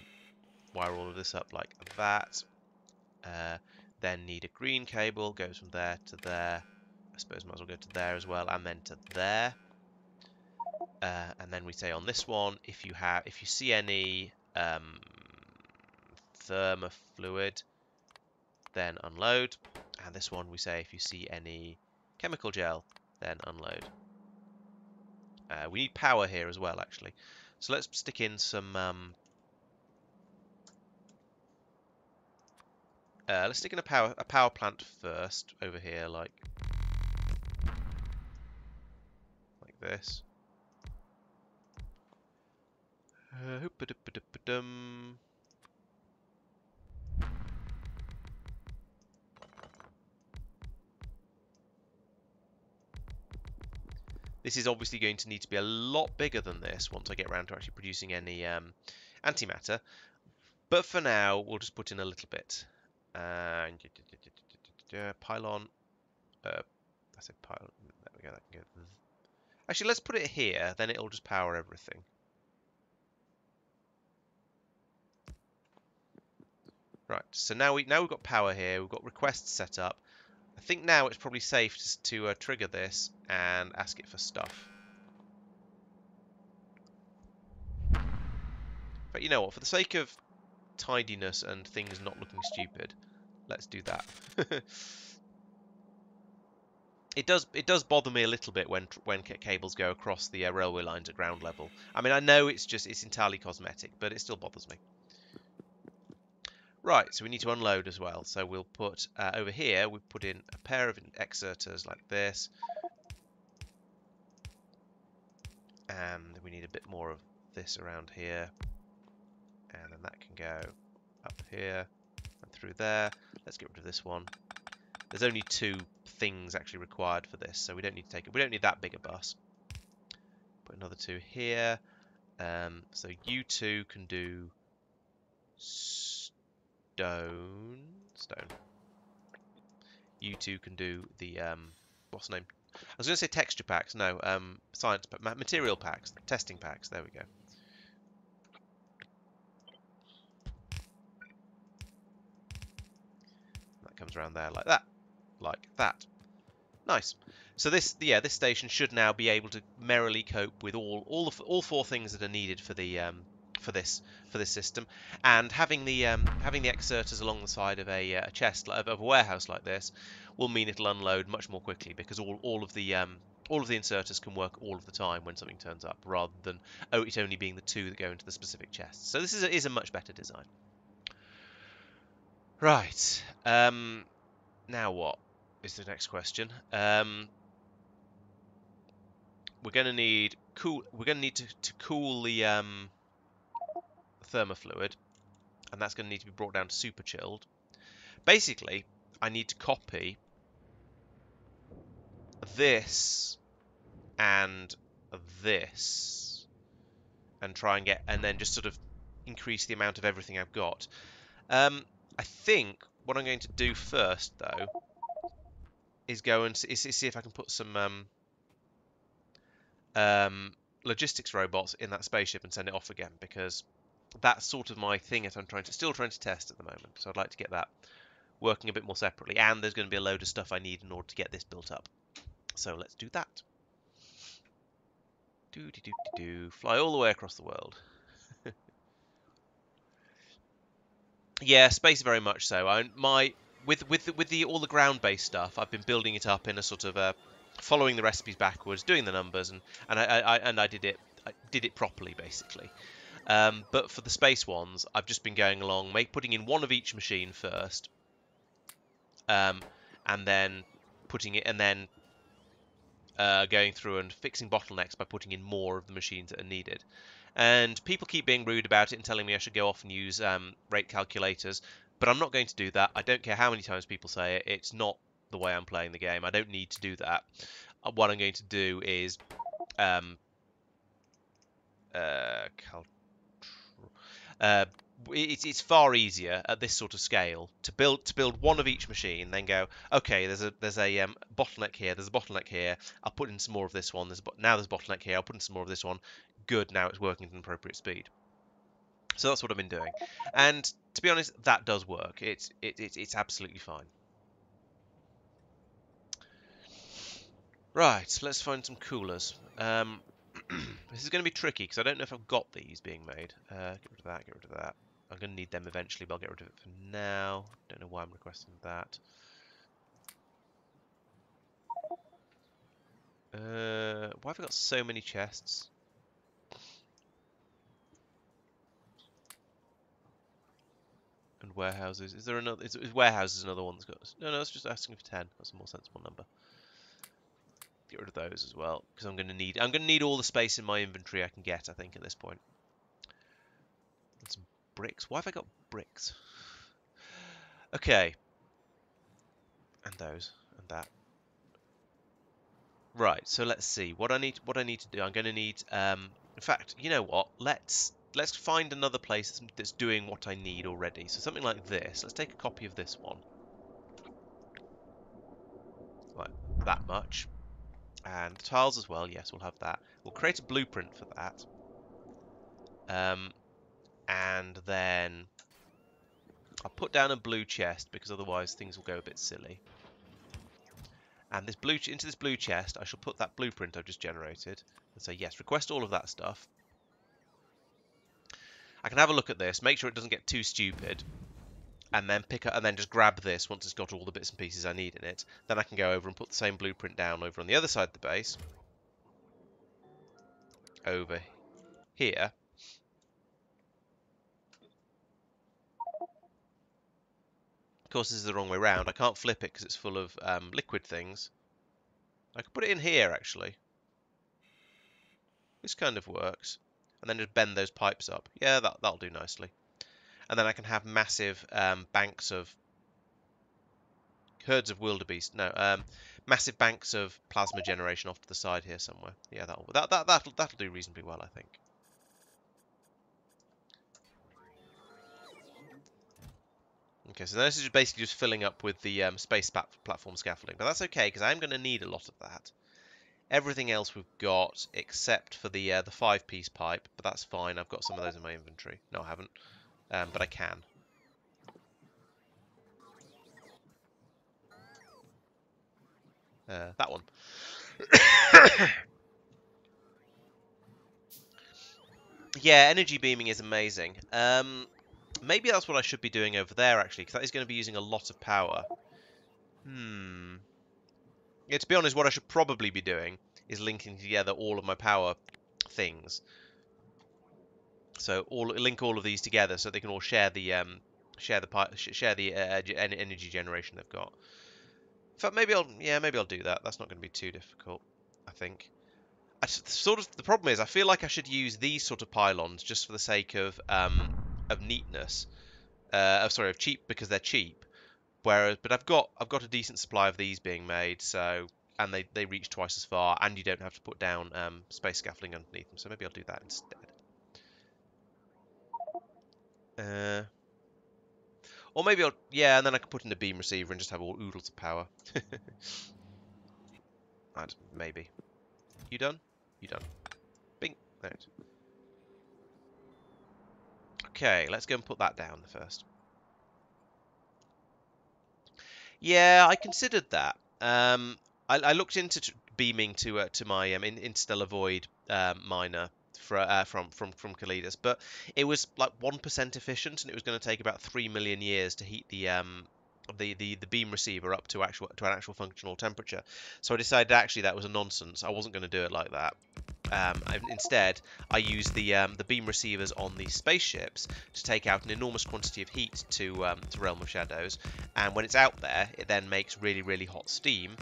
wire all of this up like that. Uh, then need a green cable, goes from there to there. I suppose might as well go to there as well, and then to there. Uh, and then we say on this one, if you have, if you see any um, thermofluid, then unload. And this one we say if you see any chemical gel, then unload. Uh, we need power here as well, actually. So let's stick in some... Um, uh, let's stick in a power a power plant first over here, like like this. Uh, This is obviously going to need to be a lot bigger than this once I get around to actually producing any um, antimatter. But for now, we'll just put in a little bit. Uh, pylon. Uh, I said pylon. There we go. That can go. Actually, let's put it here, then it'll just power everything. Right, so now we now we've got power here, we've got requests set up. I think now it's probably safe to, to uh, trigger this and ask it for stuff. But you know what, for the sake of tidiness and things not looking stupid, let's do that. [LAUGHS] it does it does bother me a little bit when when cables go across the uh, railway lines at ground level. I mean, I know it's just it's entirely cosmetic, but it still bothers me. Right, so we need to unload as well. So we'll put uh, over here, we put in a pair of inserters like this. And we need a bit more of this around here. And then that can go up here and through there. Let's get rid of this one. There's only two things actually required for this, so we don't need to take it. We don't need that big a bus. Put another two here. Um, so you two can do stone. Stone. You two can do the, um, what's the name? I was going to say texture packs. No, um, science, but material packs, testing packs. There we go. That comes around there like that, like that. Nice. So this, yeah, this station should now be able to merrily cope with all all the, all four things that are needed for the um, for this for this system. And having the um, having the inserters along the side of a, uh, a chest of a warehouse like this will mean it'll unload much more quickly because all all of the um, all of the inserters can work all of the time when something turns up, rather than oh it only being the two that go into the specific chest. So this is a, is a much better design. Right. Um, now what is the next question? Um, we're going to need cool. We're going to need to, to cool the um, thermofluid, and that's going to need to be brought down to super chilled. Basically, I need to copy this and this and try and get and then just sort of increase the amount of everything I've got. Um, I think what I'm going to do first though is go and see, see if I can put some um, um, logistics robots in that spaceship and send it off again because that's sort of my thing that I'm trying to still trying to test at the moment. So I'd like to get that working a bit more separately. And there's going to be a load of stuff I need in order to get this built up. So let's do that. Do do do do do. Fly all the way across the world. [LAUGHS] yeah, space very much so. I, my with with with the all the ground based stuff, I've been building it up in a sort of a following the recipes backwards, doing the numbers, and and I, I and I did it I did it properly basically. Um, but for the space ones, I've just been going along, make, putting in one of each machine first, um, and then putting it, and then uh, going through and fixing bottlenecks by putting in more of the machines that are needed. And people keep being rude about it and telling me I should go off and use um, rate calculators, but I'm not going to do that. I don't care how many times people say it. It's not the way I'm playing the game. I don't need to do that. Uh, what I'm going to do is um, uh, uh, it's, it's far easier at this sort of scale to build to build one of each machine, then go, okay, there's a there's a um, bottleneck here, there's a bottleneck here. I'll put in some more of this one. There's now there's a bottleneck here. I'll put in some more of this one. Good, now it's working at an appropriate speed. So that's what I've been doing, and to be honest, that does work. It's it, it it's absolutely fine. Right, let's find some coolers. Um, [CLEARS THROAT] this is going to be tricky because I don't know if I've got these being made. Uh, get rid of that, get rid of that. I'm going to need them eventually, but I'll get rid of it for now. Don't know why I'm requesting that. Uh, why have I got so many chests? And warehouses. Is there another? Is, is warehouses another one that's got? No, no. It's just asking for ten. That's a more sensible number get rid of those as well because I'm going to need I'm going to need all the space in my inventory I can get I think at this point. And some bricks. Why have I got bricks? Okay. And those and that. Right. So let's see what I need. What I need to do. I'm going to need. Um, in fact, you know what? Let's let's find another place that's doing what I need already. So something like this. Let's take a copy of this one. Like that much And the tiles as well, yes, we'll have that. We'll create a blueprint for that. Um, and then I'll put down a blue chest because otherwise things will go a bit silly. And this blue into this blue chest, I shall put that blueprint I've just generated and say, yes, request all of that stuff. I can have a look at this, make sure it doesn't get too stupid, and then pick up and then just grab this once it's got all the bits and pieces I need in it. Then I can go over and put the same blueprint down over on the other side of the base. Over here. Of course, this is the wrong way round. I can't flip it because it's full of um, liquid things. I could put it in here, actually. This kind of works. And then just bend those pipes up. Yeah, that, that'll do nicely. And then I can have massive um, banks of... Herds of wildebeest. No, um, massive banks of plasma generation off to the side here somewhere. Yeah, that'll, that, that, that'll, that'll do reasonably well, I think. Okay, so this is basically just filling up with the um, space platform scaffolding, but that's okay because I'm going to need a lot of that. Everything else we've got except for the uh, the five piece pipe, but that's fine. I've got some of those in my inventory. No, I haven't, um, but I can. Uh, that one. [COUGHS] yeah, energy beaming is amazing. Um, Maybe that's what I should be doing over there, actually, because that is going to be using a lot of power. Hmm. Yeah, to be honest, what I should probably be doing is linking together all of my power things. So all link all of these together so they can all share the um, share the share the uh, energy generation they've got. In maybe I'll yeah maybe I'll do that. That's not going to be too difficult, I think. I, sort of the problem is I feel like I should use these sort of pylons just for the sake of um, of neatness. Uh, oh, sorry, of cheap because they're cheap. Whereas, but I've got I've got a decent supply of these being made, so and they they reach twice as far, and you don't have to put down um, space scaffolding underneath them. So maybe I'll do that instead. Uh, or maybe I'll yeah, and then I can put in the beam receiver and just have all oodles of power. [LAUGHS] and maybe. You done? You done? Bing. There it is. Okay, let's go and put that down first. Yeah, I considered that. Um, I, I, looked into beaming to uh, to my um, in, interstellar void um, miner for, uh, from from from Calidus, but it was like one percent efficient, and it was going to take about three million years to heat the um, the, the, the beam receiver up to actual to an actual functional temperature. So I decided actually that was a nonsense. I wasn't going to do it like that. Um, instead, I used the um, the beam receivers on the spaceships to take out an enormous quantity of heat to um, to Realm of Shadows, and when it's out there, it then makes really really hot steam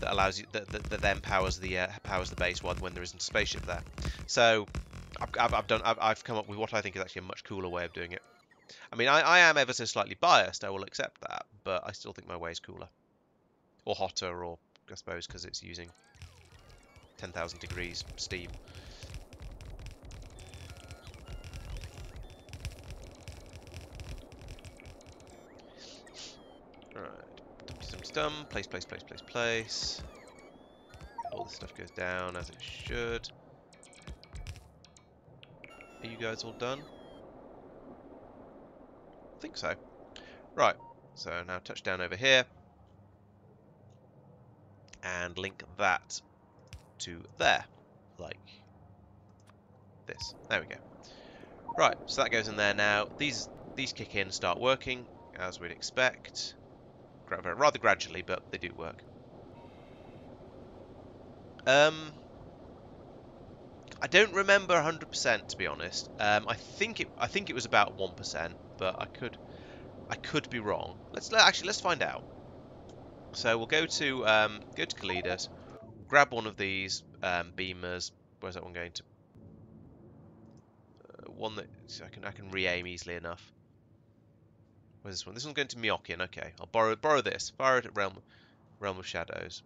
that allows you that, that, that then powers the uh, powers the base when, when there isn't a spaceship there. So I've, I've, I've done I've, I've come up with what I think is actually a much cooler way of doing it. I mean, I, I am ever so slightly biased, I will accept that, but I still think my way is cooler. Or hotter, or I suppose because it's using 10,000 degrees steam. Alright, place, place, place, place, place. All this stuff goes down as it should. Are you guys all done? I think so. Right, so now touch down over here and link that to there, like this. There we go. Right, so that goes in there now. These these kick in, start working as we'd expect. Rather gradually, but they do work. Um, I don't remember 100% to be honest. Um, I think it I think it was about 1% but I could I could be wrong. Let's let, actually let's find out. So we'll go to um, go to Calidus, grab one of these um, beamers. Where's that one going to? Uh, one that so I can I can re-aim easily enough. Where's this one? This one's going to Miokin. Okay, I'll borrow borrow this. Fire it at Realm Realm of Shadows.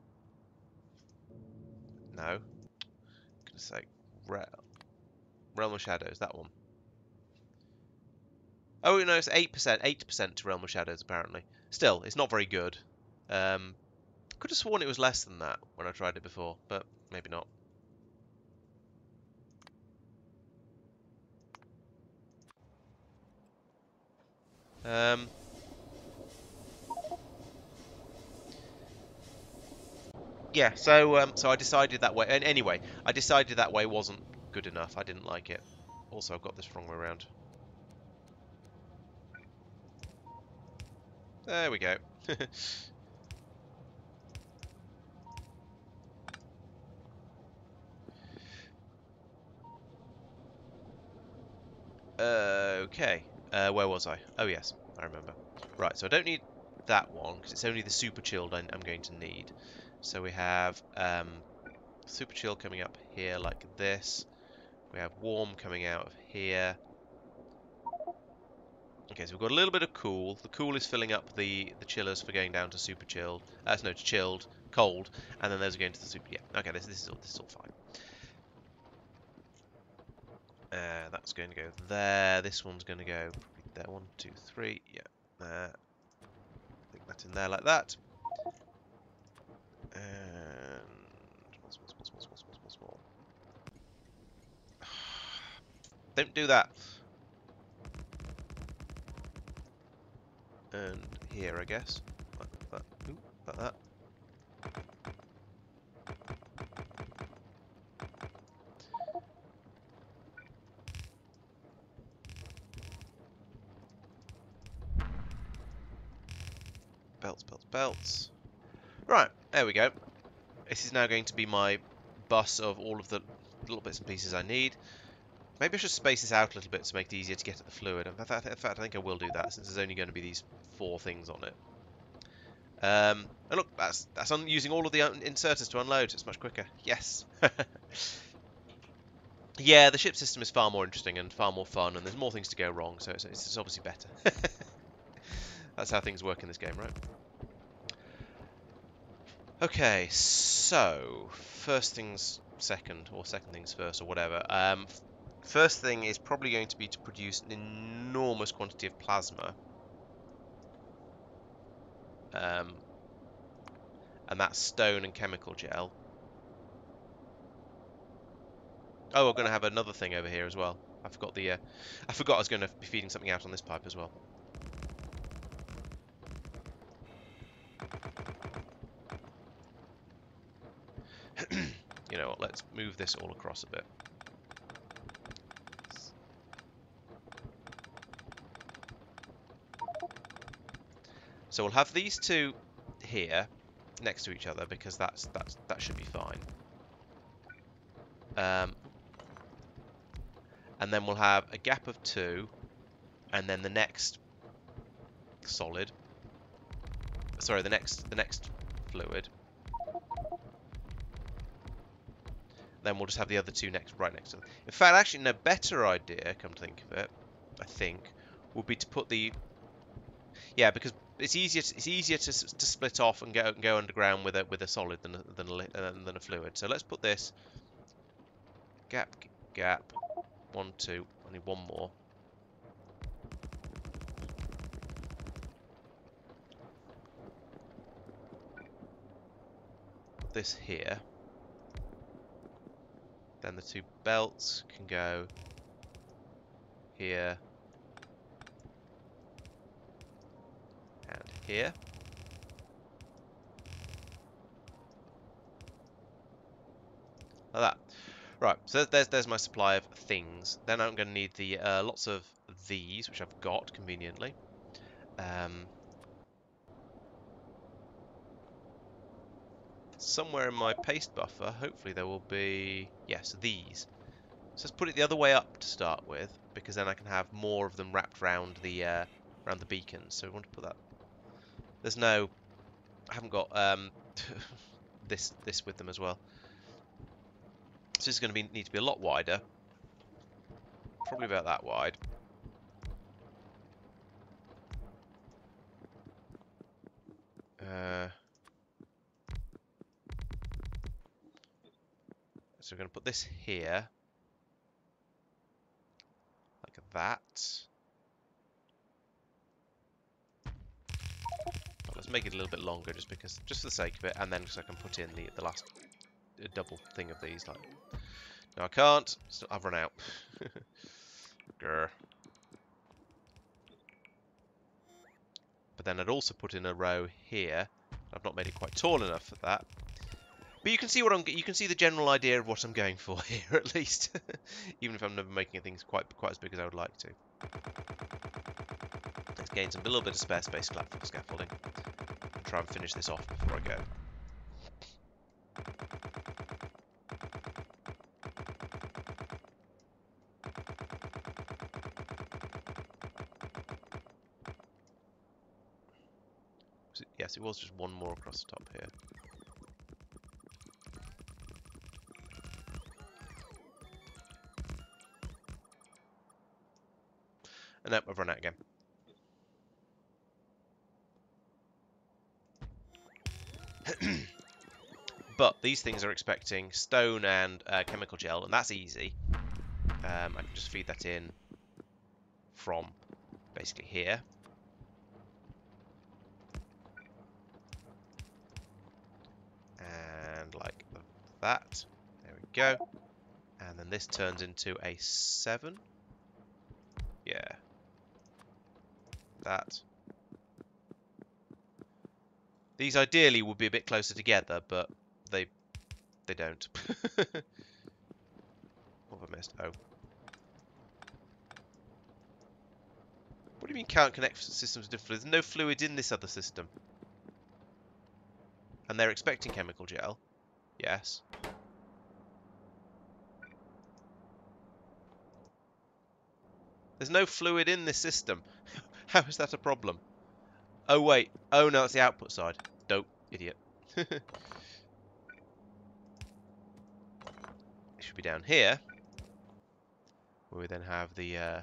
No. I'm gonna say Realm of Shadows. That one. Oh, no, it's 8%. 8% to Realm of Shadows, apparently. Still, it's not very good. Um, Could have sworn it was less than that when I tried it before, but maybe not. Um, yeah, so um, so I decided that way. And anyway, I decided that way wasn't good enough. I didn't like it. Also, I've got this wrong way around. There we go. [LAUGHS] okay. Uh, where was I? Oh, yes. I remember. Right, so I don't need that one, because it's only the super chilled I'm going to need. So we have um, super chill coming up here like this. We have warm coming out of here. Okay, so we've got a little bit of cool. The cool is filling up the, the chillers for going down to super chilled. Uh, no, to chilled, cold, and then those are going to the super... Yeah, okay, this, this, is, all, this is all fine. Uh, that's going to go there. This one's going to go there. One, two, three. Yeah, there. Stick that in there like that. And. [SIGHS] Don't do that. And here, I guess. Like that. Ooh, like that. Belts, Right, there we go. This is now going to be my bus of all of the little bits and pieces I need. Maybe I should space this out a little bit to make it easier to get at the fluid. In fact, in fact I think I will do that since there's only going to be these four things on it. Um, and look, that's that's using all of the inserters to unload. It's much quicker. Yes. [LAUGHS] yeah, the ship system is far more interesting and far more fun, and there's more things to go wrong, so it's, it's obviously better. [LAUGHS] that's how things work in this game, right? Okay, so first things second, or second things first, or whatever. Um, first thing is probably going to be to produce an enormous quantity of plasma. Um, and that's stone and chemical gel. Oh, we're going to have another thing over here as well. I forgot the. Uh, I forgot I was going to be feeding something out on this pipe as well. you know what, let's move this all across a bit. So we'll have these two here next to each other because that's that's that should be fine. Um, and then we'll have a gap of two, and then the next solid. Sorry, the next the next fluid then we'll just have the other two next, right next to them. In fact, actually, no, better idea, come to think of it, I think, would be to put the... Yeah, because it's easier to, it's easier to, to split off and go go underground with a with a solid than a, than a, uh, than a fluid. So let's put this gap gap one two. I need one more. this here. Then the two belts can go here and here. Like that. Right, so there's there's my supply of things. Then I'm going to need the uh, lots of these, which I've got conveniently. Um, somewhere in my paste buffer, hopefully there will be, yes, these. So let's put it the other way up to start with, because then I can have more of them wrapped around the uh, around the beacons. So we want to put that. There's no, I haven't got um, [LAUGHS] this this with them as well. So this is going to be need to be a lot wider, probably about that wide. Uh, So we're going to put this here. Like that. let's make it a little bit longer, just because, just for the sake of it, and then so I can put in the the last uh, double thing of these. Like, no, I can't. So I've run out. [LAUGHS] Grr. But then I'd also put in a row here. I've not made it quite tall enough for that. But you can see what I'm. You can see the general idea of what I'm going for [LAUGHS] here, at least, [LAUGHS] even if I'm never making things quite quite as big as I would like to. Let's gain some a little bit of spare space for scaffolding, and try and finish this off before I go. Yes, it was just one more across the top here. Then I've run out again. [CLEARS THROAT] but these things are expecting stone and uh, chemical gel, and that's easy. Um, I can just feed that in from basically here. And like that. There we go. And then this turns into a 7. Yeah, that. These ideally would be a bit closer together, but they they don't. [LAUGHS] what have I missed? Oh. What do you mean can't connect systems to fluids? There's no fluid in this other system. And they're expecting chemical gel. Yes. There's no fluid in this system. [LAUGHS] How is that a problem? Oh, wait. Oh, no, that's the output side. Dope. Idiot. [LAUGHS] it should be down here. Where we then have the... Uh,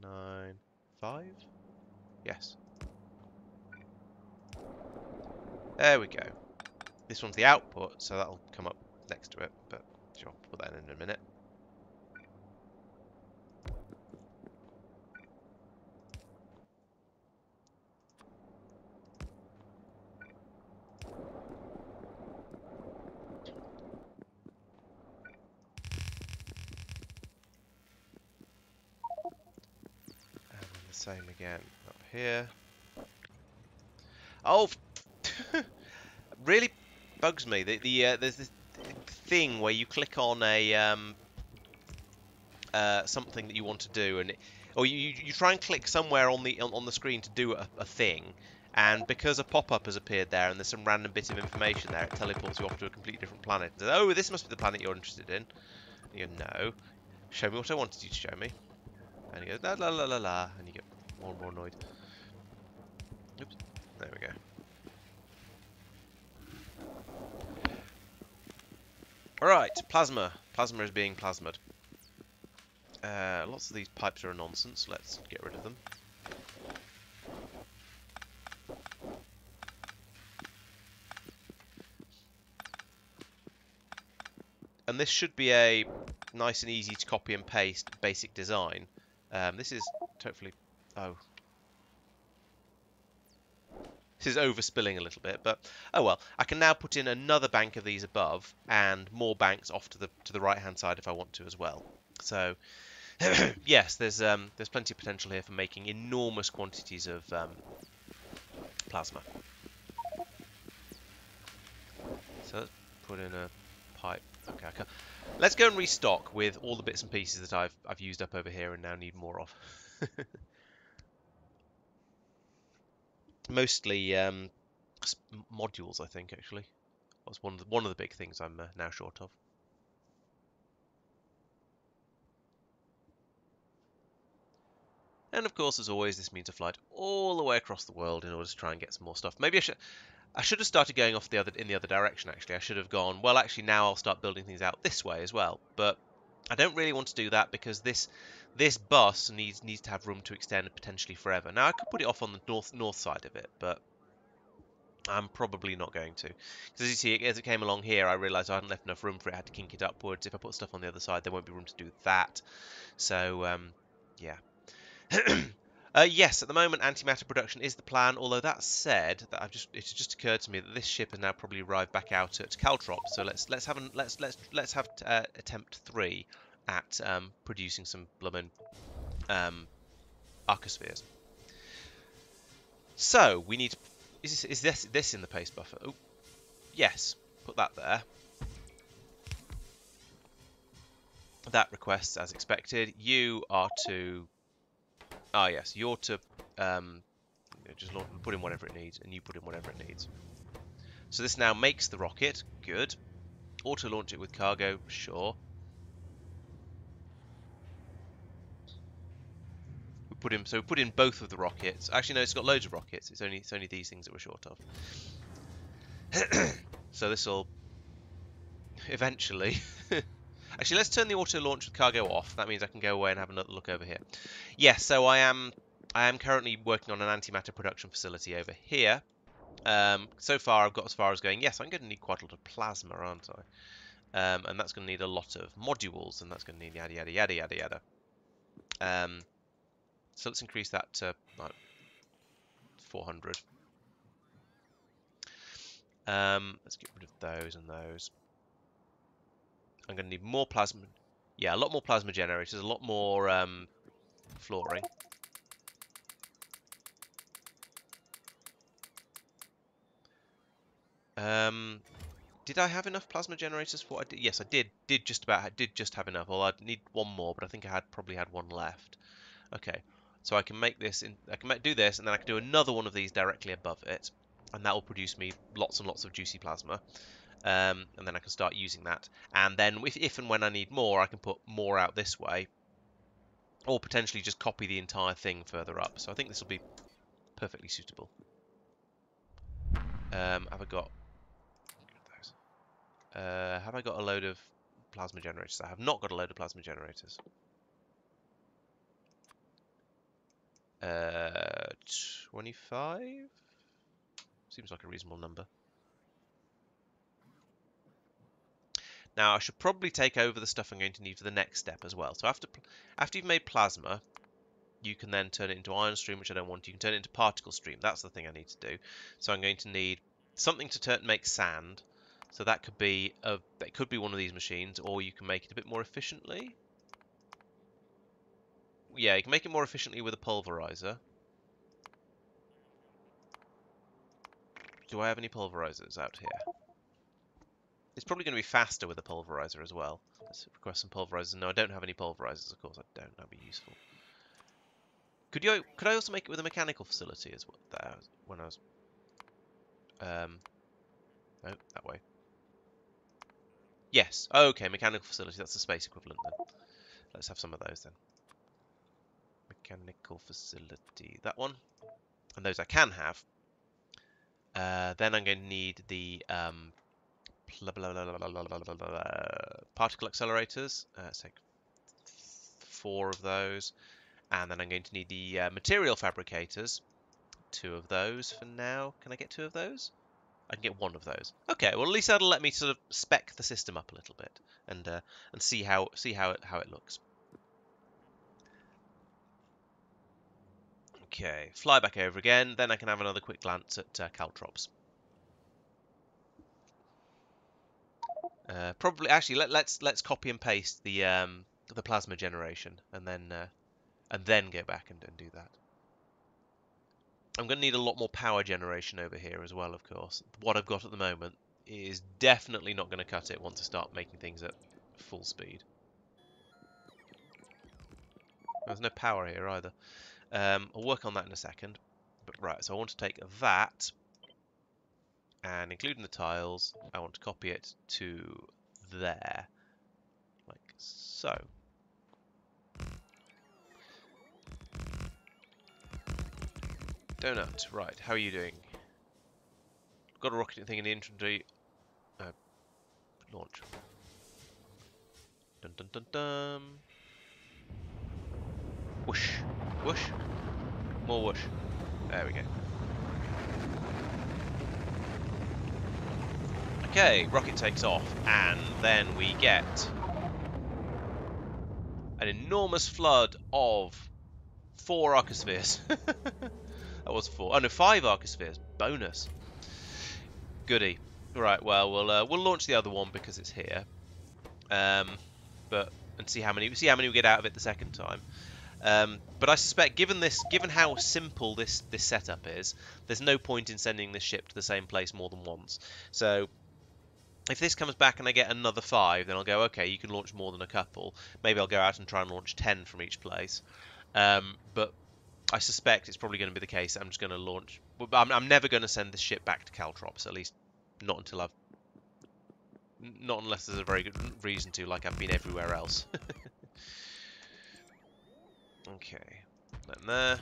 nine... Five? Yes. There we go. This one's the output, so that'll come up next to it, but I'll put that in in a minute. same again up here. Oh, [LAUGHS] really bugs me. The, the uh, there's this thing where you click on a um, uh, something that you want to do, and it, or you, you try and click somewhere on the on, on the screen to do a, a thing, and because a pop-up has appeared there and there's some random bit of information there, it teleports you off to a completely different planet. Says, oh, this must be the planet you're interested in. And you go, no. Show me what I wanted you to show me. And he goes, la la la la la, and you get more and more annoyed. There we go. Alright, plasma. Plasma is being plasmid. Uh, lots of these pipes are a nonsense. Let's get rid of them. And this should be a nice and easy to copy and paste basic design. Um, this is totally Oh. This is overspilling a little bit, but oh well. I can now put in another bank of these above and more banks off to the to the right hand side if I want to as well. So [COUGHS] yes, there's um, there's plenty of potential here for making enormous quantities of um, plasma. So let's put in a pipe. Okay, let's go and restock with all the bits and pieces that I've I've used up over here and now need more of. [LAUGHS] mostly um, modules, I think, actually. That's one of the, one of the big things I'm uh, now short of. And of course, as always, this means a flight all the way across the world in order to try and get some more stuff. Maybe I should I should have started going off the other in the other direction actually. I should have gone, well actually now I'll start building things out this way as well. But I don't really want to do that because this this bus needs needs to have room to extend potentially forever. Now I could put it off on the north north side of it, but I'm probably not going to. Because as you see, as it came along here, I realised I hadn't left enough room for it. I had to kink it upwards. If I put stuff on the other side, there won't be room to do that. So, um, yeah. [CLEARS THROAT] Uh, yes, at the moment antimatter production is the plan. Although that said, that I've just it's just occurred to me that this ship has now probably arrived back out at Caltrops. So let's let's have an, let's let's let's have uh, attempt three at um, producing some bloomin' um, arcospheres. So we need. Is this, is this this in the paste buffer? Oh, yes. Put that there. That request, as expected. You are to Ah, yes, you're to um, just put in whatever it needs, and you put in whatever it needs. So this now makes the rocket. Good. Auto launch it with cargo. Sure. We put in so we put in both of the rockets. Actually, no, it's got loads of rockets. It's only it's only these things that we're short of. [CLEARS THROAT] so this will eventually [LAUGHS] Actually, let's turn the auto launch with cargo off. That means I can go away and have another look over here. Yes, so I am I am currently working on an antimatter production facility over here. Um, so far, I've got as far as going, yes, I'm going to need quite a lot of plasma, aren't I? Um, and that's going to need a lot of modules, and that's going to need yada, yada, yada, yada, yada. Um, so let's increase that to like 400. Um, let's get rid of those and those. I'm going to need more plasma. Yeah, a lot more plasma generators, a lot more um, flooring. Um, did I have enough plasma generators for I did? Yes, I did. Did just about. Did just have enough. Well, I'd need one more, but I think I had probably had one left. Okay, so I can make this. In, I can make, do this, and then I can do another one of these directly above it, and that will produce me lots and lots of juicy plasma um, and then I can start using that. And then if, if and when I need more, I can put more out this way, or potentially just copy the entire thing further up. So I think this will be perfectly suitable. Um, have I got uh, have I got a load of plasma generators? I have not got a load of plasma generators. Uh, 25? Seems like a reasonable number. Now I should probably take over the stuff I'm going to need for the next step as well. So after after you've made plasma, you can then turn it into ion stream, which I don't want. You can turn it into particle stream. That's the thing I need to do. So I'm going to need something to turn make sand. So that could be a that could be one of these machines, or you can make it a bit more efficiently. Yeah, you can make it more efficiently with a pulverizer. Do I have any pulverizers out here? It's probably going to be faster with a pulverizer as well. Let's request some pulverizers. No, I don't have any pulverizers, of course. I don't. That'd be useful. Could you? Could I also make it with a mechanical facility as well? There, when I was. Um. No, that way. Yes. Oh, okay, mechanical facility. That's the space equivalent then. Let's have some of those then. Mechanical facility. That one. And those I can have. Uh, then I'm going to need the um, blah, blah, blah, particle accelerators. Uh, let's take four of those. And then I'm going to need the uh, material fabricators. Two of those for now. Can I get two of those? I can get one of those. Okay, well at least that'll let me sort of spec the system up a little bit and uh, and see how see how it how it looks. Okay, fly back over again. Then I can have another quick glance at uh, Caltrops. Uh, probably, actually, let, us let's, let's copy and paste the um, the plasma generation, and then uh, and then go back and, and do that. I'm going to need a lot more power generation over here as well, of course. What I've got at the moment is definitely not going to cut it once I start making things at full speed. There's no power here either. Um, I'll work on that in a second. But right, so I want to take that and including the tiles, I want to copy it to there, like so. Donut, right, how are you doing? Got a rocket thing in the infantry. Uh, launch. Dun dun dun dun. Whoosh. Whoosh. More whoosh. There we go. Okay, rocket takes off, and then we get an enormous flood of four arcospheres. [LAUGHS] that was four. Oh no, five arcospheres. Bonus. Goody. Right. Well, we'll uh, we'll launch the other one because it's here. Um, but and see how many see how many we get out of it the second time. Um, but I suspect, given this, given how simple this this setup is, there's no point in sending this ship to the same place more than once. So if this comes back and I get another five, then I'll go, okay, you can launch more than a couple. Maybe I'll go out and try and launch ten from each place. Um, but I suspect it's probably going to be the case. I'm just going to launch. I'm, I'm never going to send this ship back to Caltrops, at least not until I've. Not unless there's a very good reason to, like I've been everywhere else. [LAUGHS] okay. Then there.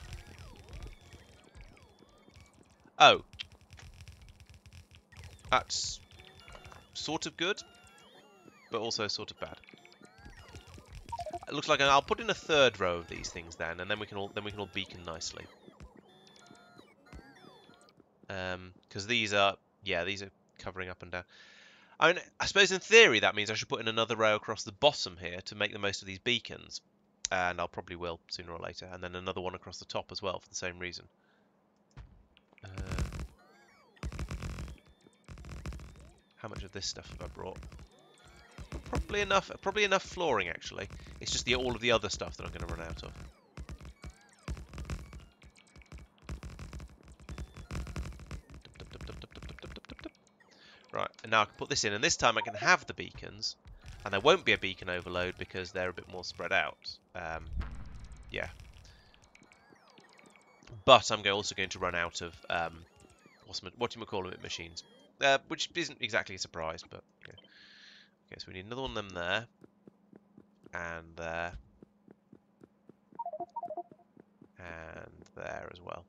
Oh. That's sort of good, but also sort of bad. It looks like I'll put in a third row of these things then, and then we can all then we can all beacon nicely. Um because these are yeah these are covering up and down. I mean, I suppose in theory that means I should put in another row across the bottom here to make the most of these beacons, and I'll probably will sooner or later, and then another one across the top as well for the same reason. Uh, How much of this stuff have I brought? Probably enough. Probably enough flooring actually. It's just the all of the other stuff that I'm going to run out of. Right, and now I can put this in, and this time I can have the beacons, and there won't be a beacon overload because they're a bit more spread out. Um, yeah. But I'm also going to run out of um, what do you call them? Machines. Uh, which isn't exactly a surprise, but okay. okay. So we need another one of them there, and there, and there as well.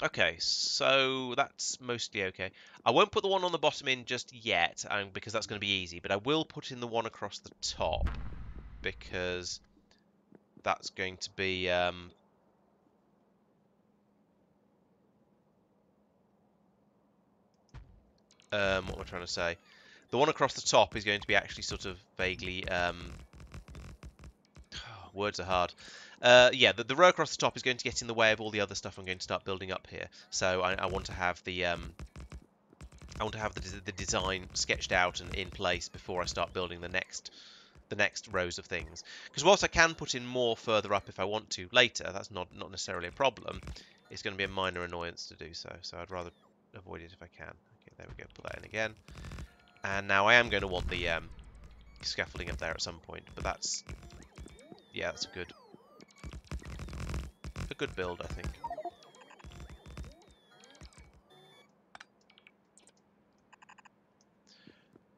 Okay, so that's mostly okay. I won't put the one on the bottom in just yet, um, because that's going to be easy, but I will put in the one across the top, because that's going to be um, um, what am I trying to say? The one across the top is going to be actually sort of vaguely... Um, [SIGHS] words are hard. Uh, yeah, the, the, row across the top is going to get in the way of all the other stuff I'm going to start building up here. So I, I want to have the... Um, I want to have the, the design sketched out and in place before I start building the next the next rows of things. Because whilst I can put in more further up if I want to later, that's not, not necessarily a problem. It's going to be a minor annoyance to do so, so I'd rather avoid it if I can. There we go, put that in again. And now I am going to want the um, scaffolding up there at some point, but that's, yeah, that's a good, a good build, I think.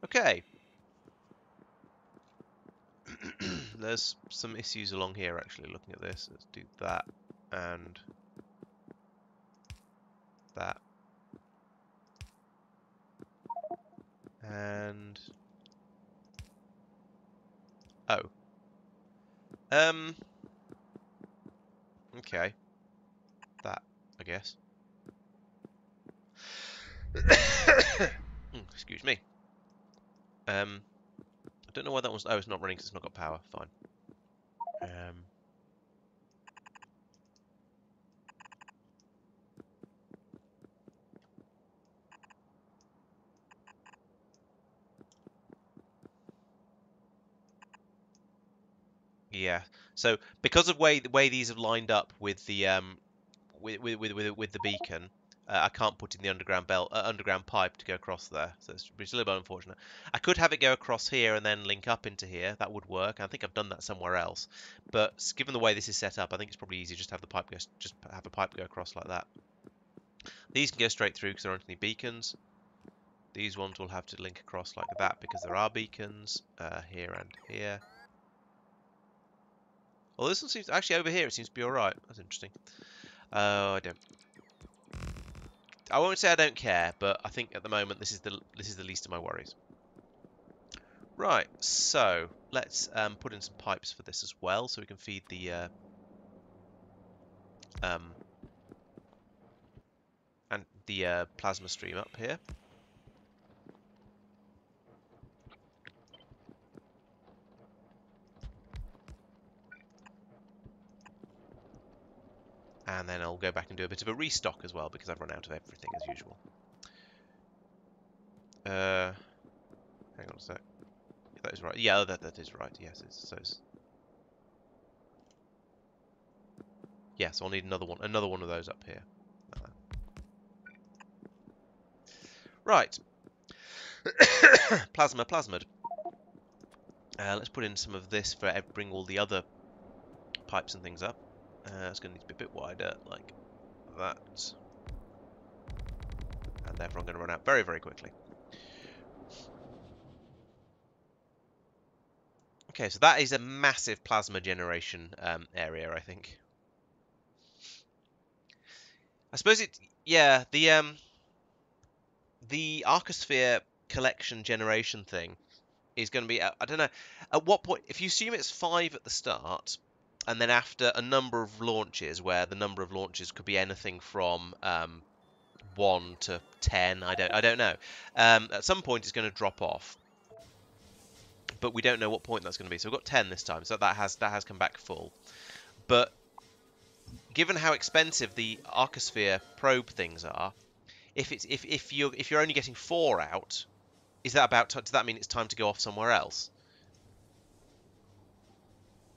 Okay. [CLEARS THROAT] There's some issues along here, actually, looking at this. Let's do that, and that. And... Oh. Um... Okay. That, I guess. [COUGHS] Hmm, excuse me. Um, I don't know why that one's... Oh, it's not running because it's not got power. Fine. Um, Yeah. So because of way the way these have lined up with the um with with with, with the beacon, uh, I can't put in the underground belt uh, underground pipe to go across there. So it's, it's a little bit unfortunate. I could have it go across here and then link up into here. That would work. I think I've done that somewhere else. But given the way this is set up, I think it's probably easier just to have the pipe go just have a pipe go across like that. These can go straight through because there aren't any beacons. These ones will have to link across like that because there are beacons uh, here and here. Well, this one seems actually over here. It seems to be all right. That's interesting. Oh, I don't. I won't say I don't care, but I think at the moment this is the this is the least of my worries. Right, so let's um, put in some pipes for this as well, so we can feed the uh, um, and the uh, plasma stream up here. And then I'll go back and do a bit of a restock as well because I've run out of everything as usual. Uh, hang on a sec. That is right. Yeah, that, that is right. Yes, it's so. It's... Yes, I'll need another one. Another one of those up here. Right. [COUGHS] plasma, plasmid. Uh, let's put in some of this for bring all the other pipes and things up. Uh, it's going to need to be a bit wider, like that. And therefore I'm going to run out very, very quickly. Okay, so that is a massive plasma generation um, area, I think. I suppose it, yeah, the um, the Arcosphere collection generation thing is going to be, I don't know, at what point, if you assume it's five at the start, and then after a number of launches, where the number of launches could be anything from um, one to ten, I don't, I don't know. Um, at some point, it's going to drop off, but we don't know what point that's going to be. So we've got ten this time, so that has that has come back full. But given how expensive the Arcosphere probe things are, if it's if if you if you're only getting four out, is that about does that mean it's time to go off somewhere else?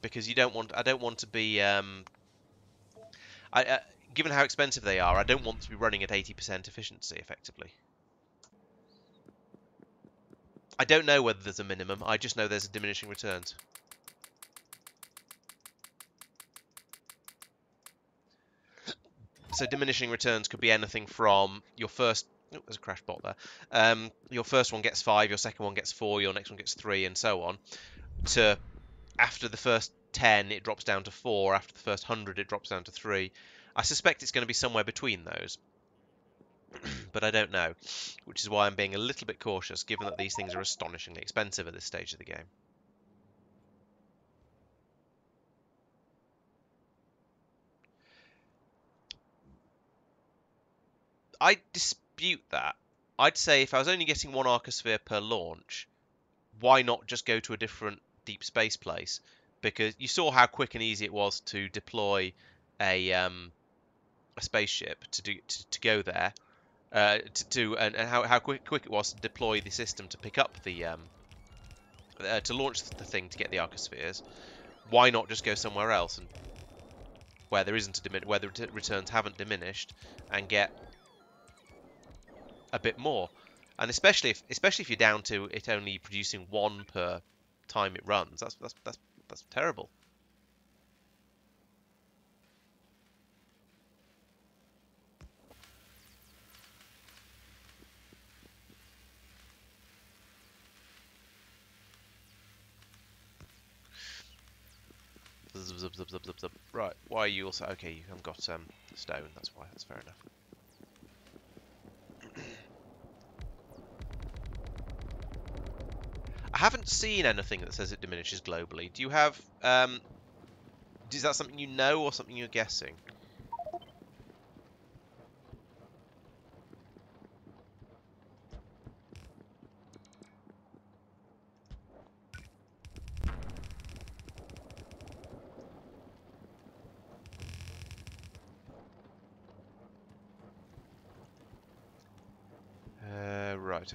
Because you don't want I don't want to be um, I uh, given how expensive they are, I don't want to be running at 80% efficiency effectively. I don't know whether there's a minimum. I just know there's a diminishing returns. So diminishing returns could be anything from your first Oh, there's a crash bot there. Um, your first one gets five, your second one gets four, your next one gets three, and so on. To after the first ten, it drops down to four. After the first hundred, it drops down to three. I suspect it's going to be somewhere between those, [CLEARS THROAT] but I don't know. Which is why I'm being a little bit cautious, given that these things are astonishingly expensive at this stage of the game. I dispute that. I'd say if I was only getting one Arcosphere per launch, why not just go to a different deep space place? Because you saw how quick and easy it was to deploy a um, a spaceship to do to, to go there, uh, to, and, and, how how quick quick it was to deploy the system to pick up the um, uh, to launch the thing to get the Arcospheres. Why not just go somewhere else and where there isn't a where the returns haven't diminished and get a bit more. And especially if especially if you're down to it only producing one per time it runs, that's that's that's that's terrible. Right, why are you also... Okay, you haven't got um, stone, that's why, that's fair enough. Haven't seen anything that says it diminishes globally. Do you have... Um, is that something you know or something you're guessing?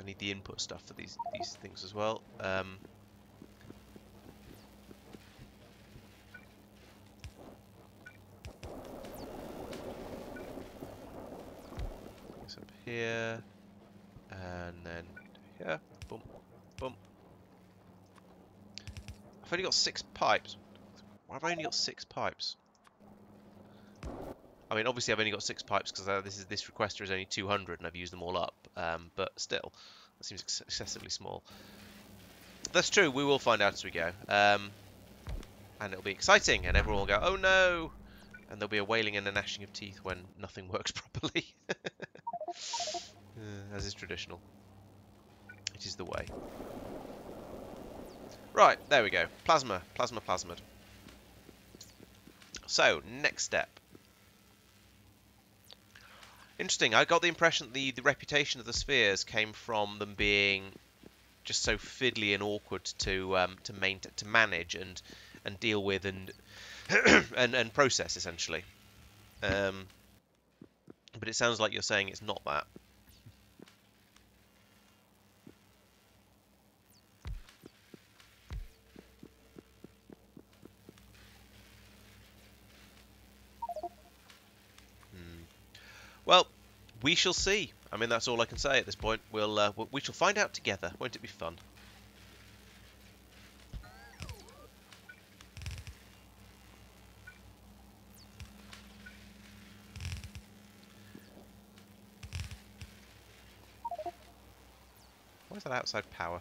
I need the input stuff for these these things as well. Um, up here, and then here. Boom, boom. I've only got six pipes. Why have I only got six pipes? I mean, obviously I've only got six pipes because uh, this is this requester is only 200 and I've used them all up. Um, but still, that seems ex excessively small. That's true. We will find out as we go. Um, and it'll be exciting, and everyone will go, "Oh no!" And there'll be a wailing and a gnashing of teeth when nothing [LAUGHS] works properly, uh, [LAUGHS] as is traditional. It is the way. Right, there we go. Plasma, plasma, plasmid. So, next step. Interesting. I got the impression the, the reputation of the spheres came from them being just so fiddly and awkward to um, to main to manage and and deal with and [CLEARS THROAT] and and process essentially. Um, but it sounds like you're saying it's not that. Hmm. Well, we shall see. I mean, that's all I can say at this point. We'll uh, we shall find out together. Won't it be fun? Why is that outside power?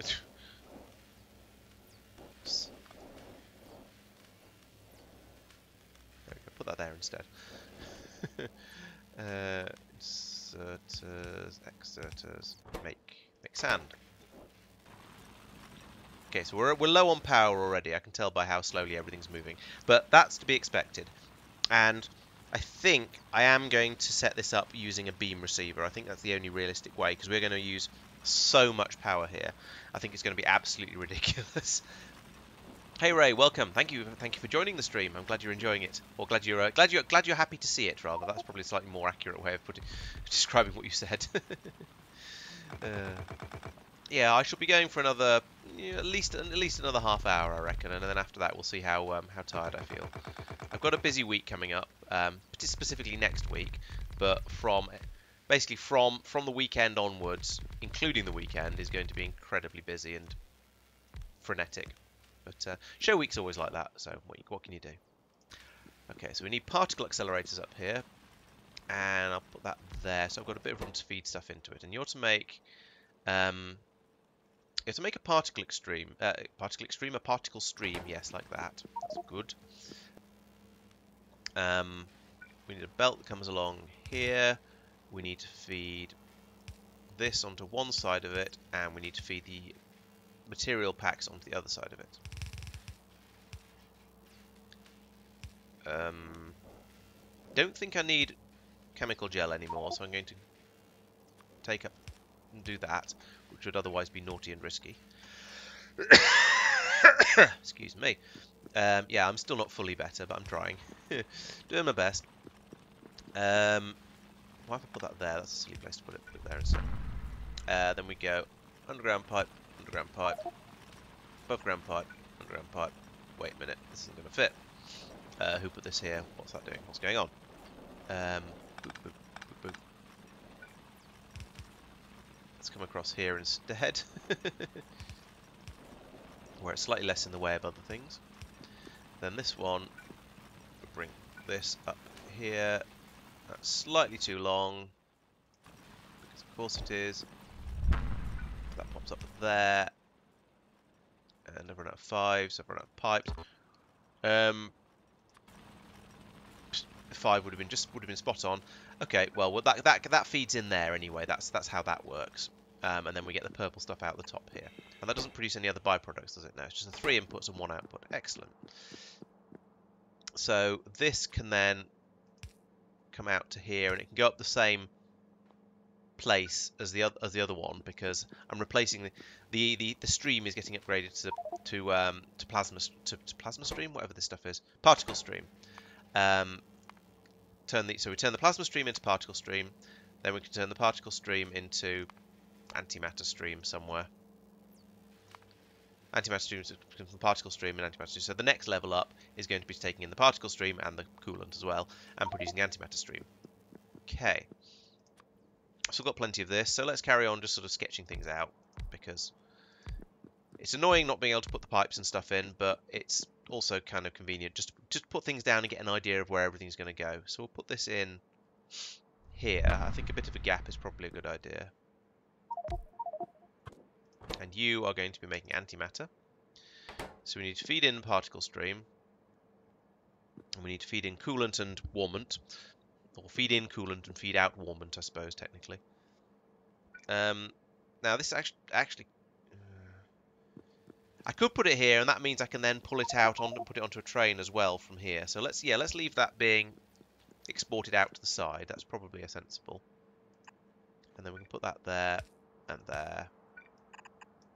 [LAUGHS] There we go. Put that there instead. [LAUGHS] uh, inserters, exerters, make make sand. Okay, so we're we're low on power already. I can tell by how slowly everything's moving, but that's to be expected. And I think I am going to set this up using a beam receiver. I think that's the only realistic way because we're going to use so much power here. I think it's going to be absolutely ridiculous. [LAUGHS] Hey Ray, welcome. Thank you, thank you for joining the stream. I'm glad you're enjoying it, or glad you're uh, glad you're glad you're happy to see it. Rather, that's probably a slightly more accurate way of putting [LAUGHS] describing what you said. [LAUGHS] uh, yeah, I shall be going for another yeah, at least at least another half hour, I reckon, and then after that we'll see how um, how tired I feel. I've got a busy week coming up, um, specifically next week, but from basically from from the weekend onwards, including the weekend, is going to be incredibly busy and frenetic. But uh, show week's always like that, so what, what can you do? Okay, so we need particle accelerators up here, and I'll put that there. So I've got a bit of room to feed stuff into it, and you're to make um, you have to make a particle extreme, uh, particle extreme, a particle stream. Yes, like that. That's good. Um, we need a belt that comes along here. We need to feed this onto one side of it, and we need to feed the material packs onto the other side of it. Um, don't think I need chemical gel anymore, so I'm going to take up and do that, which would otherwise be naughty and risky. [COUGHS] Excuse me. Um, yeah, I'm still not fully better, but I'm trying. [LAUGHS] Doing my best. Um, why have I put that there? That's a silly place to put it. Put it there instead. Uh, then we go underground pipe, underground pipe, above ground pipe, underground pipe. Wait a minute, this isn't going to fit. Uh, who put this here? What's that doing? What's going on? Um, boop, boop, boop, Let's come across here instead. [LAUGHS] Where it's slightly less in the way of other things. Then this one, bring this up here. That's slightly too long. Because of course it is. That pops up there. And I've run out of five, so I've run out of pipes. Um, five would have been just would have been spot on. Okay, well, well that that that feeds in there anyway. That's that's how that works. Um, and then we get the purple stuff out the top here. And that doesn't produce any other byproducts, does it? No, it's just three inputs and one output. Excellent. So this can then come out to here, and it can go up the same place as the other as the other one because I'm replacing the the the, the stream is getting upgraded to to um, to plasma to, to plasma stream, whatever this stuff is, particle stream. Um, turn the so we turn the plasma stream into particle stream, then we can turn the particle stream into antimatter stream somewhere. Antimatter stream from particle stream and antimatter stream. So the next level up is going to be taking in the particle stream and the coolant as well, and producing antimatter stream. Okay. So we've got plenty of this, so let's carry on just sort of sketching things out, because it's annoying not being able to put the pipes and stuff in, but it's also kind of convenient just just put things down and get an idea of where everything's going to go. So we'll put this in here. I think a bit of a gap is probably a good idea. And you are going to be making antimatter. So we need to feed in particle stream. And we need to feed in coolant and warmant. Or feed in coolant and feed out warmant, I suppose, technically. Um, now, this actually, actually I could put it here, and that means I can then pull it out on and put it onto a train as well from here. So let's yeah, let's leave that being exported out to the side. That's probably a sensible. And then we can put that there, and there,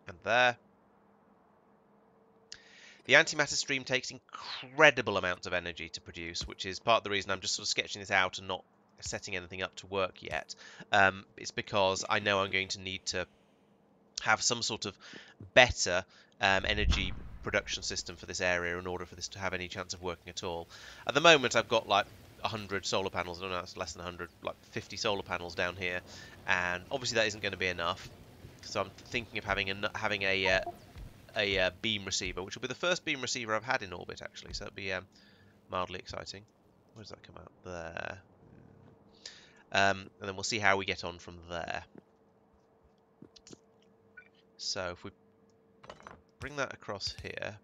and there. The antimatter stream takes incredible amounts of energy to produce, which is part of the reason I'm just sort of sketching this out and not setting anything up to work yet. Um, it's because I know I'm going to need to have some sort of better um, energy production system for this area in order for this to have any chance of working at all. At the moment, I've got like 100 solar panels, no, it's less than 100, like 50 solar panels down here, and obviously that isn't going to be enough. So I'm thinking of having a having a uh, a uh, beam receiver, which will be the first beam receiver I've had in orbit actually. So it'll be um, mildly exciting. Where does that come out? There. Um, and then we'll see how we get on from there. So if we bring that across here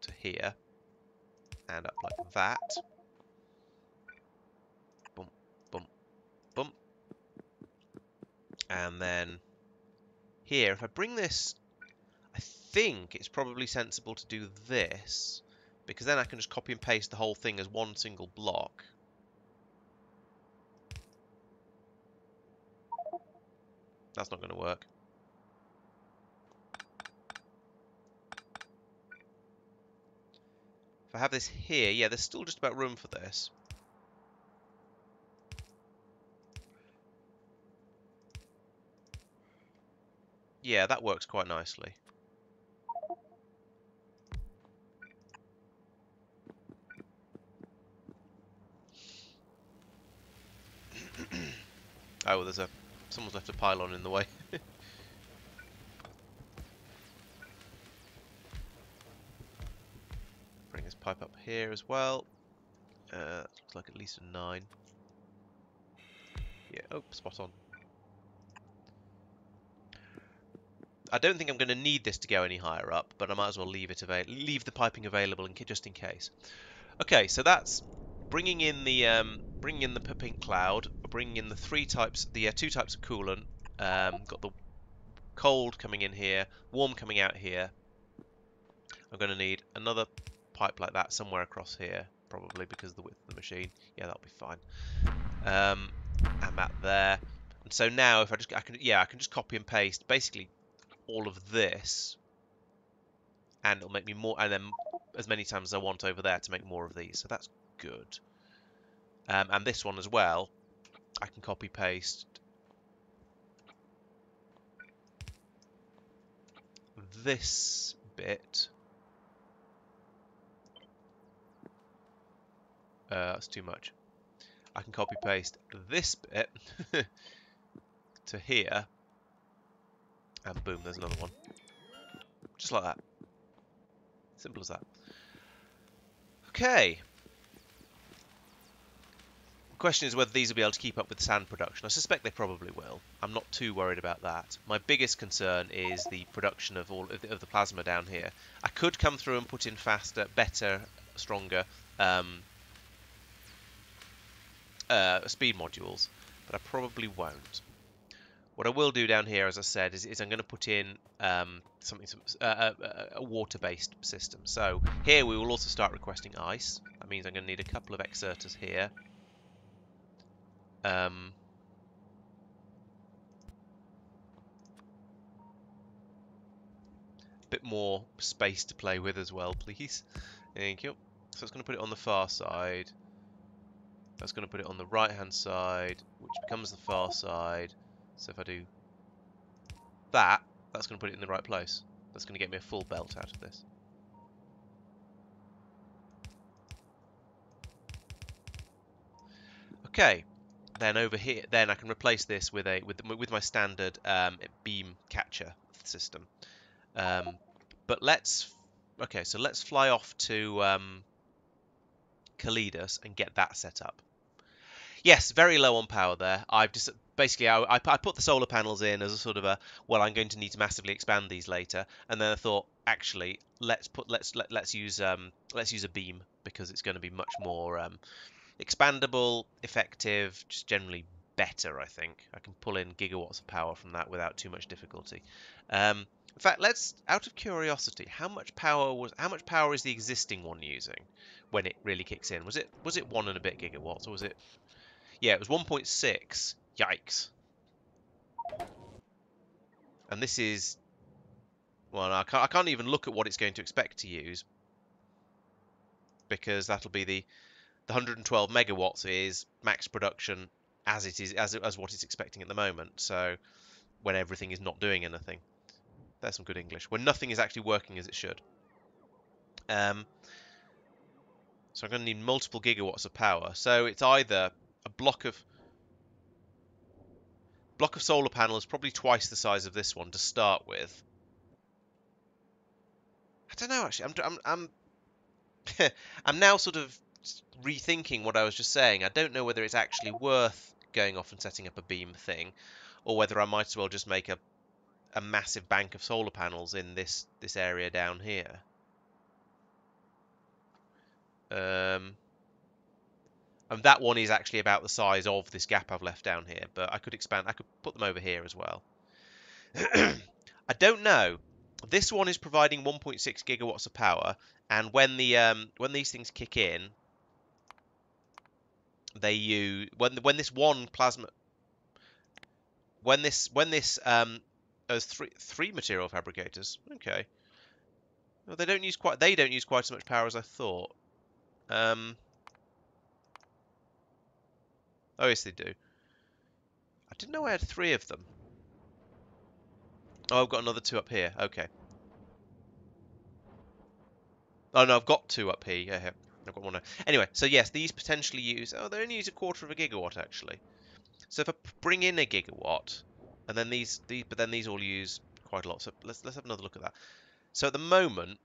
to here and up like that. Bump, bump, bump. And then here, if I bring this, I think it's probably sensible to do this because then I can just copy and paste the whole thing as one single block. That's not going to work. If I have this here, yeah, there's still just about room for this. Yeah, that works quite nicely. [CLEARS THROAT] oh, there's a... Someone's left a pylon in the way. [LAUGHS] pipe up here as well. Uh, looks like at least a 9. Yeah, oh, spot on. I don't think I'm going to need this to go any higher up, but I might as well leave it leave the piping available in just in case. Okay, so that's bringing in the um, bringing in the pink cloud, bringing in the three types, the uh, two types of coolant. Um, got the cold coming in here, warm coming out here. I'm going to need another pipe like that somewhere across here, probably because of the width of the machine. Yeah, that'll be fine. Um, and that there. And so now, if I just, I can, yeah, I can just copy and paste basically all of this, and it'll make me more, and then as many times as I want over there to make more of these. So that's good. Um, and this one as well, I can copy paste this bit Uh, that's too much. I can copy paste this bit [LAUGHS] to here. And boom, there's another one. Just like that. Simple as that. Okay. The question is whether these will be able to keep up with the sand production. I suspect they probably will. I'm not too worried about that. My biggest concern is the production of all of the, of the plasma down here. I could come through and put in faster, better, stronger um, uh, speed modules, but I probably won't. What I will do down here, as I said, is, is I'm going to put in um, something, some, uh, uh, uh, a water-based system. So here we will also start requesting ice. That means I'm going to need a couple of exerters here. Um, bit more space to play with as well, please. Thank you. So it's going to put it on the far side. That's going to put it on the right hand side, which becomes the far side. So if I do that, that's going to put it in the right place. That's going to get me a full belt out of this. Okay, then over here, then I can replace this with a with with my standard um, beam catcher system. Um, but let's okay, so let's fly off to um, Calidus and get that set up. Yes, very low on power there. I've just basically I, I, put the solar panels in as a sort of a well, I'm going to need to massively expand these later, and then I thought actually let's put let's let, let's use um let's use a beam because it's going to be much more um, expandable, effective, just generally better. I think I can pull in gigawatts of power from that without too much difficulty. Um, in fact, let's out of curiosity, how much power was how much power is the existing one using when it really kicks in? Was it was it one and a bit gigawatts or was it yeah, it was 1.6. Yikes. And this is well, I can't, I can't even look at what it's going to expect to use because that'll be the the 112 megawatts is max production as it is as as what it's expecting at the moment. So when everything is not doing anything, there's some good English. When nothing is actually working as it should. Um, so I'm going to need multiple gigawatts of power. So it's either a block of block of solar panels, probably twice the size of this one to start with. I don't know actually. I'm I'm I'm, [LAUGHS] I'm now sort of rethinking what I was just saying. I don't know whether it's actually worth going off and setting up a beam thing, or whether I might as well just make a a massive bank of solar panels in this this area down here. Um, and that one is actually about the size of this gap I've left down here, but I could expand, I could put them over here as well. [CLEARS THROAT] I don't know. This one is providing 1.6 gigawatts of power, and when the um, when these things kick in, they use when when this one plasma when this when this um as three three material fabricators okay well they don't use quite they don't use quite as much power as I thought um oh yes they do I didn't know I had three of them oh I've got another two up here okay oh no I've got two up here yeah I've got one. Anyway, so yes, these potentially use. Oh, they only use a quarter of a gigawatt actually. So if I bring in a gigawatt, and then these, these, but then these all use quite a lot. So let's let's have another look at that. So at the moment,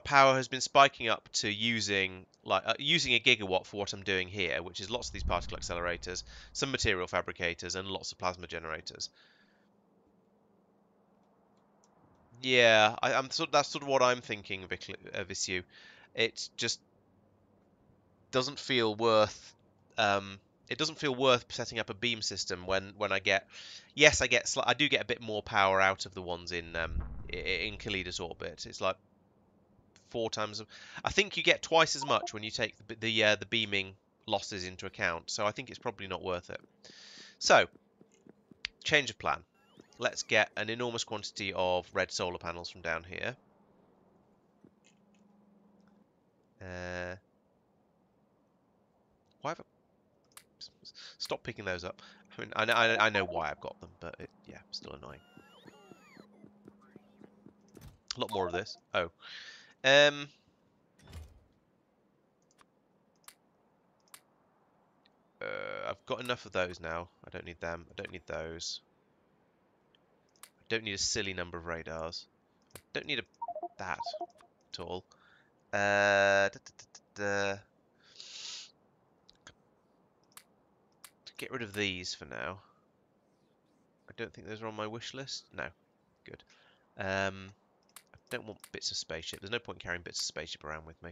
power has been spiking up to using like uh, using a gigawatt for what I'm doing here, which is lots of these particle accelerators, some material fabricators, and lots of plasma generators. Yeah, I, am sort. That's sort of what I'm thinking, Vic, uh, Visu. It just doesn't feel worth. Um, it doesn't feel worth setting up a beam system when when I get. Yes, I get. I do get a bit more power out of the ones in um, in Calidus orbit. It's like four times. I think you get twice as much when you take the the, uh, the beaming losses into account. So I think it's probably not worth it. So, change of plan let's get an enormous quantity of red solar panels from down here. Uh, why have I... Stop picking those up. I mean, I know, I know why I've got them, but it, yeah, still annoying. A lot more of this. Oh. Um... Uh, I've got enough of those now. I don't need them. I don't need those. I don't need a silly number of radars. I don't need a that at all. Uh, da, da, da, Get rid of these for now. I don't think those are on my wish list. No. Good. Um, don't want bits of spaceship. There's no point carrying bits of spaceship around with me.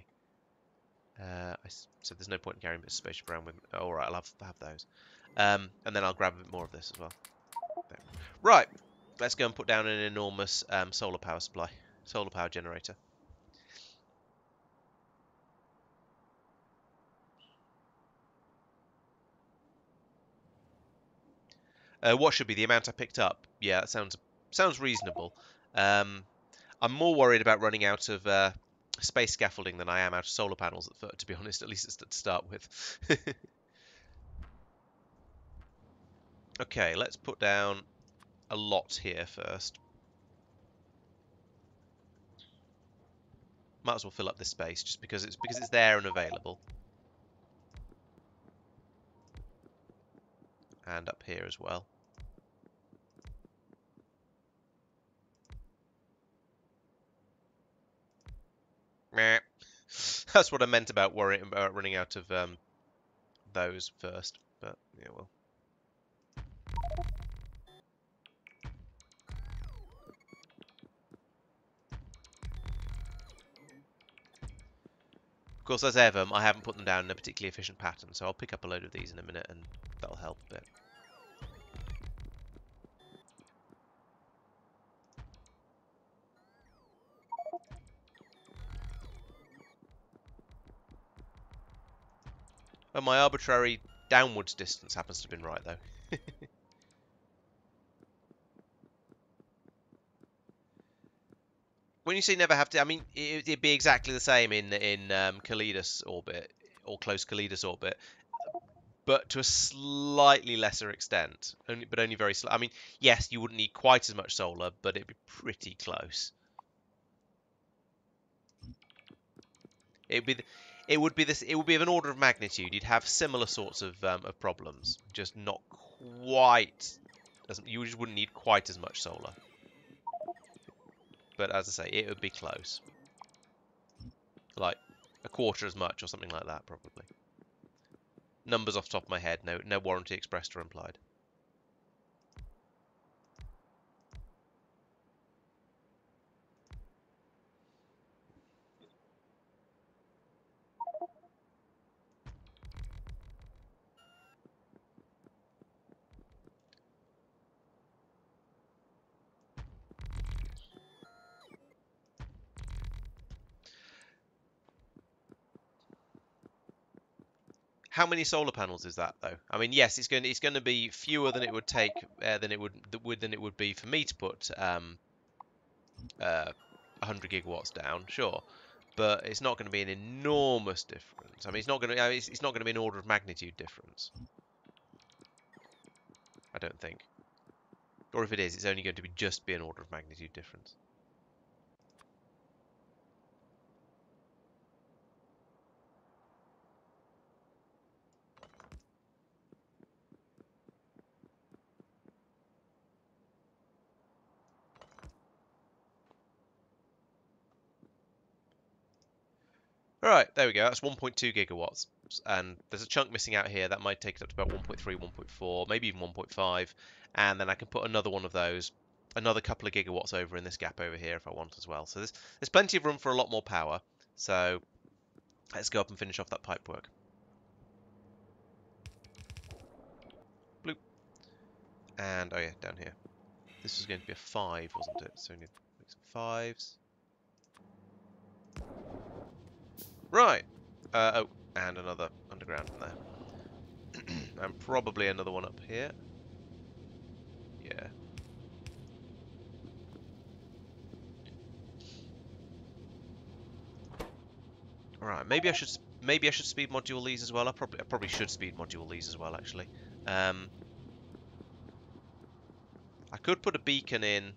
Uh, I said there's no point in carrying bits of spaceship around with me. All right, I'll have, have those. Um, and then I'll grab a bit more of this as well. There. Right, let's go and put down an enormous um, solar power supply, solar power generator. Uh, what should be the amount I picked up? Yeah, that sounds sounds reasonable. Um, I'm more worried about running out of uh, space scaffolding than I am out of solar panels, at, to be honest, at least it's to start with. [LAUGHS] okay, let's put down a lot here first. Might as well fill up this space just because it's because it's there and available. And up here as well. [LAUGHS] That's what I meant about worrying about running out of um, those first. But yeah, well. Of course, as ever, I haven't put them down in a particularly efficient pattern, so I'll pick up a load of these in a minute and that'll help a bit. Well, my arbitrary downwards distance happens to have been right, though. [LAUGHS] when you say never have to, I mean it, would be exactly the same in in um, Calidus orbit or close Calidus orbit, but to a slightly lesser extent. Only, but only very. Sl- I mean, yes, you wouldn't need quite as much solar, but it'd be pretty close. It'd be. It would be this. It would be of an order of magnitude. You'd have similar sorts of um, of problems, just not quite. You just wouldn't need quite as much solar but as I say, it would be close. Like a quarter as much or something like that, probably. Numbers off the top of my head, no, no warranty expressed or implied. How many solar panels is that though? I mean, yes, it's going to, it's going to be fewer than it would take uh, than it would than it would be for me to put um, uh, 100 gigawatts down, sure, but it's not going to be an enormous difference. I mean, it's not going to it's, it's not going to be an order of magnitude difference. I don't think. Or if it is, it's only going to be just be an order of magnitude difference. Right, there we go. That's 1.2 gigawatts. And there's a chunk missing out here. That might take it up to about 1.3, 1.4, maybe even 1.5. And then I can put another one of those, another couple of gigawatts over in this gap over here if I want as well. So there's, there's plenty of room for a lot more power. So let's go up and finish off that pipe work. Bloop. And, oh yeah, down here. This was going to be a 5, wasn't it? So we need to make some 5s. Right. Uh, oh, and another underground in there. [CLEARS THROAT] and probably another one up here. Yeah. Right, maybe I should maybe I should speed module these as well. I probably I probably should speed module these as well actually. Um, I could put a beacon in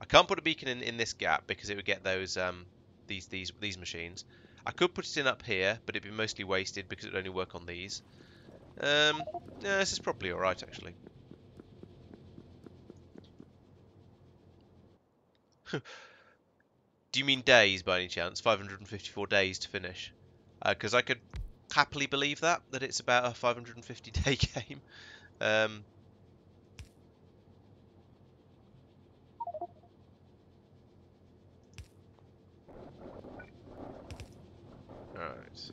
I can't put a beacon in, in this gap because it would get those um, these these these machines. I could put it in up here, but it'd be mostly wasted because it would only work on these. Um, yeah, this is probably alright actually. [LAUGHS] Do you mean days by any chance? 554 days to finish? Because uh, I could happily believe that, that it's about a 550 day [LAUGHS] game. Um, Alright.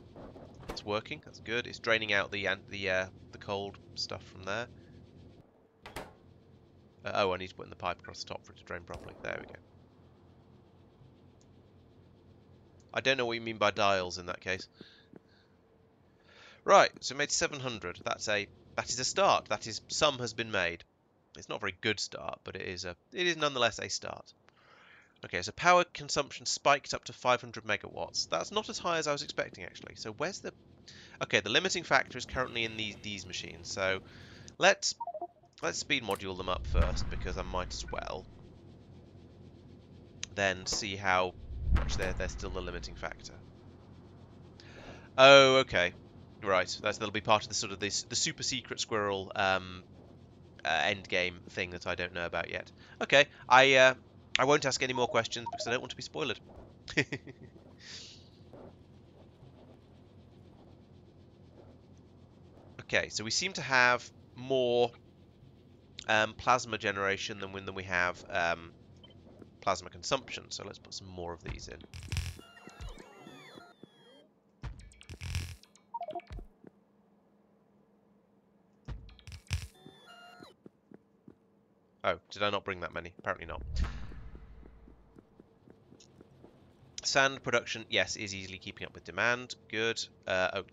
Working, that's good. It's draining out the the uh, the cold stuff from there. Uh, oh, I need to put in the pipe across the top for it to drain properly. There we go. I don't know what you mean by dials in that case. Right, so made 700. That's a that is a start. That is some has been made. It's not a very good start, but it is a it is nonetheless a start. Okay, so power consumption spiked up to 500 megawatts. That's not as high as I was expecting, actually. So where's the... Okay, the limiting factor is currently in these, these machines. So let's let's speed module them up first, because I might as well. Then see how much they're, they're still the limiting factor. Oh, okay. Right, that's, that'll be part of the sort of this the super secret squirrel um, uh, end game thing that I don't know about yet. Okay, I uh, I won't ask any more questions because I don't want to be spoiled. [LAUGHS] okay, so we seem to have more um, plasma generation than when than we have um, plasma consumption. So let's put some more of these in. Oh, did I not bring that many? Apparently not. Sand production, yes, is easily keeping up with demand. Good. Uh, oh.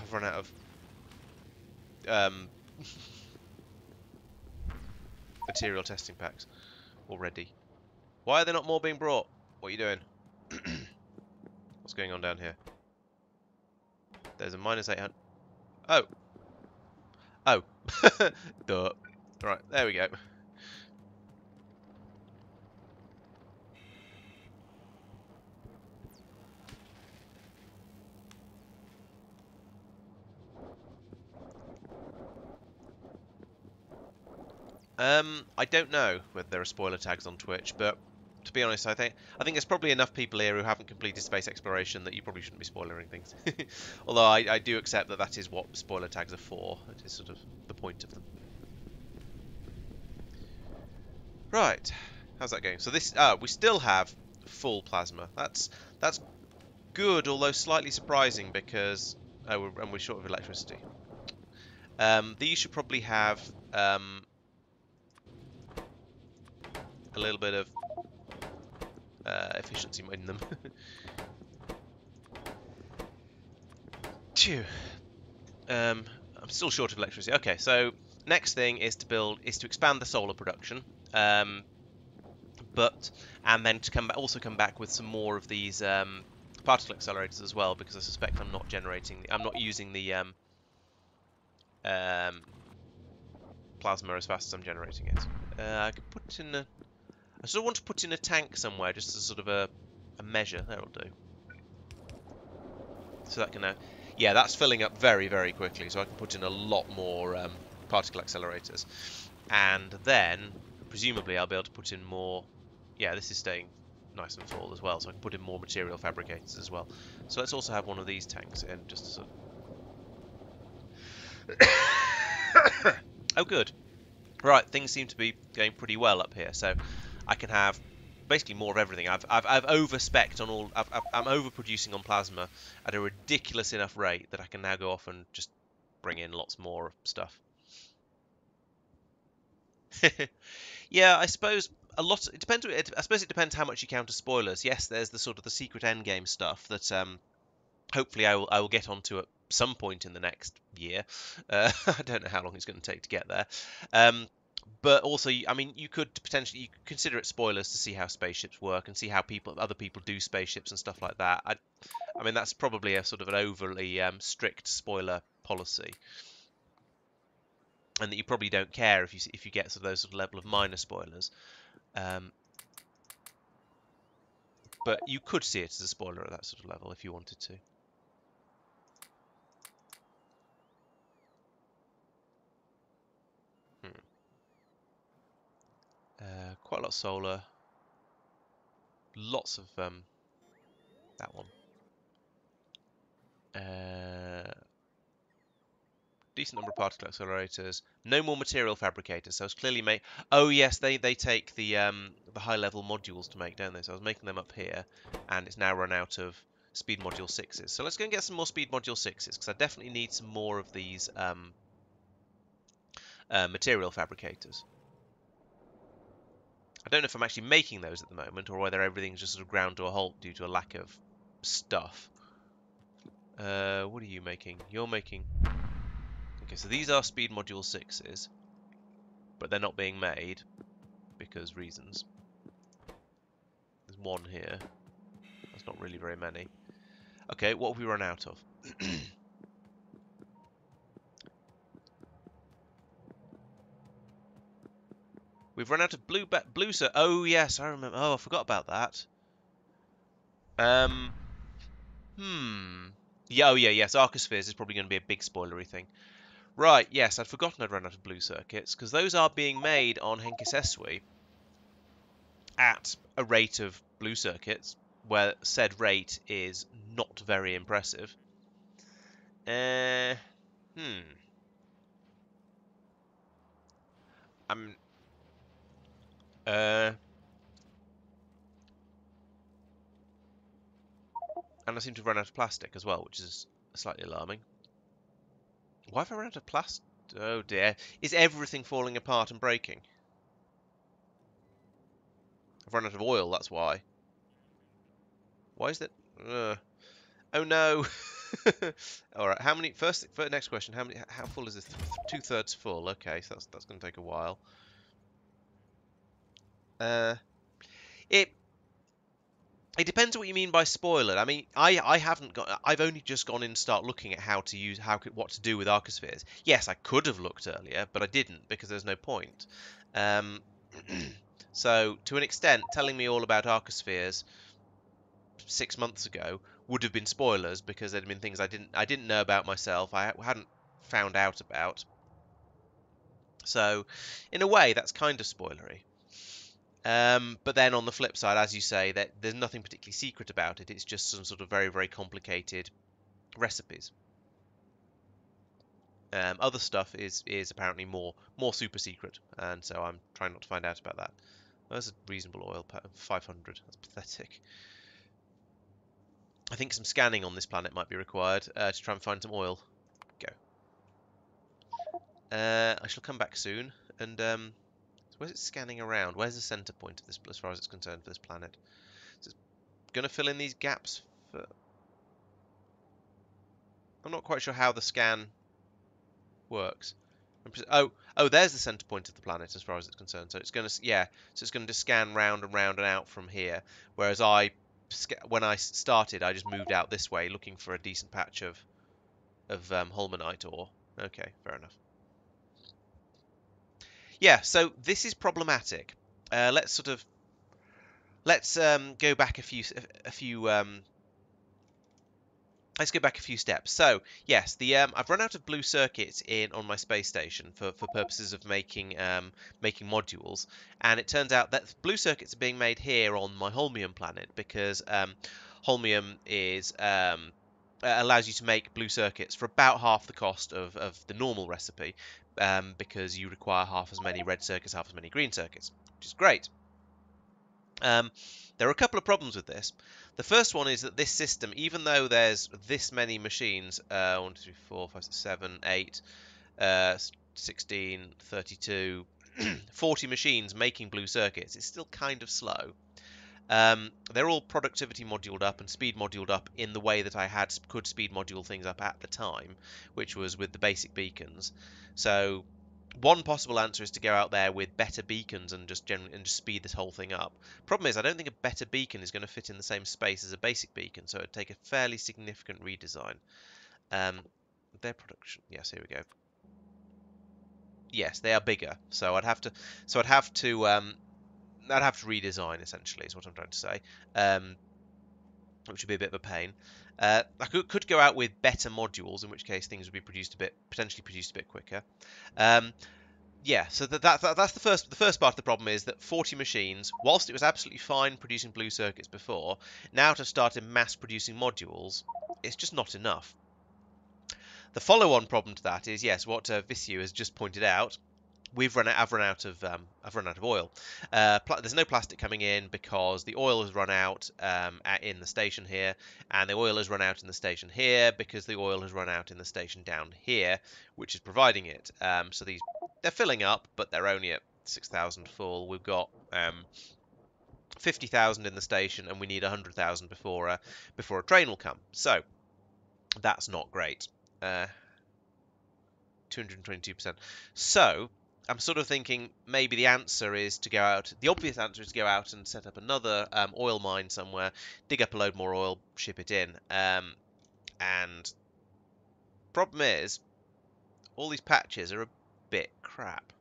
I've [SIGHS] run out of um, [LAUGHS] material testing packs already. Why are there not more being brought? What are you doing? [CLEARS THROAT] What's going on down here? There's a minus 800. Oh. Oh. [LAUGHS] Duh. Right, there we go. Um, I don't know whether there are spoiler tags on Twitch, but to be honest, I think I think there's probably enough people here who haven't completed space exploration that you probably shouldn't be spoiling things. [LAUGHS] Although I, I do accept that that is what spoiler tags are for. It is sort of the point of them. Right, how's that going? So this, ah, we still have full plasma. That's that's good, although slightly surprising because oh, we're, and we're short of electricity. Um, these should probably have um, a little bit of uh, efficiency in them. [LAUGHS] Phew. Um, I'm still short of electricity. Okay, so next thing is to build is to expand the solar production. Um, but and then to come back, also come back with some more of these um, particle accelerators as well, because I suspect I'm not generating, I'm not using the um, um, plasma as fast as I'm generating it. Uh, I could put in a I sort of want to put in a tank somewhere, just as sort of a, a measure. That'll do. So that can, uh, yeah, that's filling up very, very quickly. So I can put in a lot more um, particle accelerators, and then presumably I'll be able to put in more. Yeah, this is staying nice and full as well, so I can put in more material fabricators as well. So let's also have one of these tanks in, just to sort of... [COUGHS] oh, good. Right, things seem to be going pretty well up here. So I can have basically more of everything. I've I've, I've on all. I am overproducing on plasma at a ridiculous enough rate that I can now go off and just bring in lots more stuff. [LAUGHS] yeah, I suppose a lot. It depends. It, I suppose it depends how much you count as spoilers. Yes, there's the sort of the secret end game stuff that um, hopefully I will I will get onto at some point in the next year. [LAUGHS] Uh, [LAUGHS] I don't know how long it's going to take to get there. Um, but also, I mean, you could potentially you could consider it spoilers to see how spaceships work and see how people, other people do spaceships and stuff like that. I, I mean, that's probably a sort of an overly um, strict spoiler policy, and that you probably don't care if you if you get sort of those sort of level of minor spoilers. Um, but you could see it as a spoiler at that sort of level if you wanted to. Uh, quite a lot of solar. Lots of um, that one. Uh, decent number of particle accelerators. No more material fabricators. So I was clearly make. Oh yes, they they take the um, the high level modules to make, don't they? So I was making them up here, and it's now run out of speed module sixes. So let's go and get some more speed module sixes because I definitely need some more of these um, uh, material fabricators. I don't know if I'm actually making those at the moment or whether everything's just sort of ground to a halt due to a lack of stuff. Uh, what are you making? You're making... Okay, so these are speed module 6s, but they're not being made because reasons. There's one here. That's not really very many. Okay, what have we run out of? [CLEARS THROAT] We've run out of blue blue sir. Oh yes, I remember. Oh, I forgot about that. Um. Hmm. Yeah. Oh yeah. Yes. Arcospheres is probably going to be a big spoilery thing. Right. Yes, I'd forgotten I'd run out of blue circuits because those are being made on Henkis Esui at a rate of blue circuits where said rate is not very impressive. Uh. Hmm. I'm uh, and I seem to run out of plastic as well, which is slightly alarming. Why have I run out of plastic? Oh dear. Is everything falling apart and breaking? I've run out of oil, that's why. Why is that? Uh, oh no! [LAUGHS] All right. How many? First, first, next question. How many? How full is this? Two thirds full. Okay, so that's that's going to take a while. Uh, it it depends what you mean by spoiler. I mean, I I haven't got. I've only just gone in and start looking at how to use how what to do with arcospheres. Yes, I could have looked earlier, but I didn't because there's no point. Um, [CLEARS THROAT] so to an extent, telling me all about arcospheres six months ago would have been spoilers because there'd been things I didn't I didn't know about myself. I hadn't found out about. So, in a way, that's kind of spoilery. Um, but then on the flip side, as you say, that there's nothing particularly secret about it. It's just some sort of very, very complicated recipes. Um, other stuff is is apparently more more super secret, and so I'm trying not to find out about that. That's a reasonable oil, 500. That's pathetic. I think some scanning on this planet might be required uh, to try and find some oil. Go. Uh, I shall come back soon, and um, Where's it scanning around? Where's the center point of this, as far as it's concerned, for this planet? Is it going to fill in these gaps? For... I'm not quite sure how the scan works. Oh, oh, there's the center point of the planet as far as it's concerned. So it's going to, yeah, so it's going to scan round and round and out from here. Whereas I, when I started, I just moved out this way, looking for a decent patch of, of um, Holmanite ore. Okay, fair enough. Yeah, so this is problematic. Uh, let's sort of let's um, go back a few a few um, let's go back a few steps. So yes, the um, I've run out of blue circuits in on my space station for, for purposes of making um, making modules, and it turns out that blue circuits are being made here on my Holmium planet because um, Holmium is um, allows you to make blue circuits for about half the cost of, of the normal recipe um, because you require half as many red circuits, half as many green circuits, which is great. Um, there are a couple of problems with this. The first one is that this system, even though there's this many machines, uh, 1, 2, 3, 4, 5, 6, 7, 8, uh, 16, 32, [CLEARS THROAT] 40 machines making blue circuits, it's still kind of slow. Um, they're all productivity moduled up and speed moduled up in the way that I had could speed module things up at the time, which was with the basic beacons. So one possible answer is to go out there with better beacons and just generally and just speed this whole thing up. Problem is, I don't think a better beacon is going to fit in the same space as a basic beacon, so it'd take a fairly significant redesign. Um, their production, yes, here we go. Yes, they are bigger, so I'd have to, so I'd have to um, I'd have to redesign essentially is what I'm trying to say, um, which would be a bit of a pain. Uh, I could, could, go out with better modules, in which case things would be produced a bit potentially produced a bit quicker. Um, yeah, so that, that, that, that's the first the first part of the problem is that 40 machines, whilst it was absolutely fine producing blue circuits before, now to start started mass producing modules, it's just not enough. The follow-on problem to that is yes, what uh, has just pointed out we've run out, I've run out of um, I've run out of oil. Uh, there's no plastic coming in because the oil has run out um, at, in the station here, and the oil has run out in the station here because the oil has run out in the station down here, which is providing it. Um, so these they're filling up, but they're only at 6,000 full. We've got um, 50,000 in the station, and we need 100,000 before a, before a train will come. So that's not great. Uh, 222%. So I'm sort of thinking maybe the answer is to go out. The obvious answer is to go out and set up another um, oil mine somewhere, dig up a load more oil, ship it in. Um, and problem is, all these patches are a bit crap.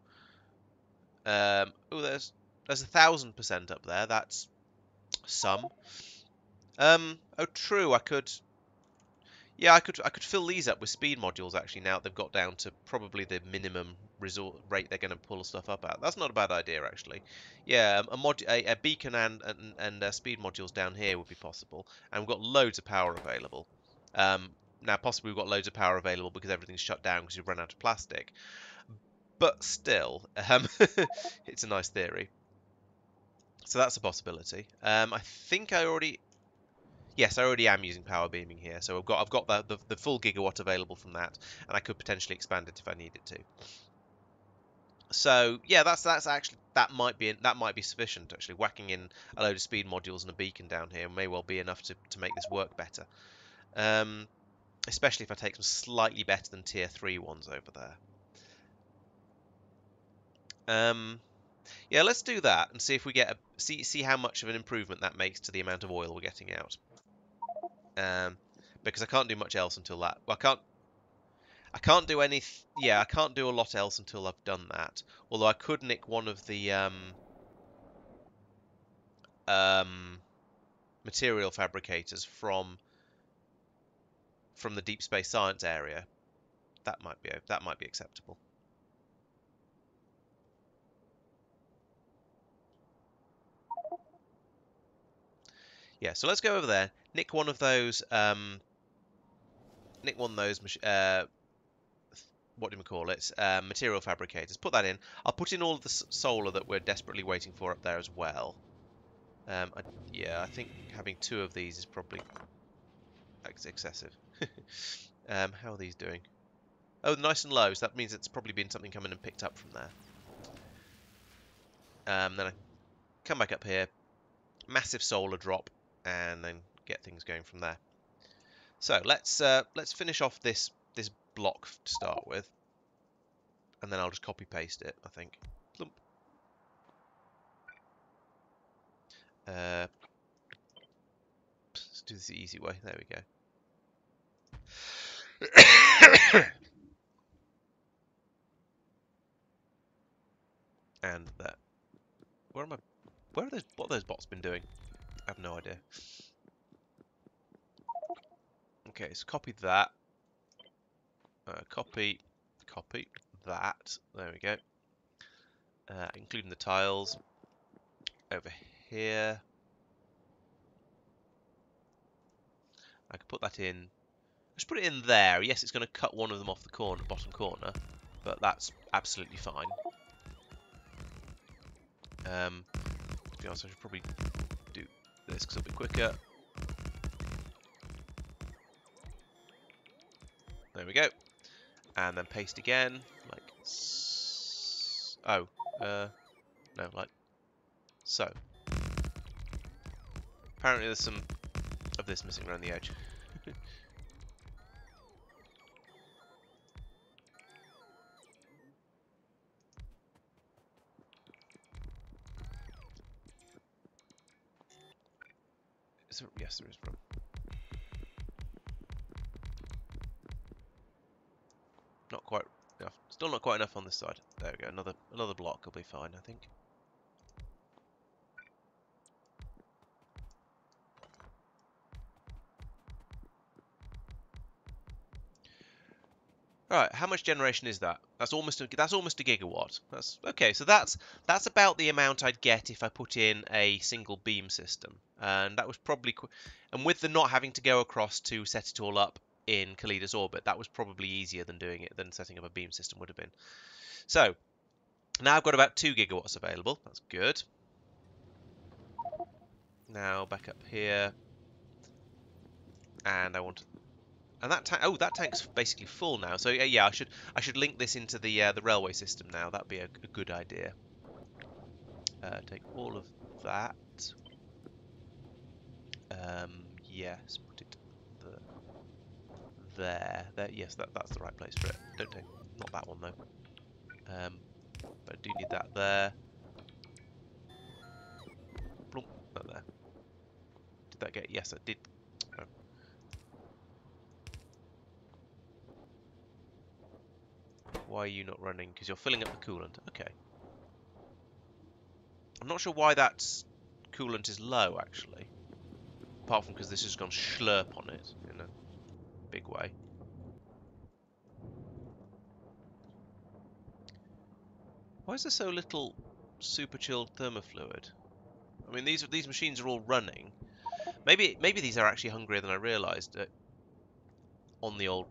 Um, oh, there's there's a thousand percent up there. That's some. Um, oh, true. I could yeah, I could I could fill these up with speed modules actually now they've got down to probably the minimum resort rate they're going to pull stuff up at. That's not a bad idea actually. Yeah, a, mod a, a beacon and and, and uh, speed modules down here would be possible, and we've got loads of power available. Um, now possibly we've got loads of power available because everything's shut down because we've run out of plastic. But still, [LAUGHS] um, [LAUGHS] it's a nice theory. So that's a possibility. Um, I think I already yes, I already am using power beaming here, so I've got I've got the, the, the full gigawatt available from that, and I could potentially expand it if I needed to. So yeah, that's that's actually that might be that might be sufficient. Actually, whacking in a load of speed modules and a beacon down here may well be enough to to make this work better. Um, Especially if I take some slightly better than tier three ones over there. Um, yeah, let's do that and see if we get a see see how much of an improvement that makes to the amount of oil we're getting out. Um, because I can't do much else until that. Well, I can't. I can't do any. Yeah, I can't do a lot else until I've done that. Although I could nick one of the um, um, material fabricators from from the deep space science area. That might be that might be acceptable. Yeah, so let's go over there, nick one of those, um, nick one of those, uh, what do we call it, uh, material fabricators. Put that in. I'll put in all the solar that we're desperately waiting for up there as well. Um, I, yeah, I think having two of these is probably excessive. [LAUGHS] um, how are these doing? Oh, nice and low, so that means it's probably been something coming and picked up from there. Um, then I come back up here, massive solar drop, and then get things going from there. So let's uh, let's finish off this this block to start with, and then I'll just copy paste it. I think. Uh, let's do this the easy way. There we go. [COUGHS] and that. Where am I? Where are those? What those bots been doing? I have no idea. Okay, so copy that. Uh, copy, copy that. There we go. Uh, including the tiles over here. I could put that in. Let's put it in there. Yes, it's going to cut one of them off the corner, bottom corner, but that's absolutely fine. Um, to be honest, I should probably do this because it'll be quicker. There we go. And then paste again, like oh, uh, no, like so. Apparently there's some of this missing around the edge. [LAUGHS] Yes, there is room. Not quite enough. Still not quite enough on this side. There we go. Another another block will be fine, I think. Right, how much generation is that? That's almost a, that's almost a gigawatt. That's okay. So that's that's about the amount I'd get if I put in a single beam system, and that was probably and with the not having to go across to set it all up in Calidus orbit, that was probably easier than doing it than setting up a beam system would have been. So now I've got about two gigawatts available. That's good. Now back up here, and I want and that tank, oh, that tank's basically full now. So yeah, yeah, I should I should link this into the uh, the railway system now. That'd be a, a good idea. Uh, take all of that. Um, yes, there. There. Yes, that that's the right place for it. Don't take not that one though. Um, but I do need that there. There. Did that get? Yes, I did Why are you not running? Because you're filling up the coolant. Okay. I'm not sure why that coolant is low, actually. Apart from because this has gone slurp on it in a big way. Why is there so little super chilled thermofluid? I mean, these these machines are all running. Maybe maybe these are actually hungrier than I realised uh, on the old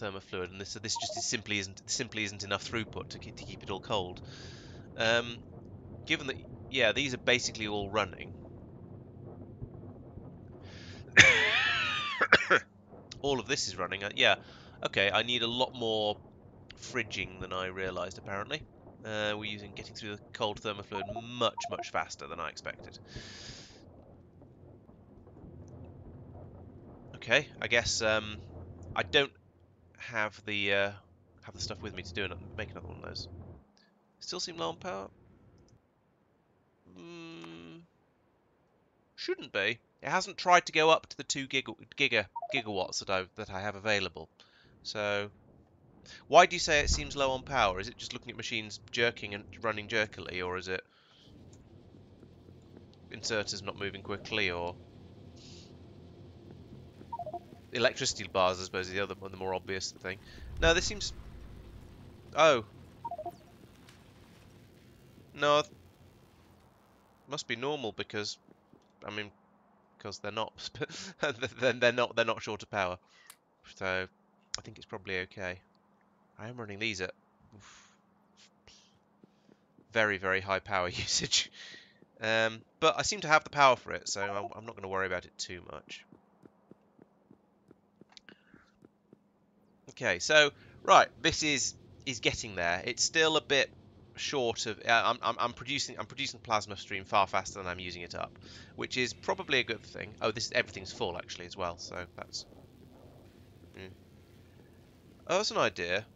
thermofluid, and this this just simply isn't simply isn't enough throughput to keep, to keep it all cold. Um, given that, yeah, these are basically all running. All of this is running. Uh, yeah, okay. I need a lot more fridging than I realised. Apparently, uh, we're using getting through the cold thermofluid much much faster than I expected. Okay, I guess um, I don't have the uh, have the stuff with me to do it. Make another one of those. Still seem low on power. Mm, shouldn't be. It hasn't tried to go up to the two giga, giga gigawatts that I that I have available. So, why do you say it seems low on power? Is it just looking at machines jerking and running jerkily, or is it inserters not moving quickly, or electricity bars? I suppose is the other, one, the more obvious thing. No, this seems. Oh. No. Must be normal because, I mean, because they're not [LAUGHS] then they're not they're not short of power. So I think it's probably okay. I am running these at very very high power [LAUGHS] usage. Um, but I seem to have the power for it, so I'm, I'm not going to worry about it too much. Okay, so right, this is is getting there. It's still a bit short of uh, I'm, I'm, I'm, producing I'm producing plasma stream far faster than I'm using it up, which is probably a good thing. Oh, this everything's full actually as well, so that's. Mm. Oh, that's an idea.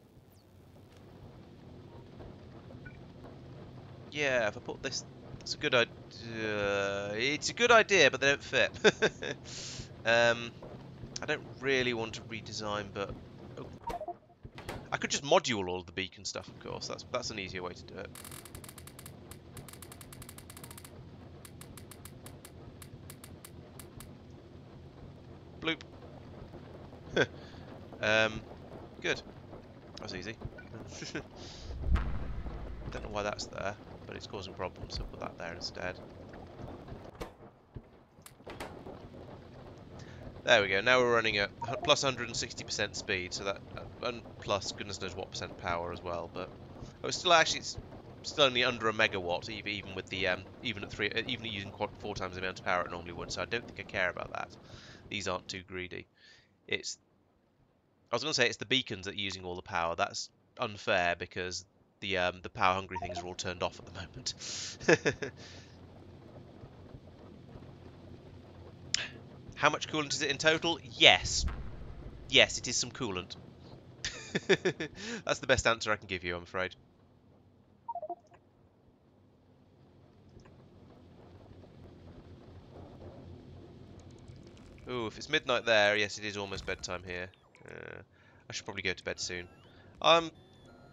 Yeah, if I put this, it's a good idea. It's a good idea, but they don't fit. [LAUGHS] um, I don't really want to redesign, but I could just module all the beacon stuff, of course. That's that's an easier way to do it. Bloop. [LAUGHS] um, good. That's easy. [LAUGHS] Don't know why that's there, but it's causing problems, so put that there instead. There we go. Now we're running at plus 160% speed, so that uh, and plus goodness knows what percent power as well. But oh, it's still actually it's still only under a megawatt, even with the um, even at three, uh, even using four times the amount of power it normally would. So I don't think I care about that. These aren't too greedy. It's I was going to say it's the beacons that are using all the power. That's unfair because the um, the power hungry things are all turned off at the moment. [LAUGHS] How much coolant is it in total? Yes. Yes, it is some coolant. [LAUGHS] That's the best answer I can give you, I'm afraid. Ooh, if it's midnight there, yes, it is almost bedtime here. Uh, I should probably go to bed soon. Um,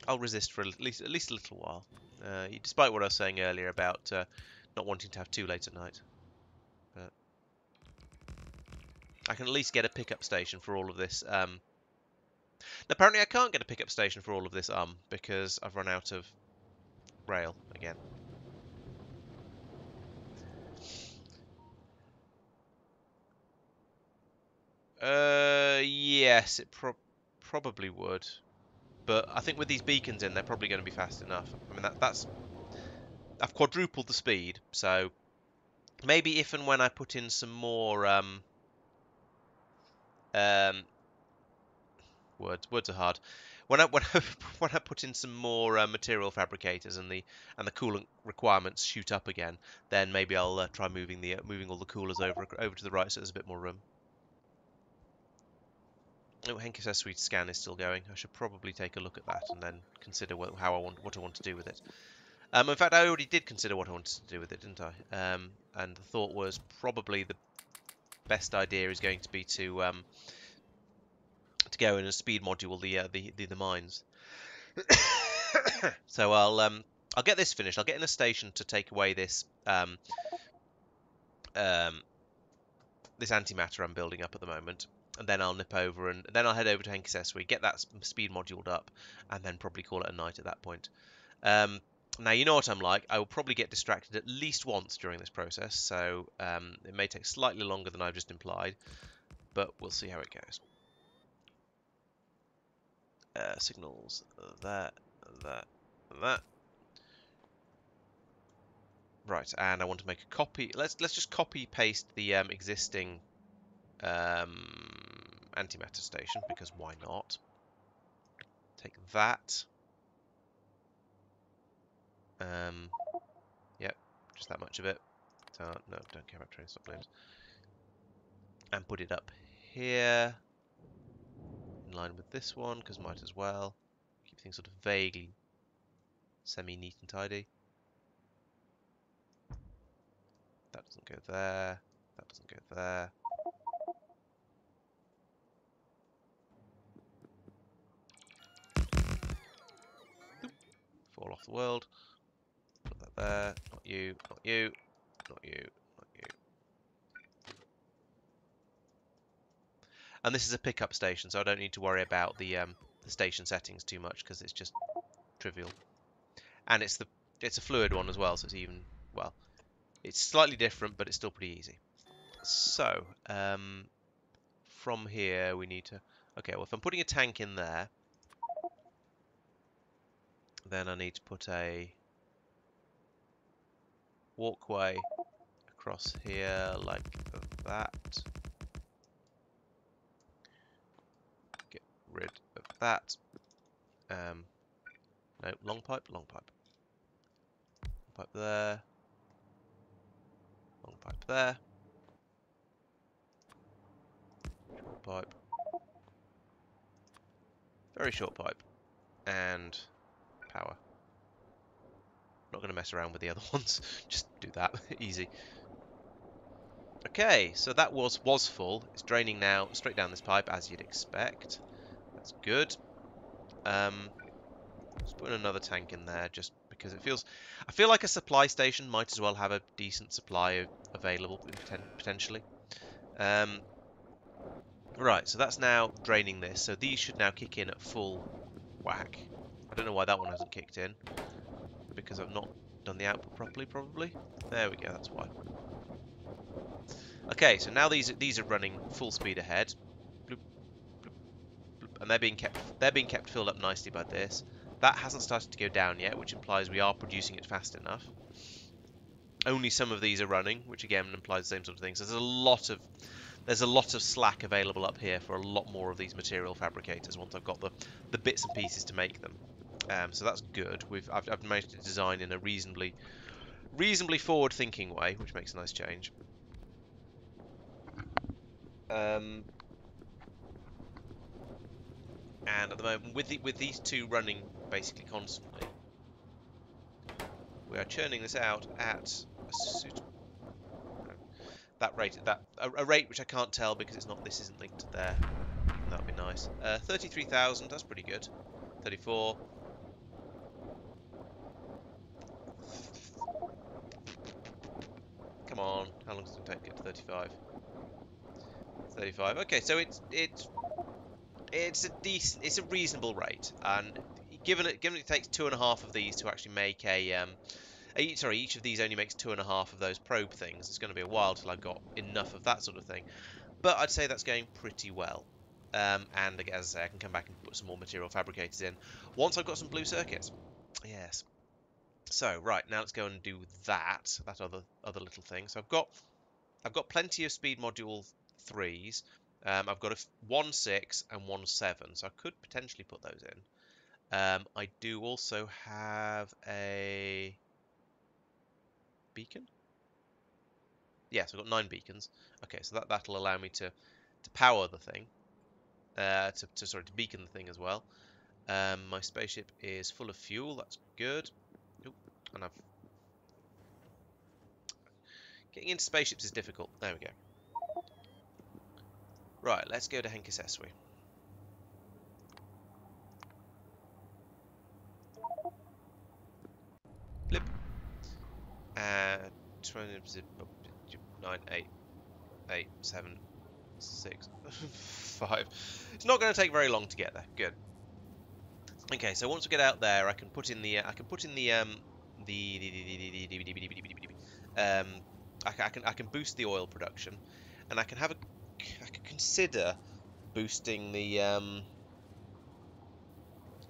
I'll resist for at least at least a little while, uh, despite what I was saying earlier about uh, not wanting to have too late at night. I can at least get a pickup station for all of this. Um, apparently I can't get a pickup station for all of this um because I've run out of rail again. Uh, yes, it pro probably would. But I think with these beacons in, they're probably going to be fast enough. I mean, that, that's... I've quadrupled the speed, so... Maybe if and when I put in some more, um, um, words words are hard. When I [LAUGHS] when I, when I put in some more uh, material fabricators and the and the coolant requirements shoot up again, then maybe I'll uh, try moving the uh, moving all the coolers over over to the right so there's a bit more room. Oh, Henkes S-Suite scan is still going. I should probably take a look at that and then consider what, how I want what I want to do with it. Um, in fact, I already did consider what I wanted to do with it, didn't I? Um, and the thought was probably the best idea is going to be to um, to go in and speed module the uh, the, the, the mines. [COUGHS] so I'll um, I'll get this finished. I'll get in a station to take away this um, um, this antimatter I'm building up at the moment, and then I'll nip over and then I'll head over to Henkes S-Suite, get that speed moduled up, and then probably call it a night at that point. Um, now, you know what I'm like. I will probably get distracted at least once during this process, so um, it may take slightly longer than I've just implied, but we'll see how it goes. Uh, signals, that, that, that. Right, and I want to make a copy. Let's let's just copy paste the um, existing um, antimatter station because why not? Take that. Um, yep, just that much of it. So, no, don't care about train stop names. And put it up here. in line with this one, because might as well. Keep things sort of vaguely semi-neat and tidy. That doesn't go there. That doesn't go there. Fall off the world. Put there. Not you. Not you. Not you. Not you. And this is a pickup station, so I don't need to worry about the um, the station settings too much because it's just trivial. And it's the it's a fluid one as well, so it's even well, it's slightly different, but it's still pretty easy. So um, from here we need to. Okay, well if I'm putting a tank in there, then I need to put a walkway across here like that. Get rid of that. Um, no, long pipe, long pipe. Long pipe there. Long pipe there. Short pipe. Very short pipe. And power. Not going to mess around with the other [LAUGHS] ones. Just do that. [LAUGHS] Easy. Okay, so that was was full. It's draining now straight down this pipe, as you'd expect. That's good. Um, let's put another tank in there, just because it feels... I feel like a supply station might as well have a decent supply available, potentially. Um, right, so that's now draining this. So these should now kick in at full whack. I don't know why that one hasn't kicked in. Because I've not done the output properly, probably. There we go, that's why. Okay, so now these these are running full speed ahead. Bloop, bloop, bloop, and they're being kept they're being kept filled up nicely by this. That hasn't started to go down yet, which implies we are producing it fast enough. Only some of these are running, which again implies the same sort of thing. So there's a lot of there's a lot of slack available up here for a lot more of these material fabricators once I've got the, the bits and pieces to make them. Um, so that's good. We've I've, I've managed to design in a reasonably reasonably forward-thinking way, which makes a nice change. Um, and at the moment, with the, with these two running basically constantly, we are churning this out at that rate that a, a, rate which I can't tell because it's not this isn't linked there. That would be nice. Uh, Thirty-three thousand. That's pretty good. Thirty-four. Come on, how long does it take to get to 35? 35. Okay, so it's it's it's a decent, it's a reasonable rate, and given it given it takes two and a half of these to actually make a um, a, sorry, each of these only makes two and a half of those probe things. It's going to be a while till I've got enough of that sort of thing, but I'd say that's going pretty well. Um, and as I say, I can come back and put some more material fabricators in once I've got some blue circuits. Yes. So right now let's go and do that that other other little thing. So I've got I've got plenty of speed module threes. Um, I've got a one six and one seven, so I could potentially put those in. Um, I do also have a beacon. Yes, I've got nine beacons. Okay, so that that'll allow me to to power the thing, uh, to to sorry to beacon the thing as well. Um, my spaceship is full of fuel. That's good. And I've getting into spaceships is difficult. There we go. Right, let's go to Henkes Eswi. Blip. Uh, 20, 9, 8, 8, 7, 6, [LAUGHS] 5. It's not going to take very long to get there. Good. Okay, so once we get out there, I can put in the, uh, I can put in the, um, the, um, I, I can, I can boost the oil production, and I can have a I could consider boosting the um,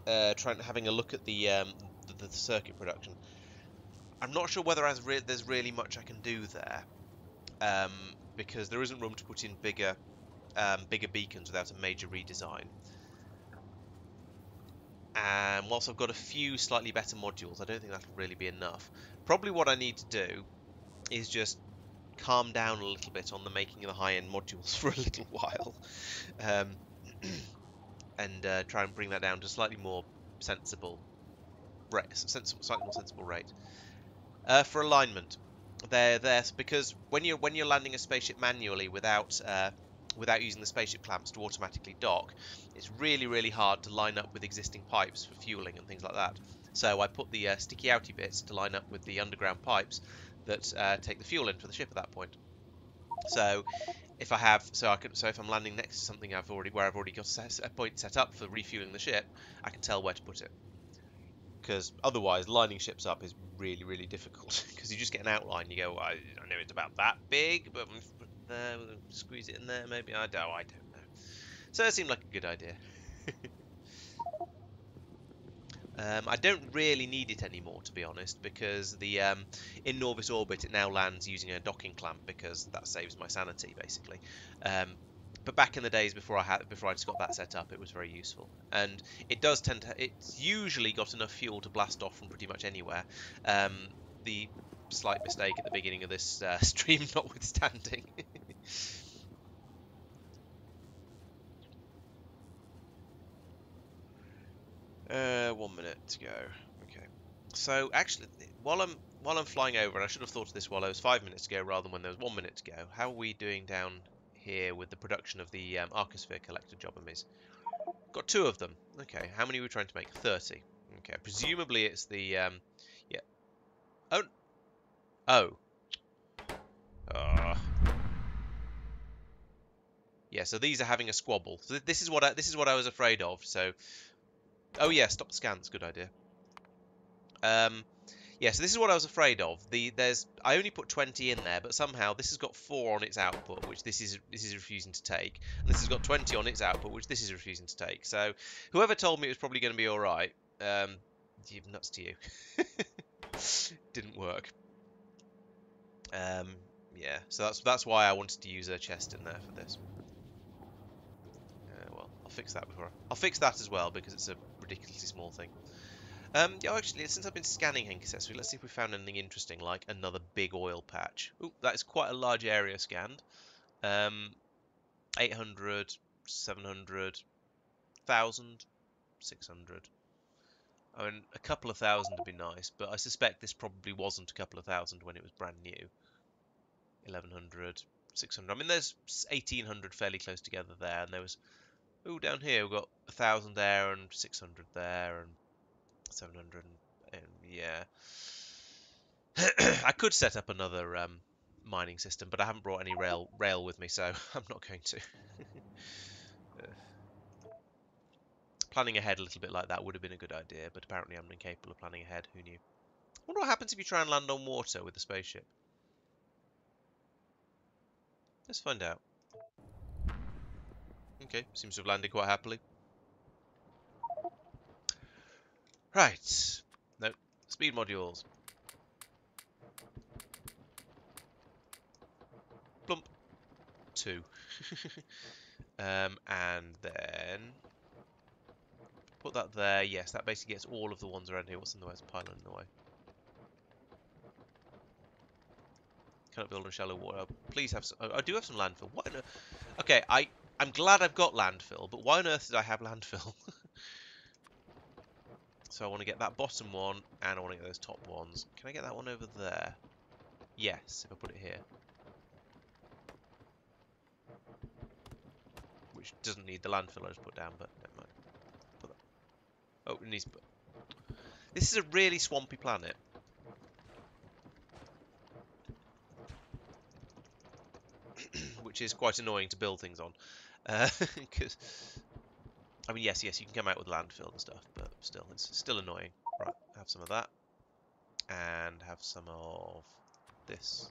uh, trying having a look at the, um, the, the circuit production. I'm not sure whether re there's really much I can do there um, because there isn't room to put in bigger um, bigger beacons without a major redesign. And whilst I've got a few slightly better modules, I don't think that'll really be enough. Probably what I need to do is just calm down a little bit on the making of the high-end modules [LAUGHS] for a little while. Um, [CLEARS THROAT] and uh, try and bring that down to slightly more sensible rate, sensible, slightly more sensible rate. Uh, for alignment, they're there because when you're when you're landing a spaceship manually without uh, without using the spaceship clamps to automatically dock, it's really really hard to line up with existing pipes for fueling and things like that. So I put the uh, sticky outy bits to line up with the underground pipes that uh, take the fuel in for the ship at that point. So if I have, so I can, so if I'm landing next to something I've already, where I've already got a point set up for refueling the ship, I can tell where to put it. Because otherwise, lining ships up is really, really difficult. [LAUGHS] Because you just get an outline, you go, I, I know it's about that big, but there, we'll squeeze it in there, maybe. I don't, I don't know. So it seemed like a good idea. [LAUGHS] Um, I don't really need it anymore, to be honest, because the um, in Nauvis orbit it now lands using a docking clamp because that saves my sanity, basically. Um, but back in the days before I had before I just got that set up, it was very useful, and it does tend to. It's usually got enough fuel to blast off from pretty much anywhere. Um, the slight mistake at the beginning of this uh, [LAUGHS] stream notwithstanding. [LAUGHS] Uh, one minute to go. Okay. So actually, while I'm while I'm flying over, and I should have thought of this while I was five minutes to go rather than when there was one minute to go. How are we doing down here with the production of the um, Arcosphere collector job emitters? Got two of them. Okay. How many are we trying to make? Thirty. Okay. Presumably it's the um, yeah. Oh. Oh. Uh. Yeah, so these are having a squabble. So this is what I, this is what I was afraid of. So Oh yeah, stop the scans. Good idea. Um, yeah, so this is what I was afraid of. The there's I only put 20 in there, but somehow this has got four on its output, which this is this is refusing to take, and this has got 20 on its output, which this is refusing to take. So whoever told me it was probably going to be all right, um, nuts to you. [LAUGHS] Didn't work. Um, yeah, so that's that's why I wanted to use a chest in there for this. Fix that before. I, I'll fix that as well because it's a ridiculously small thing. Um, yeah, actually, since I've been scanning Henk accessory, let's see if we found anything interesting, like another big oil patch. Ooh, that is quite a large area scanned. Um, 800, 700, 1,000, 600. I mean, a couple of thousand would be nice, but I suspect this probably wasn't a couple of thousand when it was brand new. 1100, 600. I mean, there's 1800 fairly close together there, and there was Oh, down here we've got a thousand there and 600 there and 700 and, and yeah. [CLEARS THROAT] I could set up another um, mining system, but I haven't brought any rail rail with me, so [LAUGHS] I'm not going to. [LAUGHS] planning ahead a little bit like that would have been a good idea, but apparently I'm incapable of planning ahead. Who knew? I wonder what happens if you try and land on water with the spaceship. Let's find out. Okay, seems to have landed quite happily. Right. No, speed modules. Plump. Two. [LAUGHS] um, and then... Put that there. Yes, that basically gets all of the ones around here. What's in the way? It's pylon in the way. Cannot build on shallow water. Please have some... I do have some landfill. What? Okay, I I'm glad I've got landfill, but why on earth did I have landfill? [LAUGHS] so I want to get that bottom one, and I want to get those top ones. Can I get that one over there? Yes, if I put it here. Which doesn't need the landfill I just put down, but never mind. Put that. Oh, it needs... This is a really swampy planet. [CLEARS THROAT] which is quite annoying to build things on. Because, uh, [LAUGHS] I mean, yes, yes, you can come out with landfill and stuff, but still, it's still annoying. Right, have some of that. And have some of this.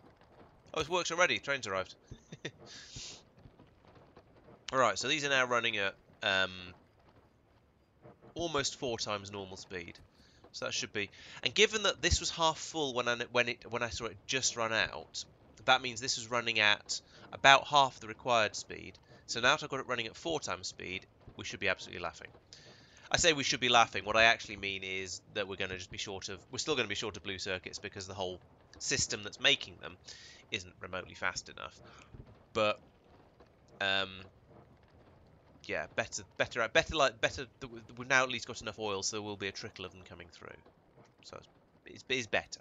Oh, it works already. Train's arrived. [LAUGHS] Alright, so these are now running at um, almost four times normal speed. So that should be. And given that this was half full when I when it when I saw it just run out, that means this was running at about half the required speed. So now that I've got it running at four times speed, we should be absolutely laughing. I say we should be laughing. What I actually mean is that we're going to just be short of, we're still going to be short of blue circuits because the whole system that's making them isn't remotely fast enough. But um, yeah, better, better, better, like better. We've now at least got enough oil, so there will be a trickle of them coming through. So it's, it's better.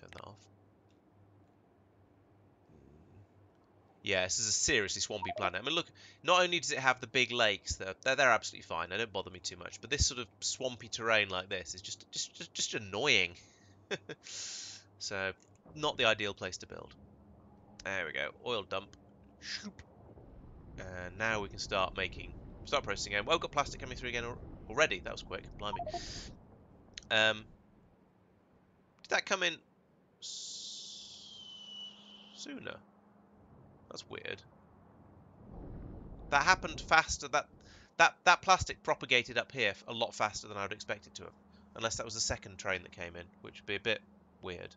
Turn that off. Yeah, this is a seriously swampy planet. I mean, look, not only does it have the big lakes, they're, they're, they're absolutely fine. They don't bother me too much. But this sort of swampy terrain like this is just just just, just annoying. [LAUGHS] so, not the ideal place to build. There we go. Oil dump. And now we can start making, start processing again. Well, we've got plastic coming through again already. That was quick. Blimey. Um, did that come in sooner? That's weird. That happened faster. That that that plastic propagated up here a lot faster than I would expect it to have. Unless that was the second train that came in, which would be a bit weird,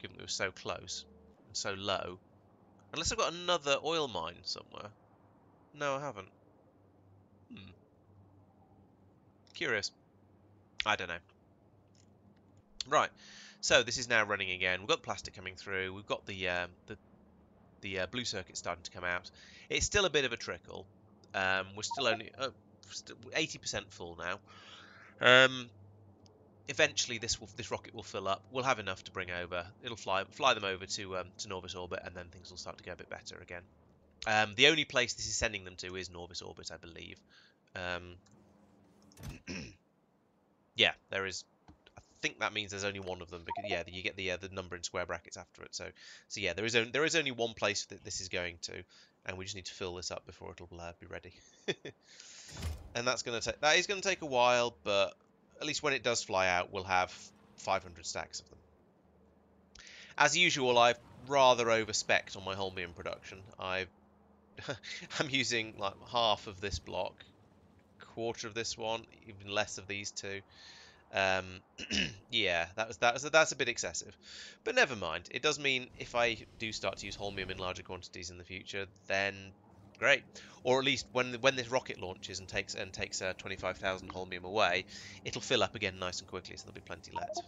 given it was so close and so low. Unless I've got another oil mine somewhere. No, I haven't. Hmm. Curious. I don't know. Right. So this is now running again. We've got the plastic coming through. We've got the um, the the uh, blue circuit starting to come out. It's still a bit of a trickle. Um, we're still only uh, 80% full now. Um, eventually, this will, this rocket will fill up. We'll have enough to bring over. It'll fly fly them over to um, to Nauvis orbit, and then things will start to go a bit better again. Um, the only place this is sending them to is Nauvis orbit, I believe. Um, [CLEARS THROAT] yeah, there is think that means there's only one of them because yeah, you get the uh, the number in square brackets after it. So so yeah, there is only, there is only one place that this is going to, and we just need to fill this up before it'll uh, be ready. [LAUGHS] and that's gonna take that is gonna take a while, but at least when it does fly out, we'll have 500 stacks of them. As usual, I've rather overspec on my holmium production. i [LAUGHS] I'm using like half of this block, quarter of this one, even less of these two. Um, [CLEARS THROAT] yeah, that was that was that's a bit excessive, but never mind. It does mean if I do start to use holmium in larger quantities in the future, then great. Or at least when when this rocket launches and takes and takes uh, 25,000 holmium away, it'll fill up again nice and quickly, so there'll be plenty left.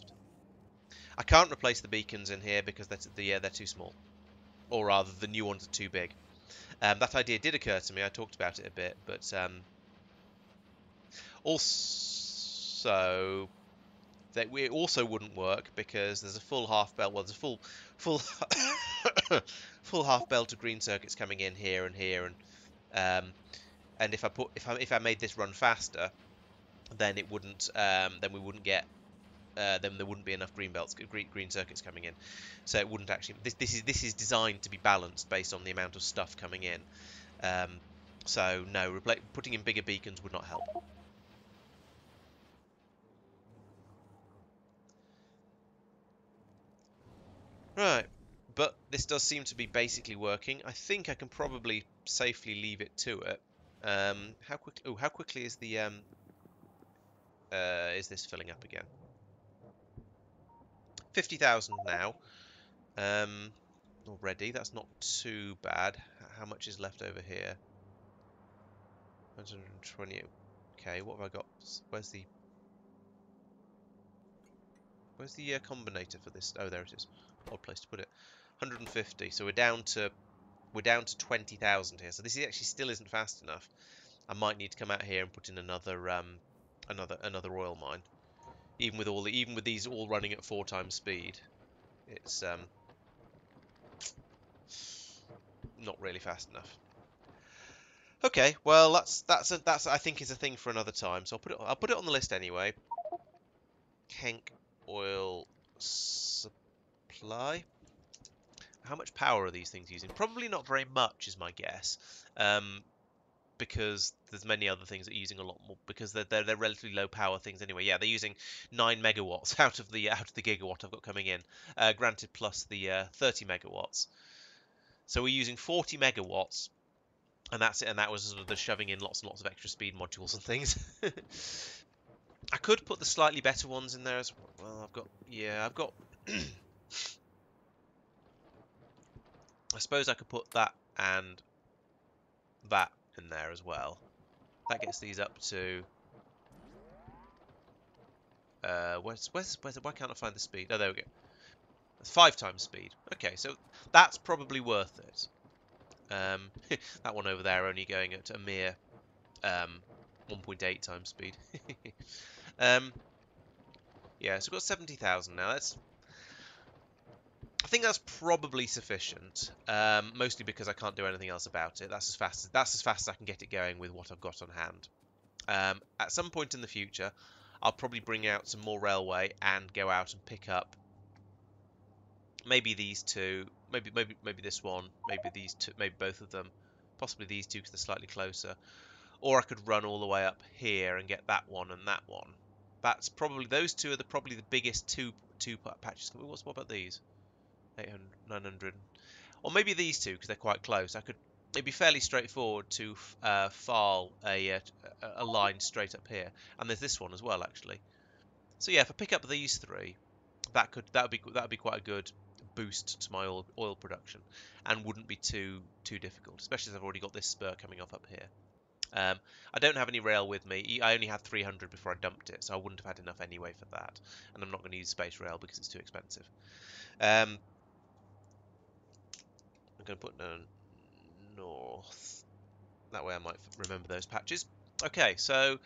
I can't replace the beacons in here because they're the yeah, they're too small, or rather the new ones are too big. Um, that idea did occur to me. I talked about it a bit, but um, also so that we also wouldn't work because there's a full half belt. Well, there's a full, full, [COUGHS] full half belt of green circuits coming in here and here, and um, and if I put if I if I made this run faster, then it wouldn't. Um, then we wouldn't get. Uh, then there wouldn't be enough green belts, green, green circuits coming in, so it wouldn't actually. This, this is this is designed to be balanced based on the amount of stuff coming in. Um, so no, putting in bigger beacons would not help. Right, but this does seem to be basically working. I think I can probably safely leave it to it. Um, how quick? Oh, how quickly is the um, uh, is this filling up again? Fifty thousand now. Um, already, that's not too bad. How much is left over here? 120. Okay, what have I got? Where's the Where's the uh, combinator for this? Oh, there it is. Odd place to put it. 150. So we're down to we're down to 20,000 here. So this is actually still isn't fast enough. I might need to come out here and put in another um, another another oil mine. Even with all the even with these all running at four times speed, it's um, not really fast enough. Okay, well that's that's a, that's I think is a thing for another time. So I'll put it I'll put it on the list anyway. Henk oil supply. How much power are these things using? Probably not very much, is my guess. Um, because there's many other things that are using a lot more because they're, they're, they're relatively low power things anyway. Yeah, they're using nine megawatts [LAUGHS] out of the out of the gigawatt I've got coming in. Uh, granted, plus the uh, 30 megawatts. So we're using 40 megawatts, and that's it. And that was sort of the shoving in lots and lots of extra speed modules and things. [LAUGHS] I could put the slightly better ones in there as well. I've got, yeah, I've got... [CLEARS THROAT] I suppose I could put that and that in there as well. That gets these up to Uh, where's, where's, where's, why can't I find the speed? Oh, there we go. Five times speed. Okay, so that's probably worth it. Um, [LAUGHS] that one over there only going at a mere um, 1.8 times speed. [LAUGHS] um, yeah, so we've got 70,000 now. That's I think that's probably sufficient, um, mostly because I can't do anything else about it. That's as fast as that's as fast as I can get it going with what I've got on hand. Um, at some point in the future, I'll probably bring out some more railway and go out and pick up maybe these two, maybe maybe maybe this one, maybe these two, maybe both of them, possibly these two because they're slightly closer. Or I could run all the way up here and get that one and that one. That's probably those two are the probably the biggest two two patches. What's what about these? 800, 900, or maybe these two because they're quite close. I could. It'd be fairly straightforward to uh, file a, uh, a line straight up here, and there's this one as well actually. So yeah, if I pick up these three, that could that would be that would be quite a good boost to my oil, oil production, and wouldn't be too too difficult, especially as I've already got this spur coming off up here. Um, I don't have any rail with me. I only had 300 before I dumped it, so I wouldn't have had enough anyway for that. And I'm not going to use space rail because it's too expensive. Um, I'm going to put no north. That way I might remember those patches. Okay, so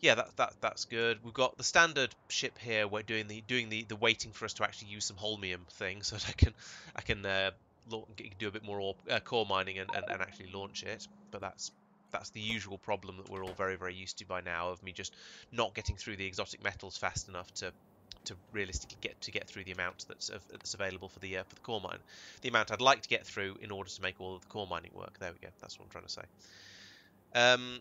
yeah, that that that's good. We've got the standard ship here. We're doing the doing the the waiting for us to actually use some holmium thing, [LAUGHS] so that I can I can uh, do a bit more ore, uh, core mining and, and, and actually launch it. But that's that's the usual problem that we're all very very used to by now of me just not getting through the exotic metals fast enough to to realistically get to get through the amount that's that's available for the uh, for the core mine. The amount I'd like to get through in order to make all of the core mining work. There we go. That's what I'm trying to say. Um,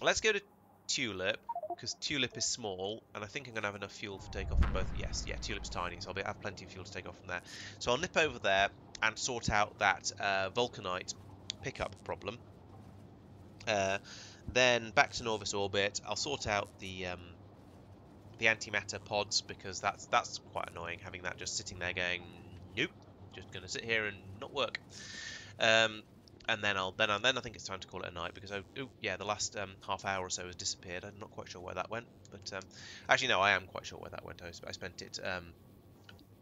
let's go to Tulip because Tulip is small, and I think I'm going to have enough fuel for takeoff from both. Yes, yeah, Tulip's tiny, so I'll be, have plenty of fuel to take off from there. So I'll nip over there and sort out that uh, Vulcanite pickup problem. Uh, then back to Nauvis orbit. I'll sort out the um, the antimatter pods because that's that's quite annoying having that just sitting there going nope just gonna sit here and not work. Um, and then I'll then then I think it's time to call it a night because oh, oh yeah the last um, half hour or so has disappeared. I'm not quite sure where that went but um, actually no I am quite sure where that went. I, I spent it um,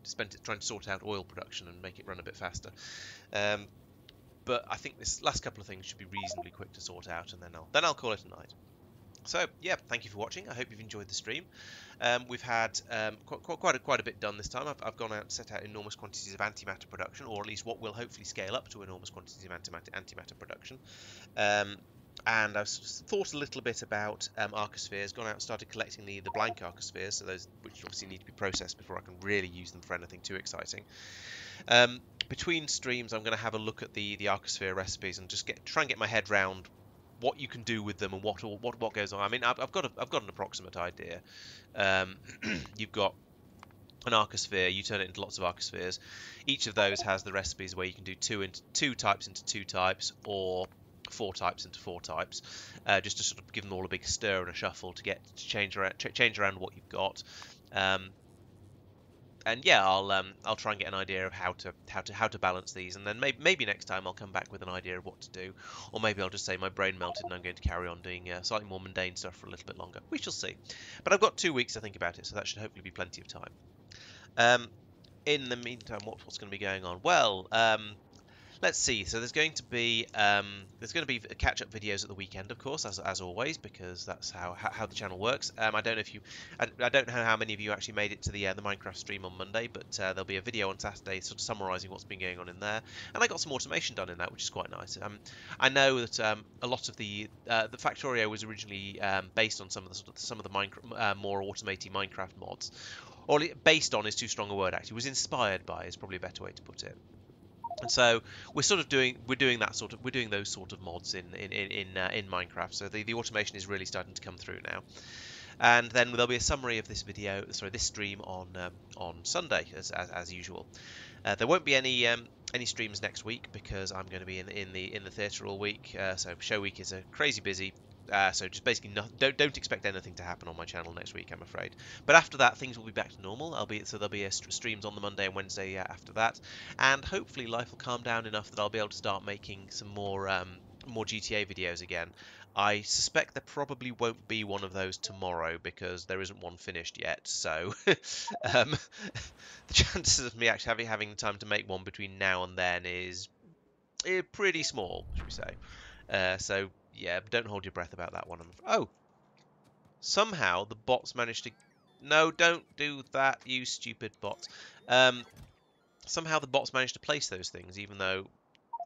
spent it trying to sort out oil production and make it run a bit faster. Um, but I think this last couple of things should be reasonably quick to sort out and then I'll then I'll call it a night so yeah, thank you for watching. I hope you've enjoyed the stream. Um, we've had um, quite, quite, a, quite a bit done this time. I've, I've, gone out and set out enormous quantities of antimatter production, or at least what will hopefully scale up to enormous quantities of antimatter, antimatter production. Um, and I've thought a little bit about um, arcospheres, gone out and started collecting the, the blank arcospheres, so those which obviously need to be processed before I can really use them for anything too exciting. Um, between streams, I'm going to have a look at the, the arcosphere recipes and just get try and get my head round what you can do with them and what what what goes on. I mean, I've, I've got a, I've got an approximate idea. Um, [CLEARS THROAT] you've got an arcosphere. You turn it into lots of arcospheres. Each of those has the recipes where you can do two into two types into two types, or four types into four types, uh, just to sort of give them all a big stir and a shuffle to get to change around ch change around what you've got. Um, and yeah, I'll um, I'll try and get an idea of how to how to how to balance these, and then maybe maybe next time I'll come back with an idea of what to do, or maybe I'll just say my brain melted and I'm going to carry on doing uh, slightly more mundane stuff for a little bit longer. We shall see. But I've got two weeks to think about it, so that should hopefully be plenty of time. Um, in the meantime, what, what's going to be going on? Well, um, let's see. So there's going to be um, there's going to be catch-up videos at the weekend, of course, as, as always, because that's how how the channel works. Um, I don't know if you, I, I, don't know how many of you actually made it to the uh, the Minecraft stream on Monday, but uh, there'll be a video on Saturday, sort of summarising what's been going on in there, and I got some automation done in that, which is quite nice. Um, I know that um, a lot of the uh, the Factorio was originally um, based on some of the sort of some of the Minecraft, uh, more automated Minecraft mods, or based on is too strong a word actually. Was inspired by is probably a better way to put it. And so we're sort of doing we're doing that sort of we're doing those sort of mods in in in uh, in Minecraft. So the, the automation is really starting to come through now. And then there'll be a summary of this video, sorry, this stream on um, on Sunday as as, as usual. Uh, there won't be any um, any streams next week because I'm going to be in in the in the theatre all week. Uh, so show week is a crazy busy. Uh, so just basically don't don't expect anything to happen on my channel next week, I'm afraid. But after that, things will be back to normal. I'll be so there'll be st streams on the Monday and Wednesday uh, after that, and hopefully life will calm down enough that I'll be able to start making some more um, more GTA videos again. I suspect there probably won't be one of those tomorrow because there isn't one finished yet. So [LAUGHS] um, [LAUGHS] the chances of me actually having, time to make one between now and then is eh, pretty small, should we say. Uh, so yeah, don't hold your breath about that one. Oh, somehow the bots managed to... No, don't do that, you stupid bots. Um, somehow the bots managed to place those things, even though...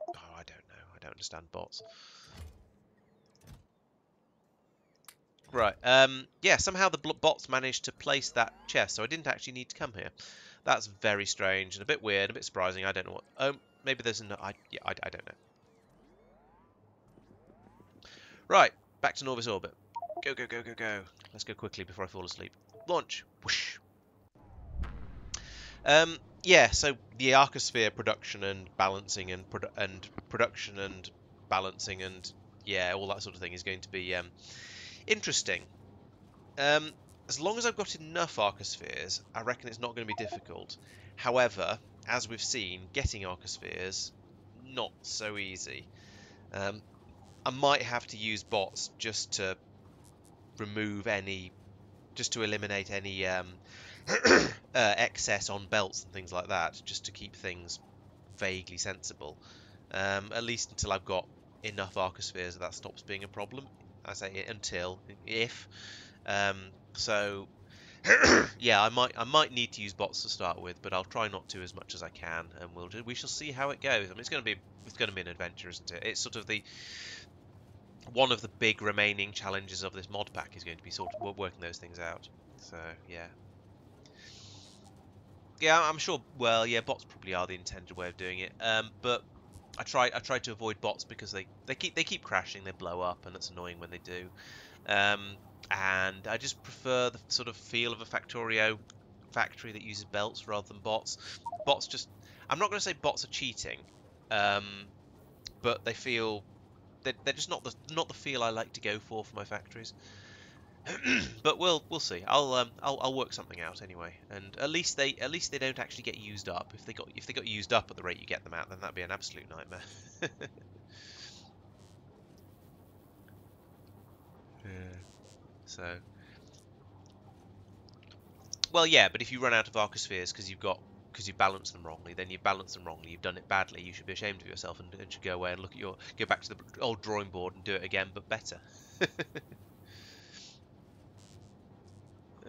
Oh, I don't know. I don't understand bots. Right. Um, yeah, somehow the bots managed to place that chest, so I didn't actually need to come here. That's very strange and a bit weird, a bit surprising. I don't know what... Oh, maybe there's an... I, yeah, I, I don't know. Right, back to Nauvis Orbit. Go, go, go, go, go. Let's go quickly before I fall asleep. Launch. Whoosh. Um, yeah, so the Arcosphere production and balancing and produ and production and balancing and yeah, all that sort of thing is going to be um, interesting. Um, as long as I've got enough Arcospheres, I reckon it's not going to be difficult. However, as we've seen, getting Arcospheres not so easy. Um, I might have to use bots just to remove any, just to eliminate any um, [CLEARS THROAT] uh, excess on belts and things like that, just to keep things vaguely sensible. Um, at least until I've got enough Arcospheres that, that stops being a problem. I say until, if. Um, so, [CLEARS THROAT] yeah, I might I might need to use bots to start with, but I'll try not to as much as I can, and we'll we shall see how it goes. I mean, it's going to be it's going to be an adventure, isn't it? It's sort of the one of the big remaining challenges of this mod pack is going to be sort of working those things out. So yeah, yeah, I'm sure. Well, yeah, bots probably are the intended way of doing it. Um, but I try I try to avoid bots because they they keep they keep crashing, they blow up, and it's annoying when they do. Um, and I just prefer the sort of feel of a Factorio factory that uses belts rather than bots. Bots just I'm not going to say bots are cheating, um, but they feel they're, they're just not the not the feel I like to go for for my factories. [CLEARS THROAT] but we'll we'll see. I'll um I'll, I'll work something out anyway, and at least they at least they don't actually get used up. If they got if they got used up at the rate you get them at, then that'd be an absolute nightmare. [LAUGHS] yeah. So. Well, yeah, but if you run out of arcospheres because you've got because you balanced them wrongly, then you've balanced them wrongly. You've done it badly. You should be ashamed of yourself and, and should go away and look at your go back to the old drawing board and do it again, but better. [LAUGHS]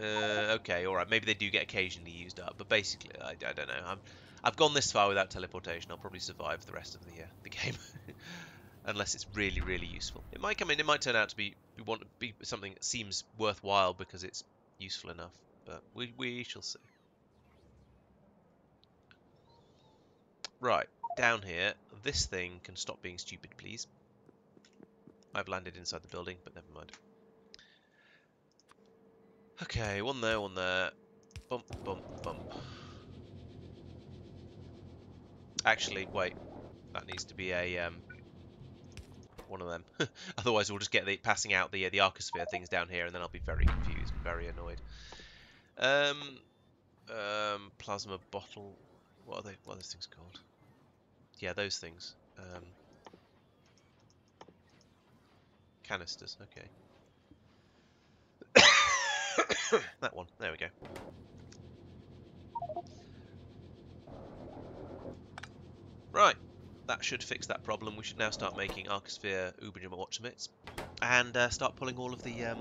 uh, okay, all right. Maybe they do get occasionally used up, but basically, I, I don't know. I'm I've gone this far without teleportation. I'll probably survive the rest of the uh, the [LAUGHS] game. Unless it's really, really useful. It might come in, it might turn out to be, want to be something that seems worthwhile because it's useful enough. But we, we shall see. Right, down here, this thing can stop being stupid, please. I've landed inside the building, but never mind. Okay, one there, one there. Bump, bump, bump. Actually, wait. That needs to be a um, one of them. [LAUGHS] Otherwise, we'll just get the passing out the uh, the Arcosphere things down here, and then I'll be very confused and very annoyed. Um, um, plasma bottle. What are they? What are those things called? Yeah, those things. Um, canisters. Okay. [COUGHS] that one. There we go. Right. That should fix that problem. We should now start making Arcosphere Ubergem Watchmits and uh, start pulling all of the um,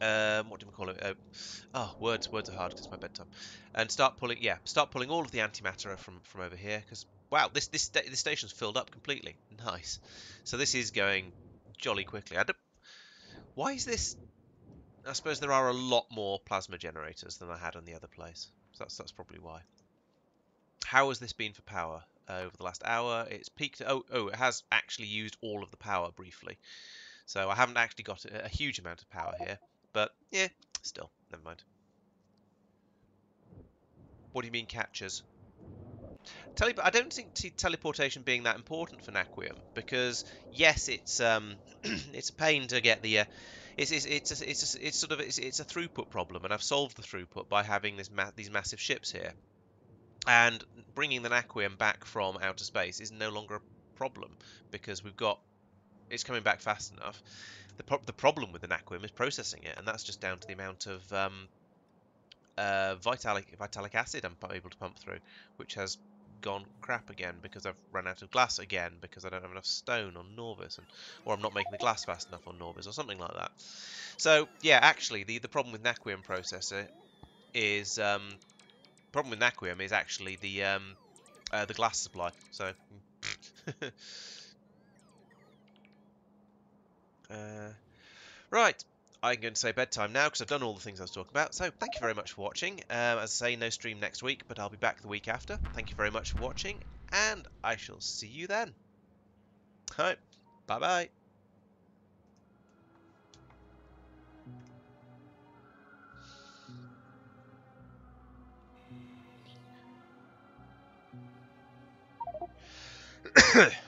um, what do we call it? Uh, oh, words, words are hard because it's my bedtime. And start pulling, yeah, start pulling all of the antimatter from from over here because wow, this this this station's filled up completely. Nice. So this is going jolly quickly. I don't, why is this? I suppose there are a lot more plasma generators than I had on the other place. So that's that's probably why. How has this been for power uh, over the last hour? It's peaked. Oh, oh, it has actually used all of the power briefly. So I haven't actually got a, a huge amount of power here. But, yeah, still, never mind. What do you mean catches? Tele I don't think teleportation being that important for Naquium because yes, it's um, [CLEARS THROAT] it's a pain to get the uh, it's it's it's a, it's, a, it's sort of it's, it's a throughput problem, and I've solved the throughput by having this ma these massive ships here, and bringing the Naquium back from outer space is no longer a problem because we've got it's coming back fast enough. The, pro- the problem with the Naquium is processing it, and that's just down to the amount of um, uh, vitalic vitalic acid I'm able to pump through, which has gone crap again because I've run out of glass again because I don't have enough stone on Nauvis, and, or I'm not making the glass fast enough on Nauvis, or something like that. So yeah, actually, the the problem with Naquium processor is um, problem with Naquium is actually the um, uh, the glass supply. So. [LAUGHS] uh, right, I'm going to say bedtime now because I've done all the things I was talking about. So thank you very much for watching. Um, as I say, no stream next week, but I'll be back the week after. Thank you very much for watching, and I shall see you then. All right, bye bye [COUGHS]